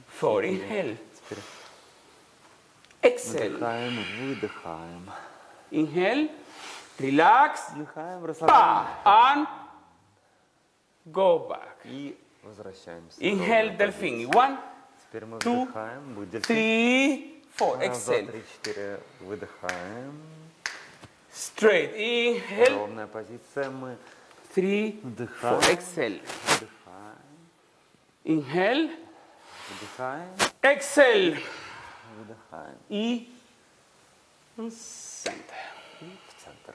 four. Inhale. Теперь Exhale. вдыхаем, выдыхаем. Inhale. Relax. Вдыхаем, Pa. расслабляем. And go back. И возвращаемся. Inhale, Ровная delfin. позиция. One, Теперь мы two, вдыхаем, будет дельфин. three, four. Раз, два, Exhale. три, четыре. Выдыхаем. Straight. Inhale. Ровная позиция. Мы Three, four. вдыхаем. Exhale. Вдыхаем. Inhale. Вдыхаем. Exhale. Выдыхаем. E. And center. И в центр.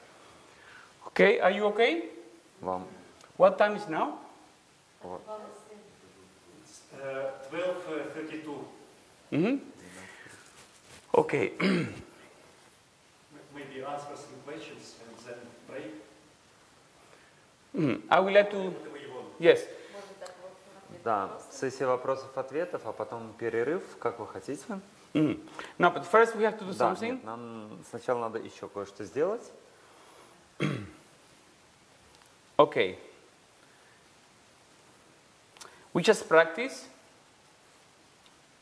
Okay, are you okay? Вам What time is now? Uh, 12.32. hmm Okay. Maybe answer some questions and then break. Mhm. I would like to. Whatever you want. Yes. Да, сессия вопросов-ответов, а потом перерыв, как вы хотите. Mhm. No, but first we have to do Да, something. нет, нам сначала надо еще кое-что сделать. Okay. We just practice.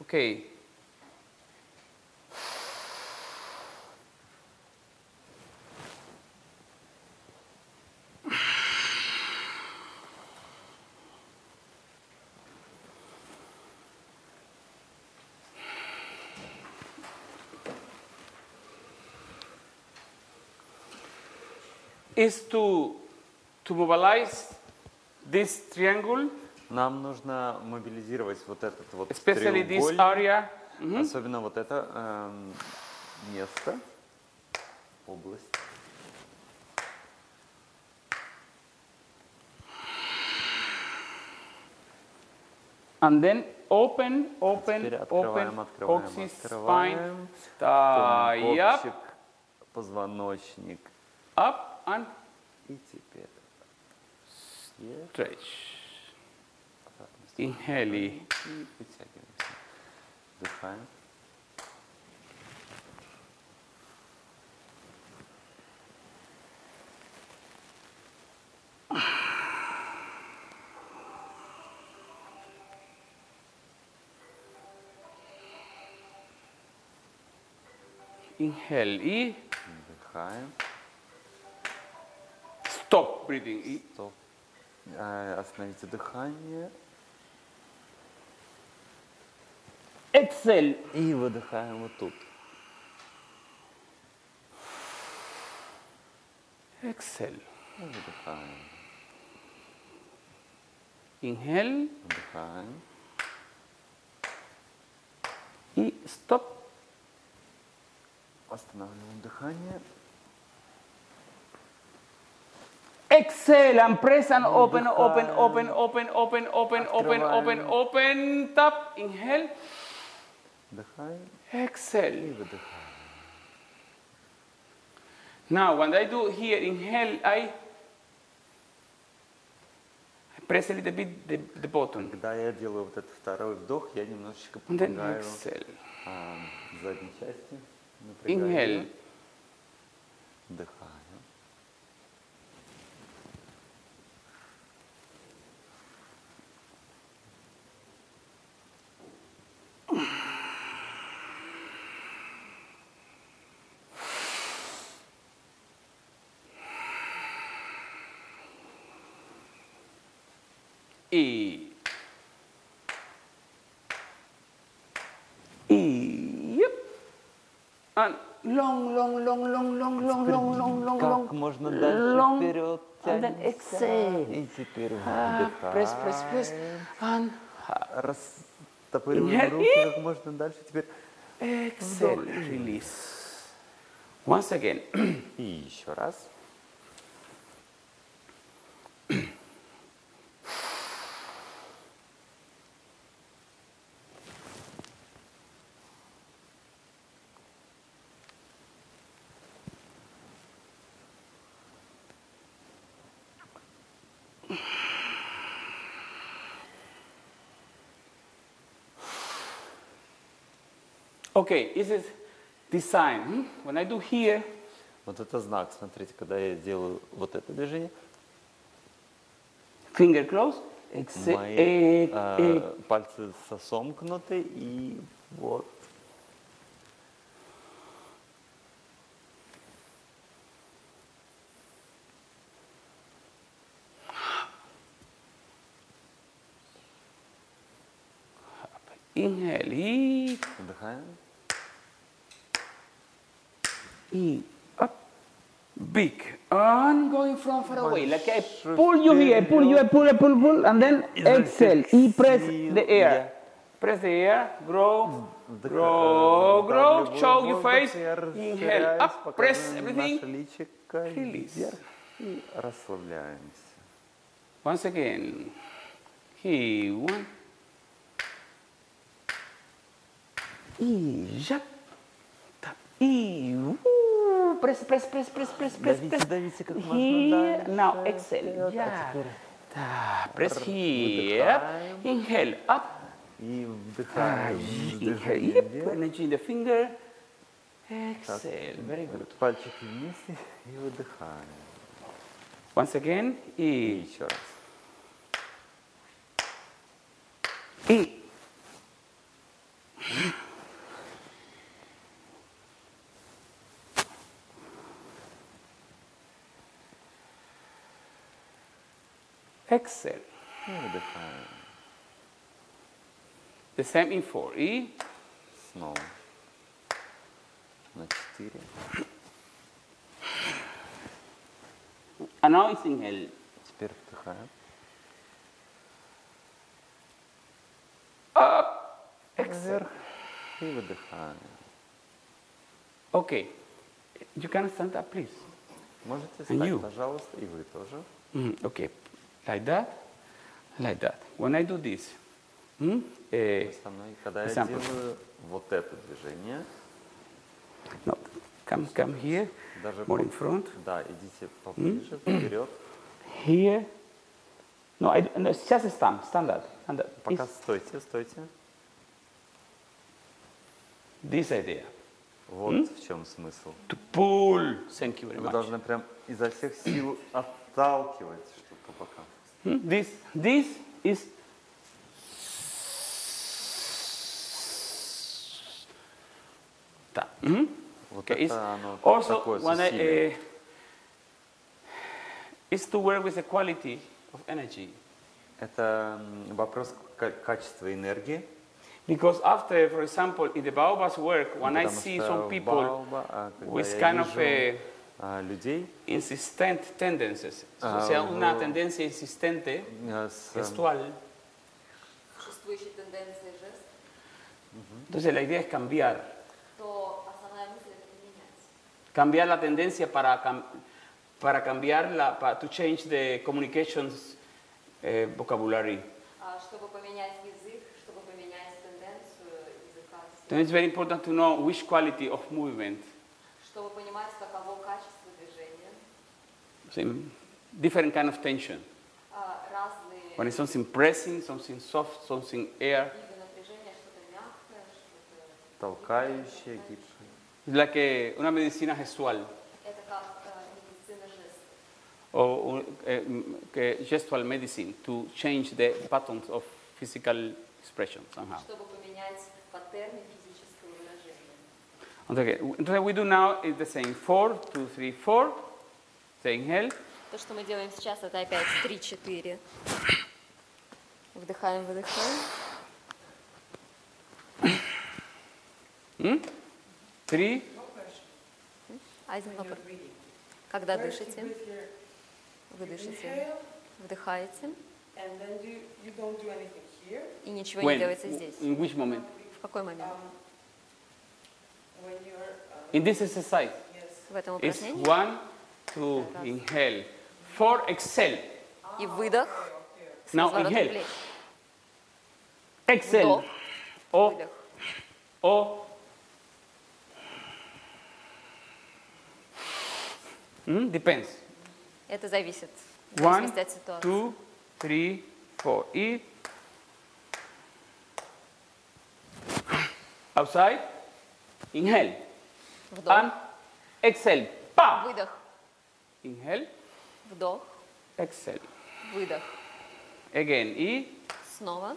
Okay. Is to to mobilize this triangle, Нам нужно мобилизировать вот этот вот especially this area. Mhm. особенно вот это эм, место, область. And then open, open, Теперь open, открываем, spine, tie up, позвоночник. up and stretch. Inhale. Inhale, Вдыхаем. Stop breathing. Стоп. А, Остановите дыхание. Exhale. И выдыхаем вот тут. Exhale. И выдыхаем. Inhale. Вдыхаем. E. Stop. Останавливаем дыхание. Press and open, open, open, open, open, open, open, open, open. Tap. Inhale. Вдыхаем. И Exhale. Now, when I do here, inhale, I press a little bit the, the bottom. Когда я делаю вот этот второй вдох, я немножечко помогаю а, задней части. Inhale. Вдыхаю. E. E. Yep. And long, long, long, long, long, long, long, long, long, Как long. можно дальше long, вперед and then тянемся. exhale. И теперь Ah, press, press, press. And Растопыриваем руки как можно дальше. Теперь exhale. Release. Once again. и еще раз. Okay, this is design. hmm? When I do here, Вот это знак. Смотрите, когда я делаю вот это движение, finger close. Мои Eh, э, eh. пальцы сосомкнуты и вот. Inhale. Вдыхаем. E. Up. Big. And going from far away. Like I pull you here, I pull you, I pull, I pull, pull, and then exhale. E. Press the air. Press the air. Grow. Grow, grow. Show your face. Inhale. Up. Press everything. Наше личико Release. вверх и расслабляемся. Once again. Here. One. E. Jump. И през, през, през, през, през, през. през. Давице, какво И now exhale. Yeah. Да, през here. Inhale up. И вдъхаем. Inhale up. Energy in the finger. Exhale. Very good. Пальчик вниз и вдъхаем. Once again. И еще раз. И выдыхаем. The same in four. E. Снова. На четыре. And now it's inhale. Теперь вдыхаем. Exhale. И выдыхаем. Okay. You can stand up, please. Можете And встать, you. пожалуйста, и вы тоже. Mm, okay. Like that. Like that. When I do this, mm, eh, со мной. Когда я example. делаю вот это движение, no, come, come here, даже more по- in front. Да, идите поближе, вперед. Here. No, I, no, stand, stand up, stand up. Пока It's стойте, стойте. this idea. Вот в чем смысл. To pull. Thank you very Вы much. должны прям изо всех сил отталкивать что-то по бокам. Hmm? This, this is that. Mhm. Вот Okay, it's это оно also такое when I, усилие. uh, it's to work with the quality of energy. Это м, вопрос ка- качества энергии. Because after, for example, in the Baobab's work, when I потому see что some в people Баоба, а, когда with я kind of вижу, uh, а, людей insistent tendencies, Ah, o sea, una bueno. tendencia insistente, э, с, gestual, Существующие тенденции жест, entonces la idea es cambiar, то основная мысль это менять. cambiar la tendencia para, cam- para cambiar la, para, to change the communications eh, vocabulary. А чтобы поменять язык, чтобы поменять тенденцию языка, Then it's very important to know which quality of movement, чтобы понимать, каково качество движения, so, different kind of tension. а, разные When it's something pressing, something soft, something air, виды напряжения, что-то мягкое, что-то... толкающие, гибкие. es la que una medicina gestual Это как э, медицина жестов. o o, eh, mm, que gestual medicine to change the patterns of physical expression somehow. чтобы поменять паттерны физического выражения. Okay, entonces we do now is the same. Four, two, three, four. То, что мы делаем сейчас, это опять 3-4. Вдыхаем, выдыхаем. Один вопрос. Когда дышите, вы дышите, вдыхаете и ничего не делается здесь. In which moment? В какой момент? In this exercise. В этом It's упражнении. one, two, inhale. Four, exhale. И выдох с Now разворотом inhale. плеч. Exhale. Вдох, O, выдох. o. Hmm, Depends. Это зависит в One, зависимости от ситуации. two, three, four. И outside, inhale. Вдох, And exhale. Pa. выдох, Inhale, вдох, exhale. выдох. Again. И Снова.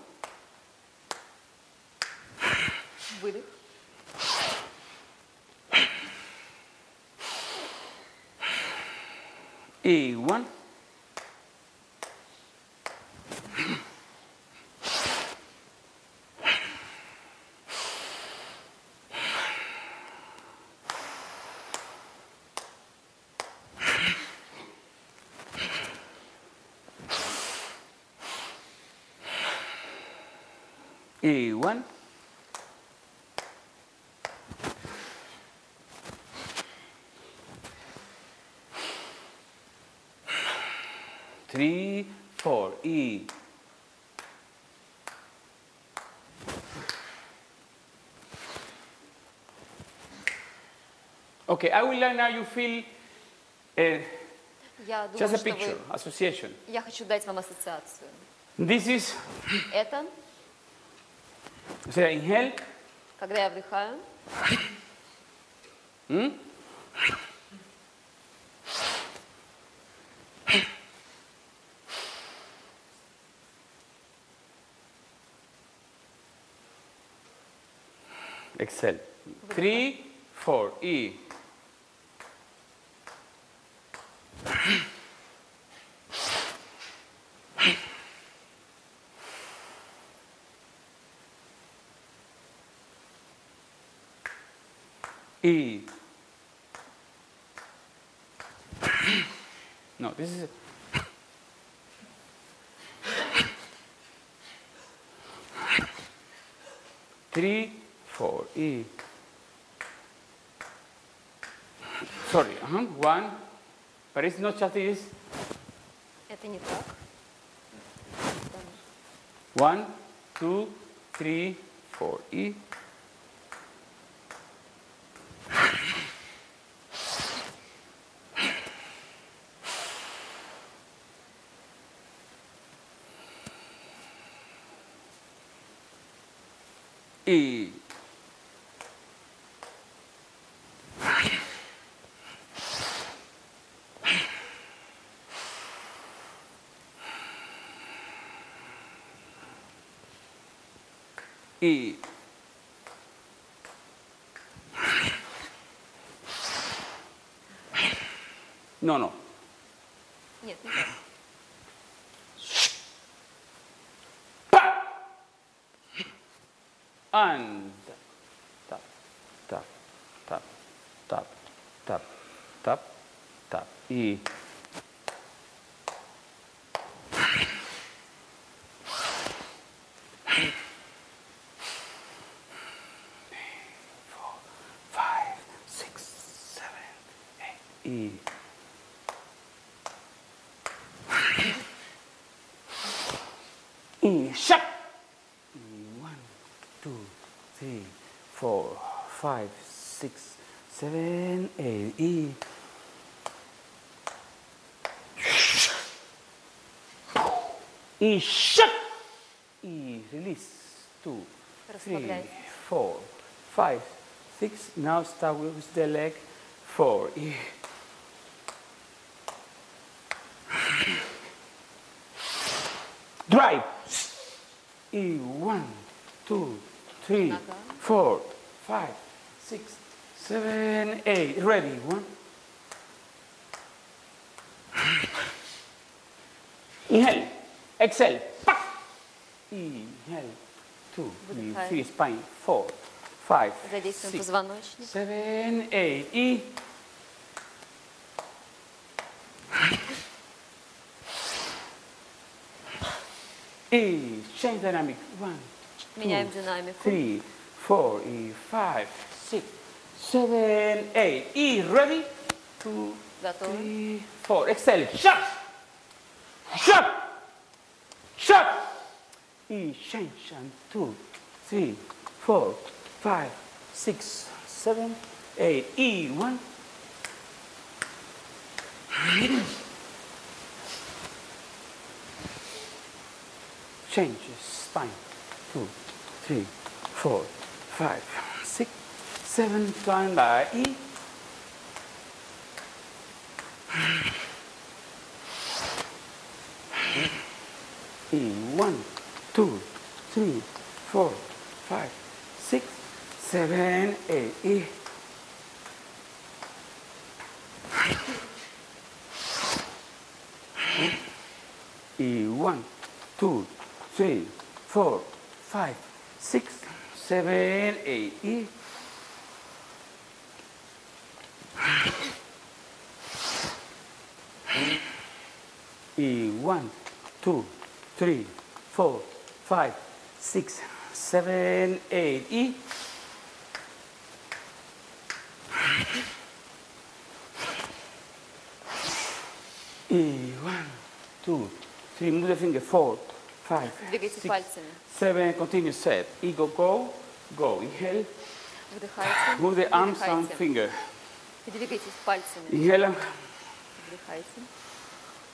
Выдох. и one. И one. Three, four, E. Okay, I will let now you feel uh, Я думаю, just a что picture, вы... association. Я хочу дать вам ассоциацию. This is, Это, o sea, inhale, когда я вдыхаю, ¿Mm? Exhale. Three, four, E. E. No, this is. Three, four, E. Sorry, uh-huh, one, but it's not just this. это не так. One, two, three, four, E. y no no. And tap, tap, tap, tap, tap, tap, tap. Y. Y Y shut. Y one, two, three, four, five, six, seven, eight. E. E shut. E release. Two, three, four, five, six. Now start with the leg. Four. E. Drive. E. One, two, three, four, five six, seven, eight. Ready. One. Inhale. Exhale. Pack. Inhale. Two, three, Выдыхаем. three. Spine. Four, five, Задействуем six, позвоночник. seven, eight. И И change dynamic. One, Меняем динамику. three, four, и five, six, seven, eight. E, ready? Two, three, four. Exhale. Shut. Shut. Shut. E, change. And two, three, four, five, six, seven, eight. E, one. Changes. Spine. Two, three, four, five. 7 times by E. E, 1, 2, 3, 4, 5, 6, 7, 8, E. E, 1, 2, 3, 4, 5, 6, 7, 8, E. five, six, seven, eight. E. E. One, two, three. Move the finger. Four, five, Двигайте six, пальцами. seven. Continue. Set. Ego. Go. Go. Inhale. Вдыхайте. Move the arms and Выдыхайте. finger. И двигайтесь пальцами. Inhale. Вдыхайте.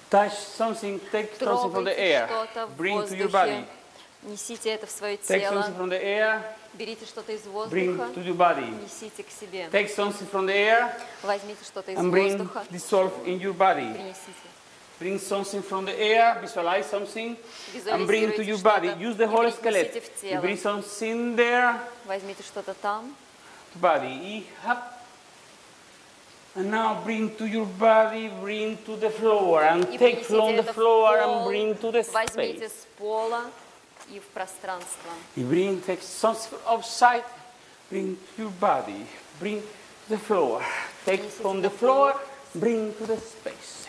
Touch something. Take something from the Трогайте air. что-то в Bring to your body. воздухе. Несите это в свое Take тело. something from the air. Берите что-то из Bring воздуха. to your body. Несите к себе. Take something from the air Возьмите что-то из and bring воздуха. dissolve in your body. Принесите. Bring something from the air, visualize something, and bring to Визуализируйте your body. что-то Use the и whole принесите skeleton. в You тело. bring something there, Возьмите что-то там. to body. E, up. And now bring to your body, bring to the floor, and И take from принесите the это в floor and пол. bring to the Возьмите space. с пола и в пространство. You bring, take something outside, bring to your body, bring to the floor. Take Принесите from на the пол. floor, bring to the space.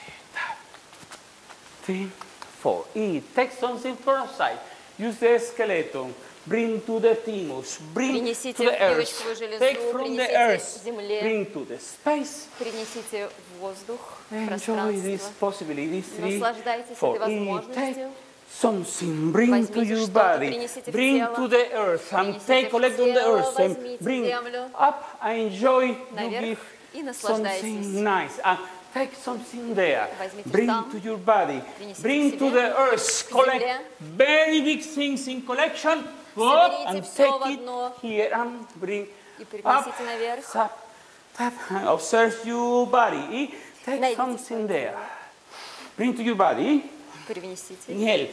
Three, four. E, take something from outside. Use the skeleton. Bring to the thymus. Bring to Принесите the earth. пищевую железу, Take from the принесите earth. земле. Bring to the space. Перенесите в воздух, в Enjoy this пространство. possibility. These three, Наслаждайтесь four. этой E, take возможностью. something bring to your body, bring to the earth, and take collect on the earth, and bring up and enjoy you give something nice. And take something there, bring to your body, bring to the earth, collect very big things in collection, up and take it here and bring up, Up, up, and observe your body, take something there, bring to your body, Привнесите. Inhale.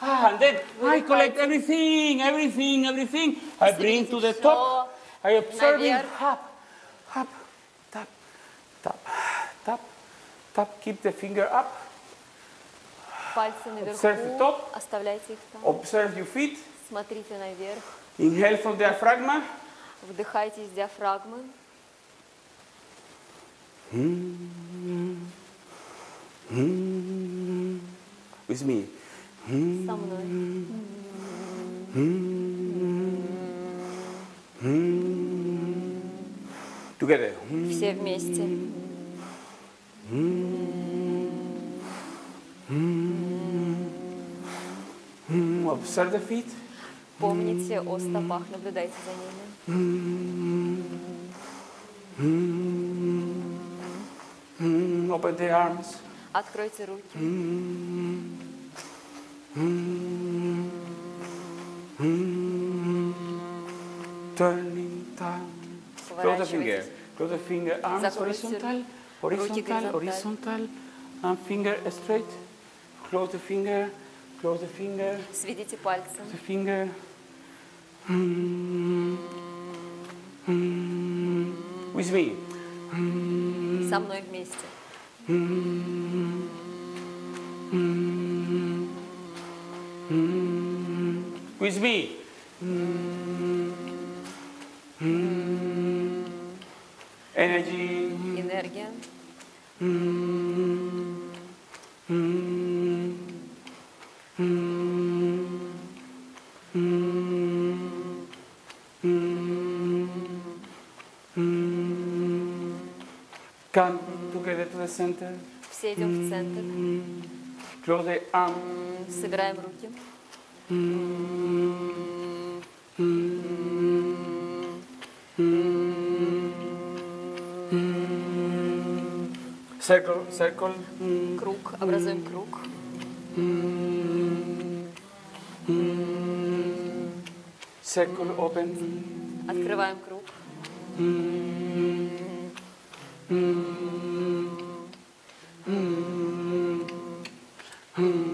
Ah, and then I collect everything, everything, everything. I bring to the top. I observe it. наверх. Up, up, tap, tap, tap, Tap, keep the finger up. Пальцы the наверху, top. оставляйте их там. Observe your feet. Смотрите наверх, Inhale from diaphragm. вдыхайте из диафрагмы. With me. Со мной. Together. Все вместе. Observe the feet. Помните о стопах, наблюдайте за ними. Open the arms. Откройте руки. Turning down. Close the finger. Поворачивайтесь. Close the finger. Arms Закройте horizontal. руки Horizontal. горизонталь. Horizontal. And finger straight. Close the finger. Close the finger. Сведите пальцы. The finger. With me. Со мной вместе. With me. Energy. Энергия. Come together to the center. Все идем в центр. The arm. Собираем руки. Circle, circle. Круг. Образуем круг. Circle open. Открываем круг. Hmm.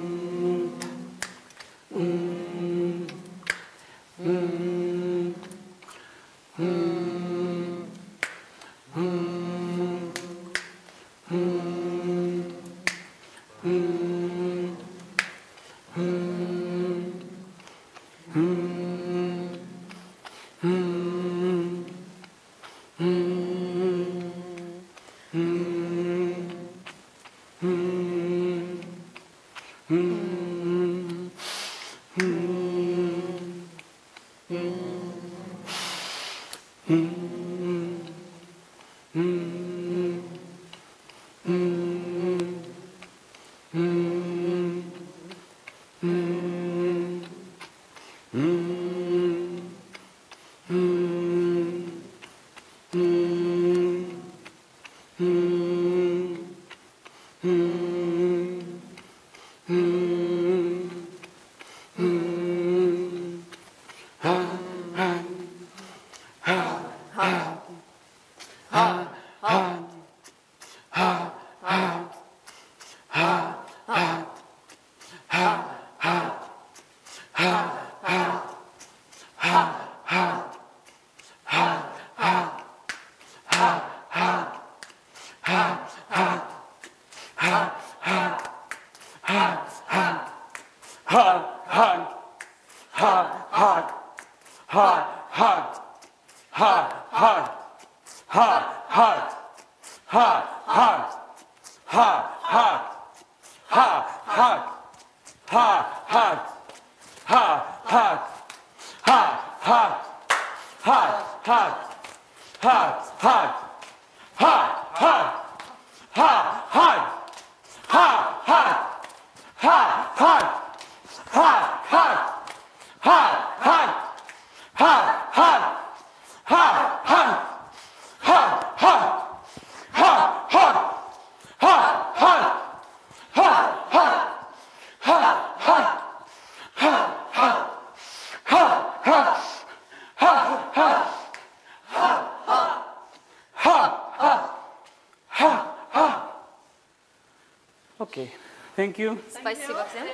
Спасибо всем.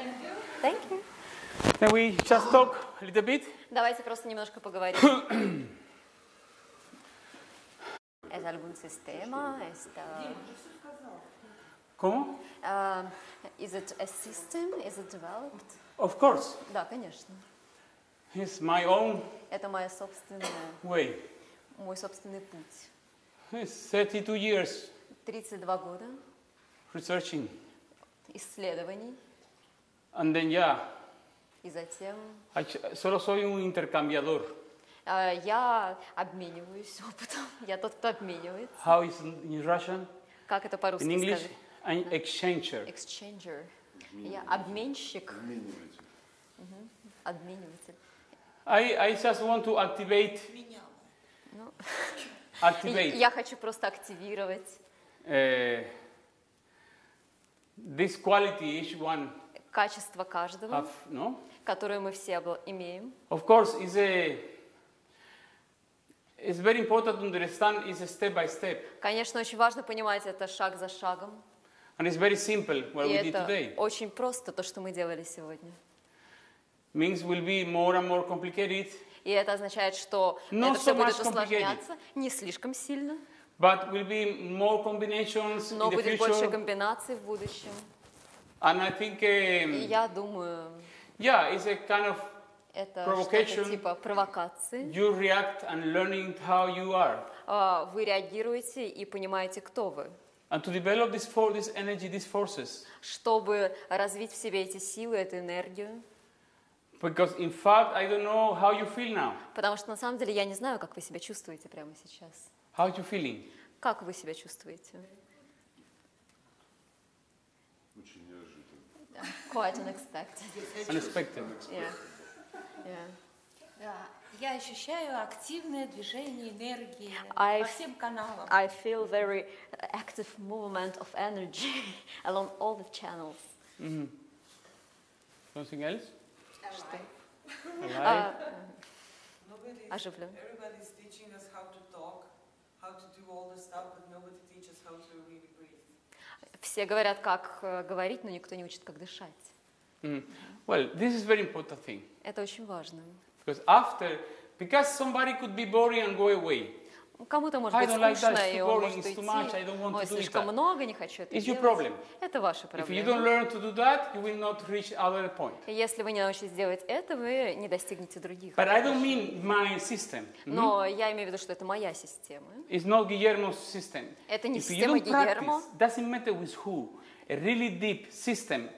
Thank you. Then we just talk a little bit. Давайте просто немножко поговорим. ¿Es algún sistema? ¿Está... Is it a system? Is it developed? Of course, Да, конечно. it's my own Это моя собственная, way. мой собственный путь. It's 32 years 32 года researching. Исследований, And then, yeah, и затем I solo soy un intercambiador. э, я обмениваюсь опытом. Я тот, кто обменивается. How is in Russian? Как это по-русски In English, an exchanger. Exchanger. Я обменщик, Обменивайте. обмениватель. I, I just want to activate, Ну, activate я хочу просто активировать uh, this quality each one качество каждого, have, no? которое мы все имеем. Of course, it's a, it's very important to understand it's a step by step. Конечно, очень важно понимать это шаг за шагом. And it's very simple what И we did это today. очень просто, то, что мы делали сегодня. Means will be more and more complicated, И это означает, что Not это все so будет усложняться не слишком сильно, but will be more combinations но in the будет больше future. комбинаций в будущем. And I think, И um, я думаю, yeah, it's a kind of это Provocation. что-то типа провокации. you react and learning how you are. А, Вы реагируете и понимаете, кто вы. And to develop this, for, this energy, these forces. Чтобы развить в себе эти силы, эту энергию. Because in fact, I don't know how you feel now. Потому что на самом деле я не знаю, как вы себя чувствуете прямо сейчас. How you feeling? Как вы себя чувствуете? Очень неожиданно. Quite unexpected. Unexpected. Yeah. Yeah. Да, я ощущаю активное движение энергии I по всем каналам. I feel very active movement of energy along all the channels. Mhm. Something else? Что? Alive? А, Nobody, оживлен. everybody's teaching us how to Все говорят, как э, говорить, но никто не учит, как дышать. Mhm. Well, this is very important thing. Это очень важно. Because after, because somebody could be boring and go away. Кому-то может I быть don't like that, скучно, it's и он может want Ой, слишком много, не хочу это It's your делать. problem. Это ваша If you don't проблема. learn to do that, you will not reach other point. И Если вы не научитесь делать это, вы не достигнете других. But I don't mean my system. Mhm. Но я имею в виду, что это моя система. It's not Guillermo's system. Это не If you система don't Гильермо. practice, doesn't matter with who, a really deep system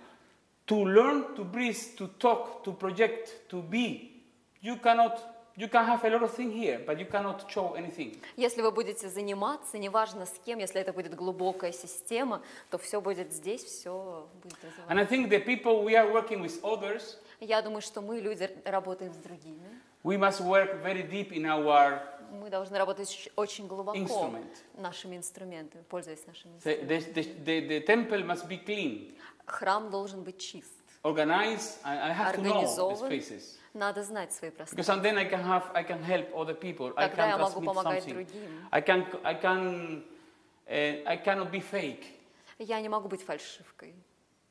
to learn to breathe, to talk, to project, to be, you cannot, you can have a lot of things here, but you cannot show anything. Если вы будете заниматься, неважно с кем, если это будет глубокая система, то все будет здесь, все будет развиваться. And I think the people we are working with others, Я думаю, что мы, люди, работаем с другими. we must work very deep in our Мы должны работать очень глубоко instrument. нашими инструментами, пользуясь нашими The, инструментами. the, the, the temple must be clean, Храм должен быть чист. organized. I, I have to know the spaces. Надо знать свои Because пространства. then I can have, I can help other people. I Тогда can я могу помогать something. другим. I can, I can, uh, I cannot be fake. Я не могу быть фальшивкой.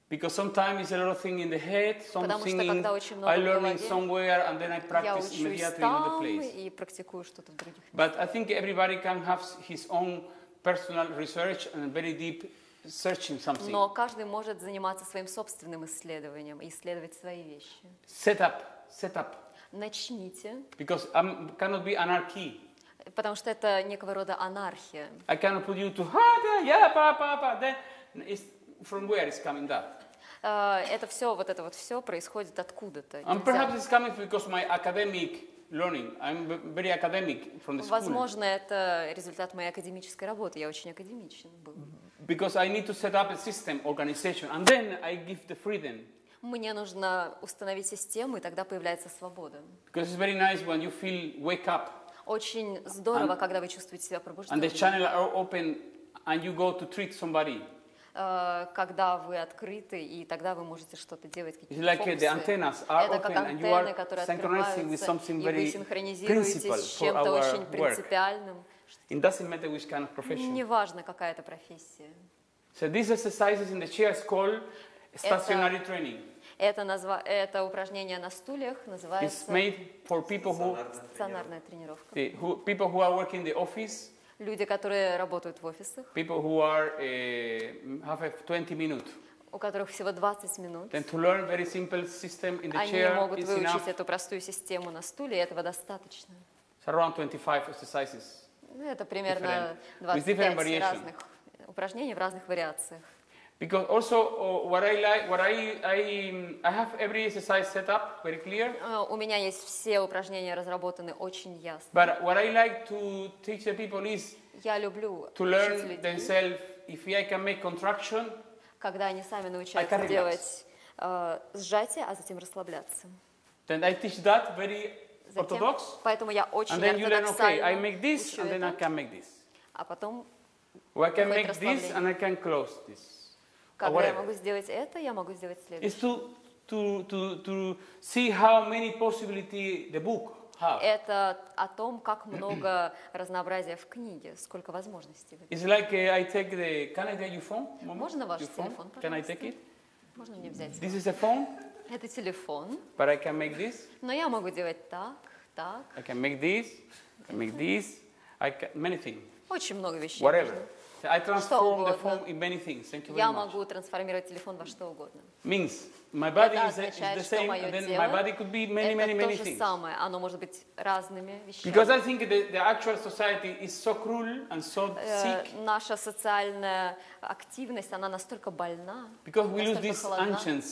Because sometimes it's a lot of things in the head, Потому что something когда очень много I learn it somewhere and then I practice immediately in other там place. и практикую что-то в других But I think everybody can have his own personal research and very deep searching something. Но каждый может заниматься своим собственным исследованием и исследовать свои вещи. Set up, set up. Начните, Because I cannot be anarchy. потому что это некого рода анархия. I cannot put you to, ah, yeah, pa, pa, pa. Then it's, from where is coming that? Э, Это все, вот это вот все происходит откуда-то. And perhaps it's coming because my academic learning. I'm very academic from the school. Возможно, это результат моей академической работы. Я очень академичен был. Because I need to set up a system, organization, and then I give the freedom. Мне нужно установить систему, и тогда появляется свобода. Because it's very nice when you feel wake up Очень здорово, And- когда вы чувствуете себя and the пробужденным. channel are open and you go to treat somebody. Э, когда вы открыты, и тогда вы можете что-то делать, какие-то like uh, are Это как антенны, которые открываются, и вы синхронизируетесь с чем-то очень принципиальным. It doesn't matter which kind of profession. Неважно, какая это профессия. So these exercises in the chair is called stationary training. Это, назва... это упражнение на стульях It's называется made for people who, стационарная тренировка. the, who people who are working in the office, Люди, которые работают в офисах, people who are uh, have a 20 minute у которых всего 20 минут, then to learn very simple system in the они chair могут is выучить enough. эту простую систему на стуле, и этого достаточно. It's around 25 exercises. Ну, это примерно Different. With different 25 variation. разных упражнений в разных вариациях. Because also uh, what I like, what I, I, I have every exercise set up very clear. Э, У меня есть все упражнения разработаны очень ясно. But what I like to teach the people is Я люблю to learn людей, themselves if I can make contraction, когда они сами I научаются делать э, сжатие, а затем расслабляться. then I teach that very Затем, orthodox. поэтому я очень And then you learn, okay, I make this and then I это, can make this. а потом, Or I can make this and I can close this. Когда я могу сделать это, я могу сделать следующее. to, to, to, see how many possibility the book have. Это о том, как много разнообразия в книге, сколько возможностей. It's like uh, I take the, can I take your phone? Mama? Можно ваш Your phone? телефон, Can I take it? Можно мне взять? This is a phone, Это телефон, but I can make this. но я могу делать так, так. I can make this. I can make this. I can, many things. Очень много вещей. Whatever. можно. I transform the phone in many things. Thank you very Я much. могу трансформировать телефон во что угодно. Means my body Это is, the- is означает, the что same, мое and then тело my body could be many, many, это то many же things. самое. Оно может быть разными. Because I think the, the actual society is so cruel and so Э, sick наша социальная активность, она настолько больна, because we lose настолько this холодна, ancient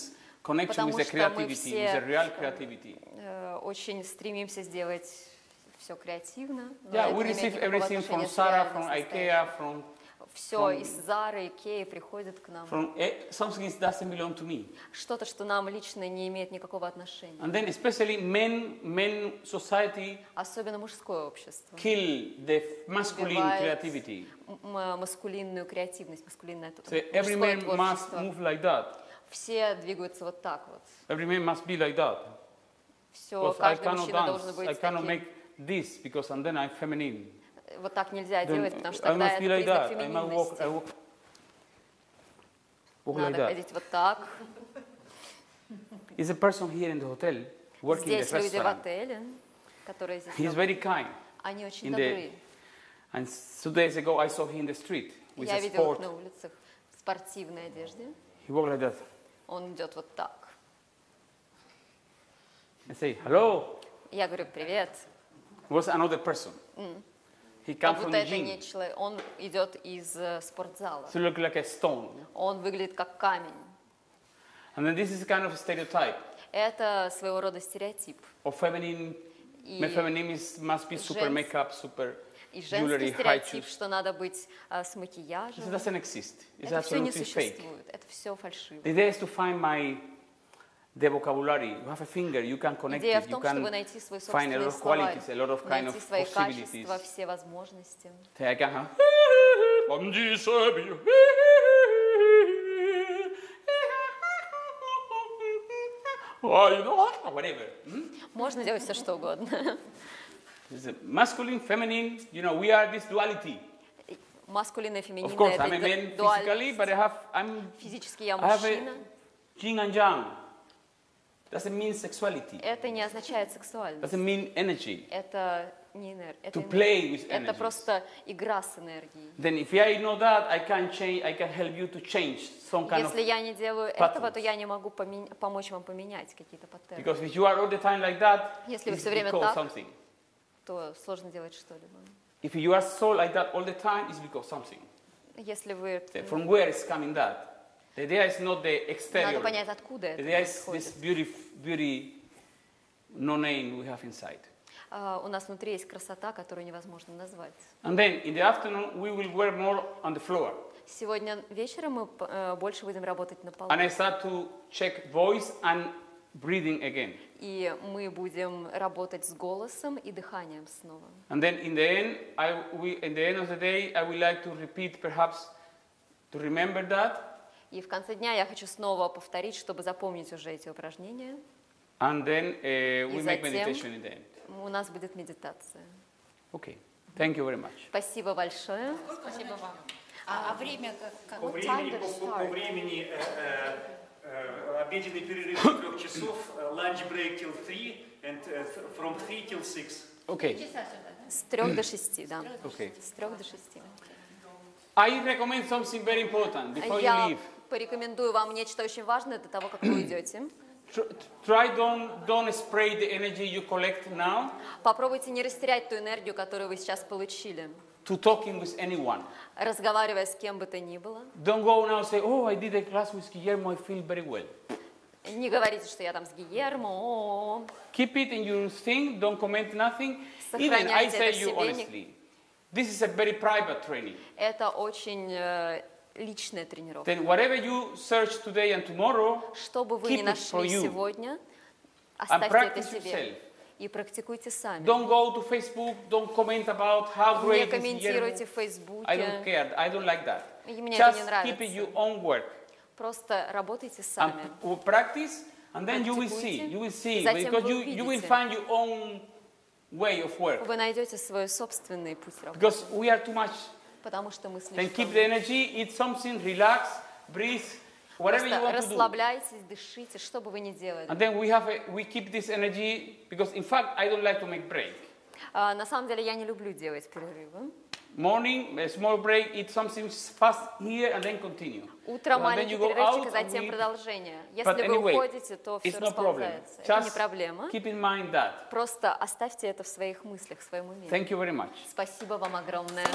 connection Потому with the что мы creativity, все, with the real creativity. э, очень стремимся сделать все креативно. но Yeah, это we не имеет receive никакого everything from отношения с реальной from. IKEA, from, Все from- из Зары, Икеи приходит к нам. from eh, something that doesn't belong to me. Что-то, что нам лично не имеет никакого отношения. And then especially men, men society Особенно мужское общество. kill the masculine creativity. м- маскулинную креативность, маскулинное So every мужское man must творчество. move like that. Все двигаются вот так вот. Every man must be like that. Все, I каждый мужчина должен dance, I быть cannot таким. make this because and then I'm feminine. Вот так нельзя Then делать, потому что I тогда это like признак that. I must walk, I феминильности. walk, walk like Надо that. ходить вот так. Is a person here in the hotel working in Здесь the люди в отеле, которые здесь He's very kind. они очень in the- добрые. And two days ago I saw him in the street with Я a видела их sport. на улицах в спортивной одежде. He walked like that. Он идет вот так. I say, hello. Я говорю, привет. Was another person. М. He Как comes from будто the это не gym. человек. Он идет из э, спортзала. So look like a stone. Он выглядит как камень. And then this is kind of a stereotype Это своего рода стереотип. of feminine. И, feminine is, must be super женс- makeup, super и jewelry, женский high стереотип, shoes. что надо быть э, с макияжем. This doesn't exist. It's Это все не absolutely fake. существует. Это все фальшиво. The idea is to find my the vocabulary. You have a finger, you can connect Идея it. в You том, чтобы can найти свои find a lot собственные of слова, qualities, a lot of kind найти of свои possibilities. качества, все возможности. So I can have. Oh, you know, whatever. Hmm? Можно делать все, что угодно. It's a masculine, feminine. You know, we are this duality. Маскулинное, Of феминильное, course, это I'm a man ду- physically, дуальность. but I have I'm Физически я I have мужчина. a yin and yang. Doesn't mean sexuality. Это не означает сексуальность. Doesn't mean energy. Это не энергия. Это, To play with это energies. просто игра с энергией. Then if I know that, I can change. I can help you to change some kind Если of. я не делаю patterns. этого, то я не могу помочь вам поменять какие-то паттерны. Because if you are all the time like that, Если вы все время так, something. то сложно делать что-либо. If you are so like that all the time, it's because something. Если вы... From where is coming that? The idea is not the Надо exterior. понять, откуда The это idea is происходит. this beauty, beauty, no name we have inside. А, У нас внутри есть красота, которую невозможно назвать. And then in the afternoon, we will work more on the floor. Сегодня вечером мы п- э, больше будем работать на полу. And I start to check voice and breathing again. И мы будем работать с голосом и дыханием снова. And then in the end, I, we, in the end of the day, I would like to repeat, perhaps, to remember that, И в конце дня я хочу снова повторить, чтобы запомнить уже эти упражнения. and then uh, we И make затем- meditation in the end. У нас будет медитация. Okay. Thank you very much. Спасибо большое. Спасибо вам. А, а время как? По времени, по, по- по времени э, э, э, обеденный перерыв до трех часов, э, lunch break till three, and э, from three till six. Okay. С трех до шести, да. Okay. С трех до шести. I recommend something very important before you leave. Порекомендую вам нечто очень важное до того, как вы уйдете. Tr- Try don't, don't spray the energy you collect now Попробуйте не растерять ту энергию, которую вы сейчас получили, to talking with anyone. разговаривая с кем бы то ни было. Don't go now say, oh, I did a class with Guillermo, I feel very well. Не говорите, что я там с Гиермо. о, Keep it in your thing, don't comment nothing. Even I в you honestly, this is a very private training. Это очень э, личная тренировка. Then whatever you search today and tomorrow, Что бы вы keep ни it for нашли сегодня, and оставьте это practice себе yourself. и практикуйте сами. Don't go to Facebook, don't comment about how Не great is комментируйте в Фейсбуке. I don't care, I don't like that. И мне это не Just keep нравится. it your own work Просто работайте and сами. p- practice, and then you will see, you will see, затем because you, you will find your own way of work. Вы найдете свой собственный путь работы. Because we are too much. Потому что мы Then слишком... keep the energy, eat something, relax, breathe, whatever you want to do. расслабляйтесь, дышите, что бы вы ни делали. And then we have a, we keep this energy because in fact I don't like to make break. А, на самом деле я не люблю делать перерывы. Morning, a small break, eat something fast here and then continue. Then маленький перерывчик, а затем продолжение. But Если вы anyway, уходите, то все no расползается. Это не проблема. keep in mind that. Просто оставьте это в своих мыслях, в своем уме. Thank you very much. Спасибо вам огромное.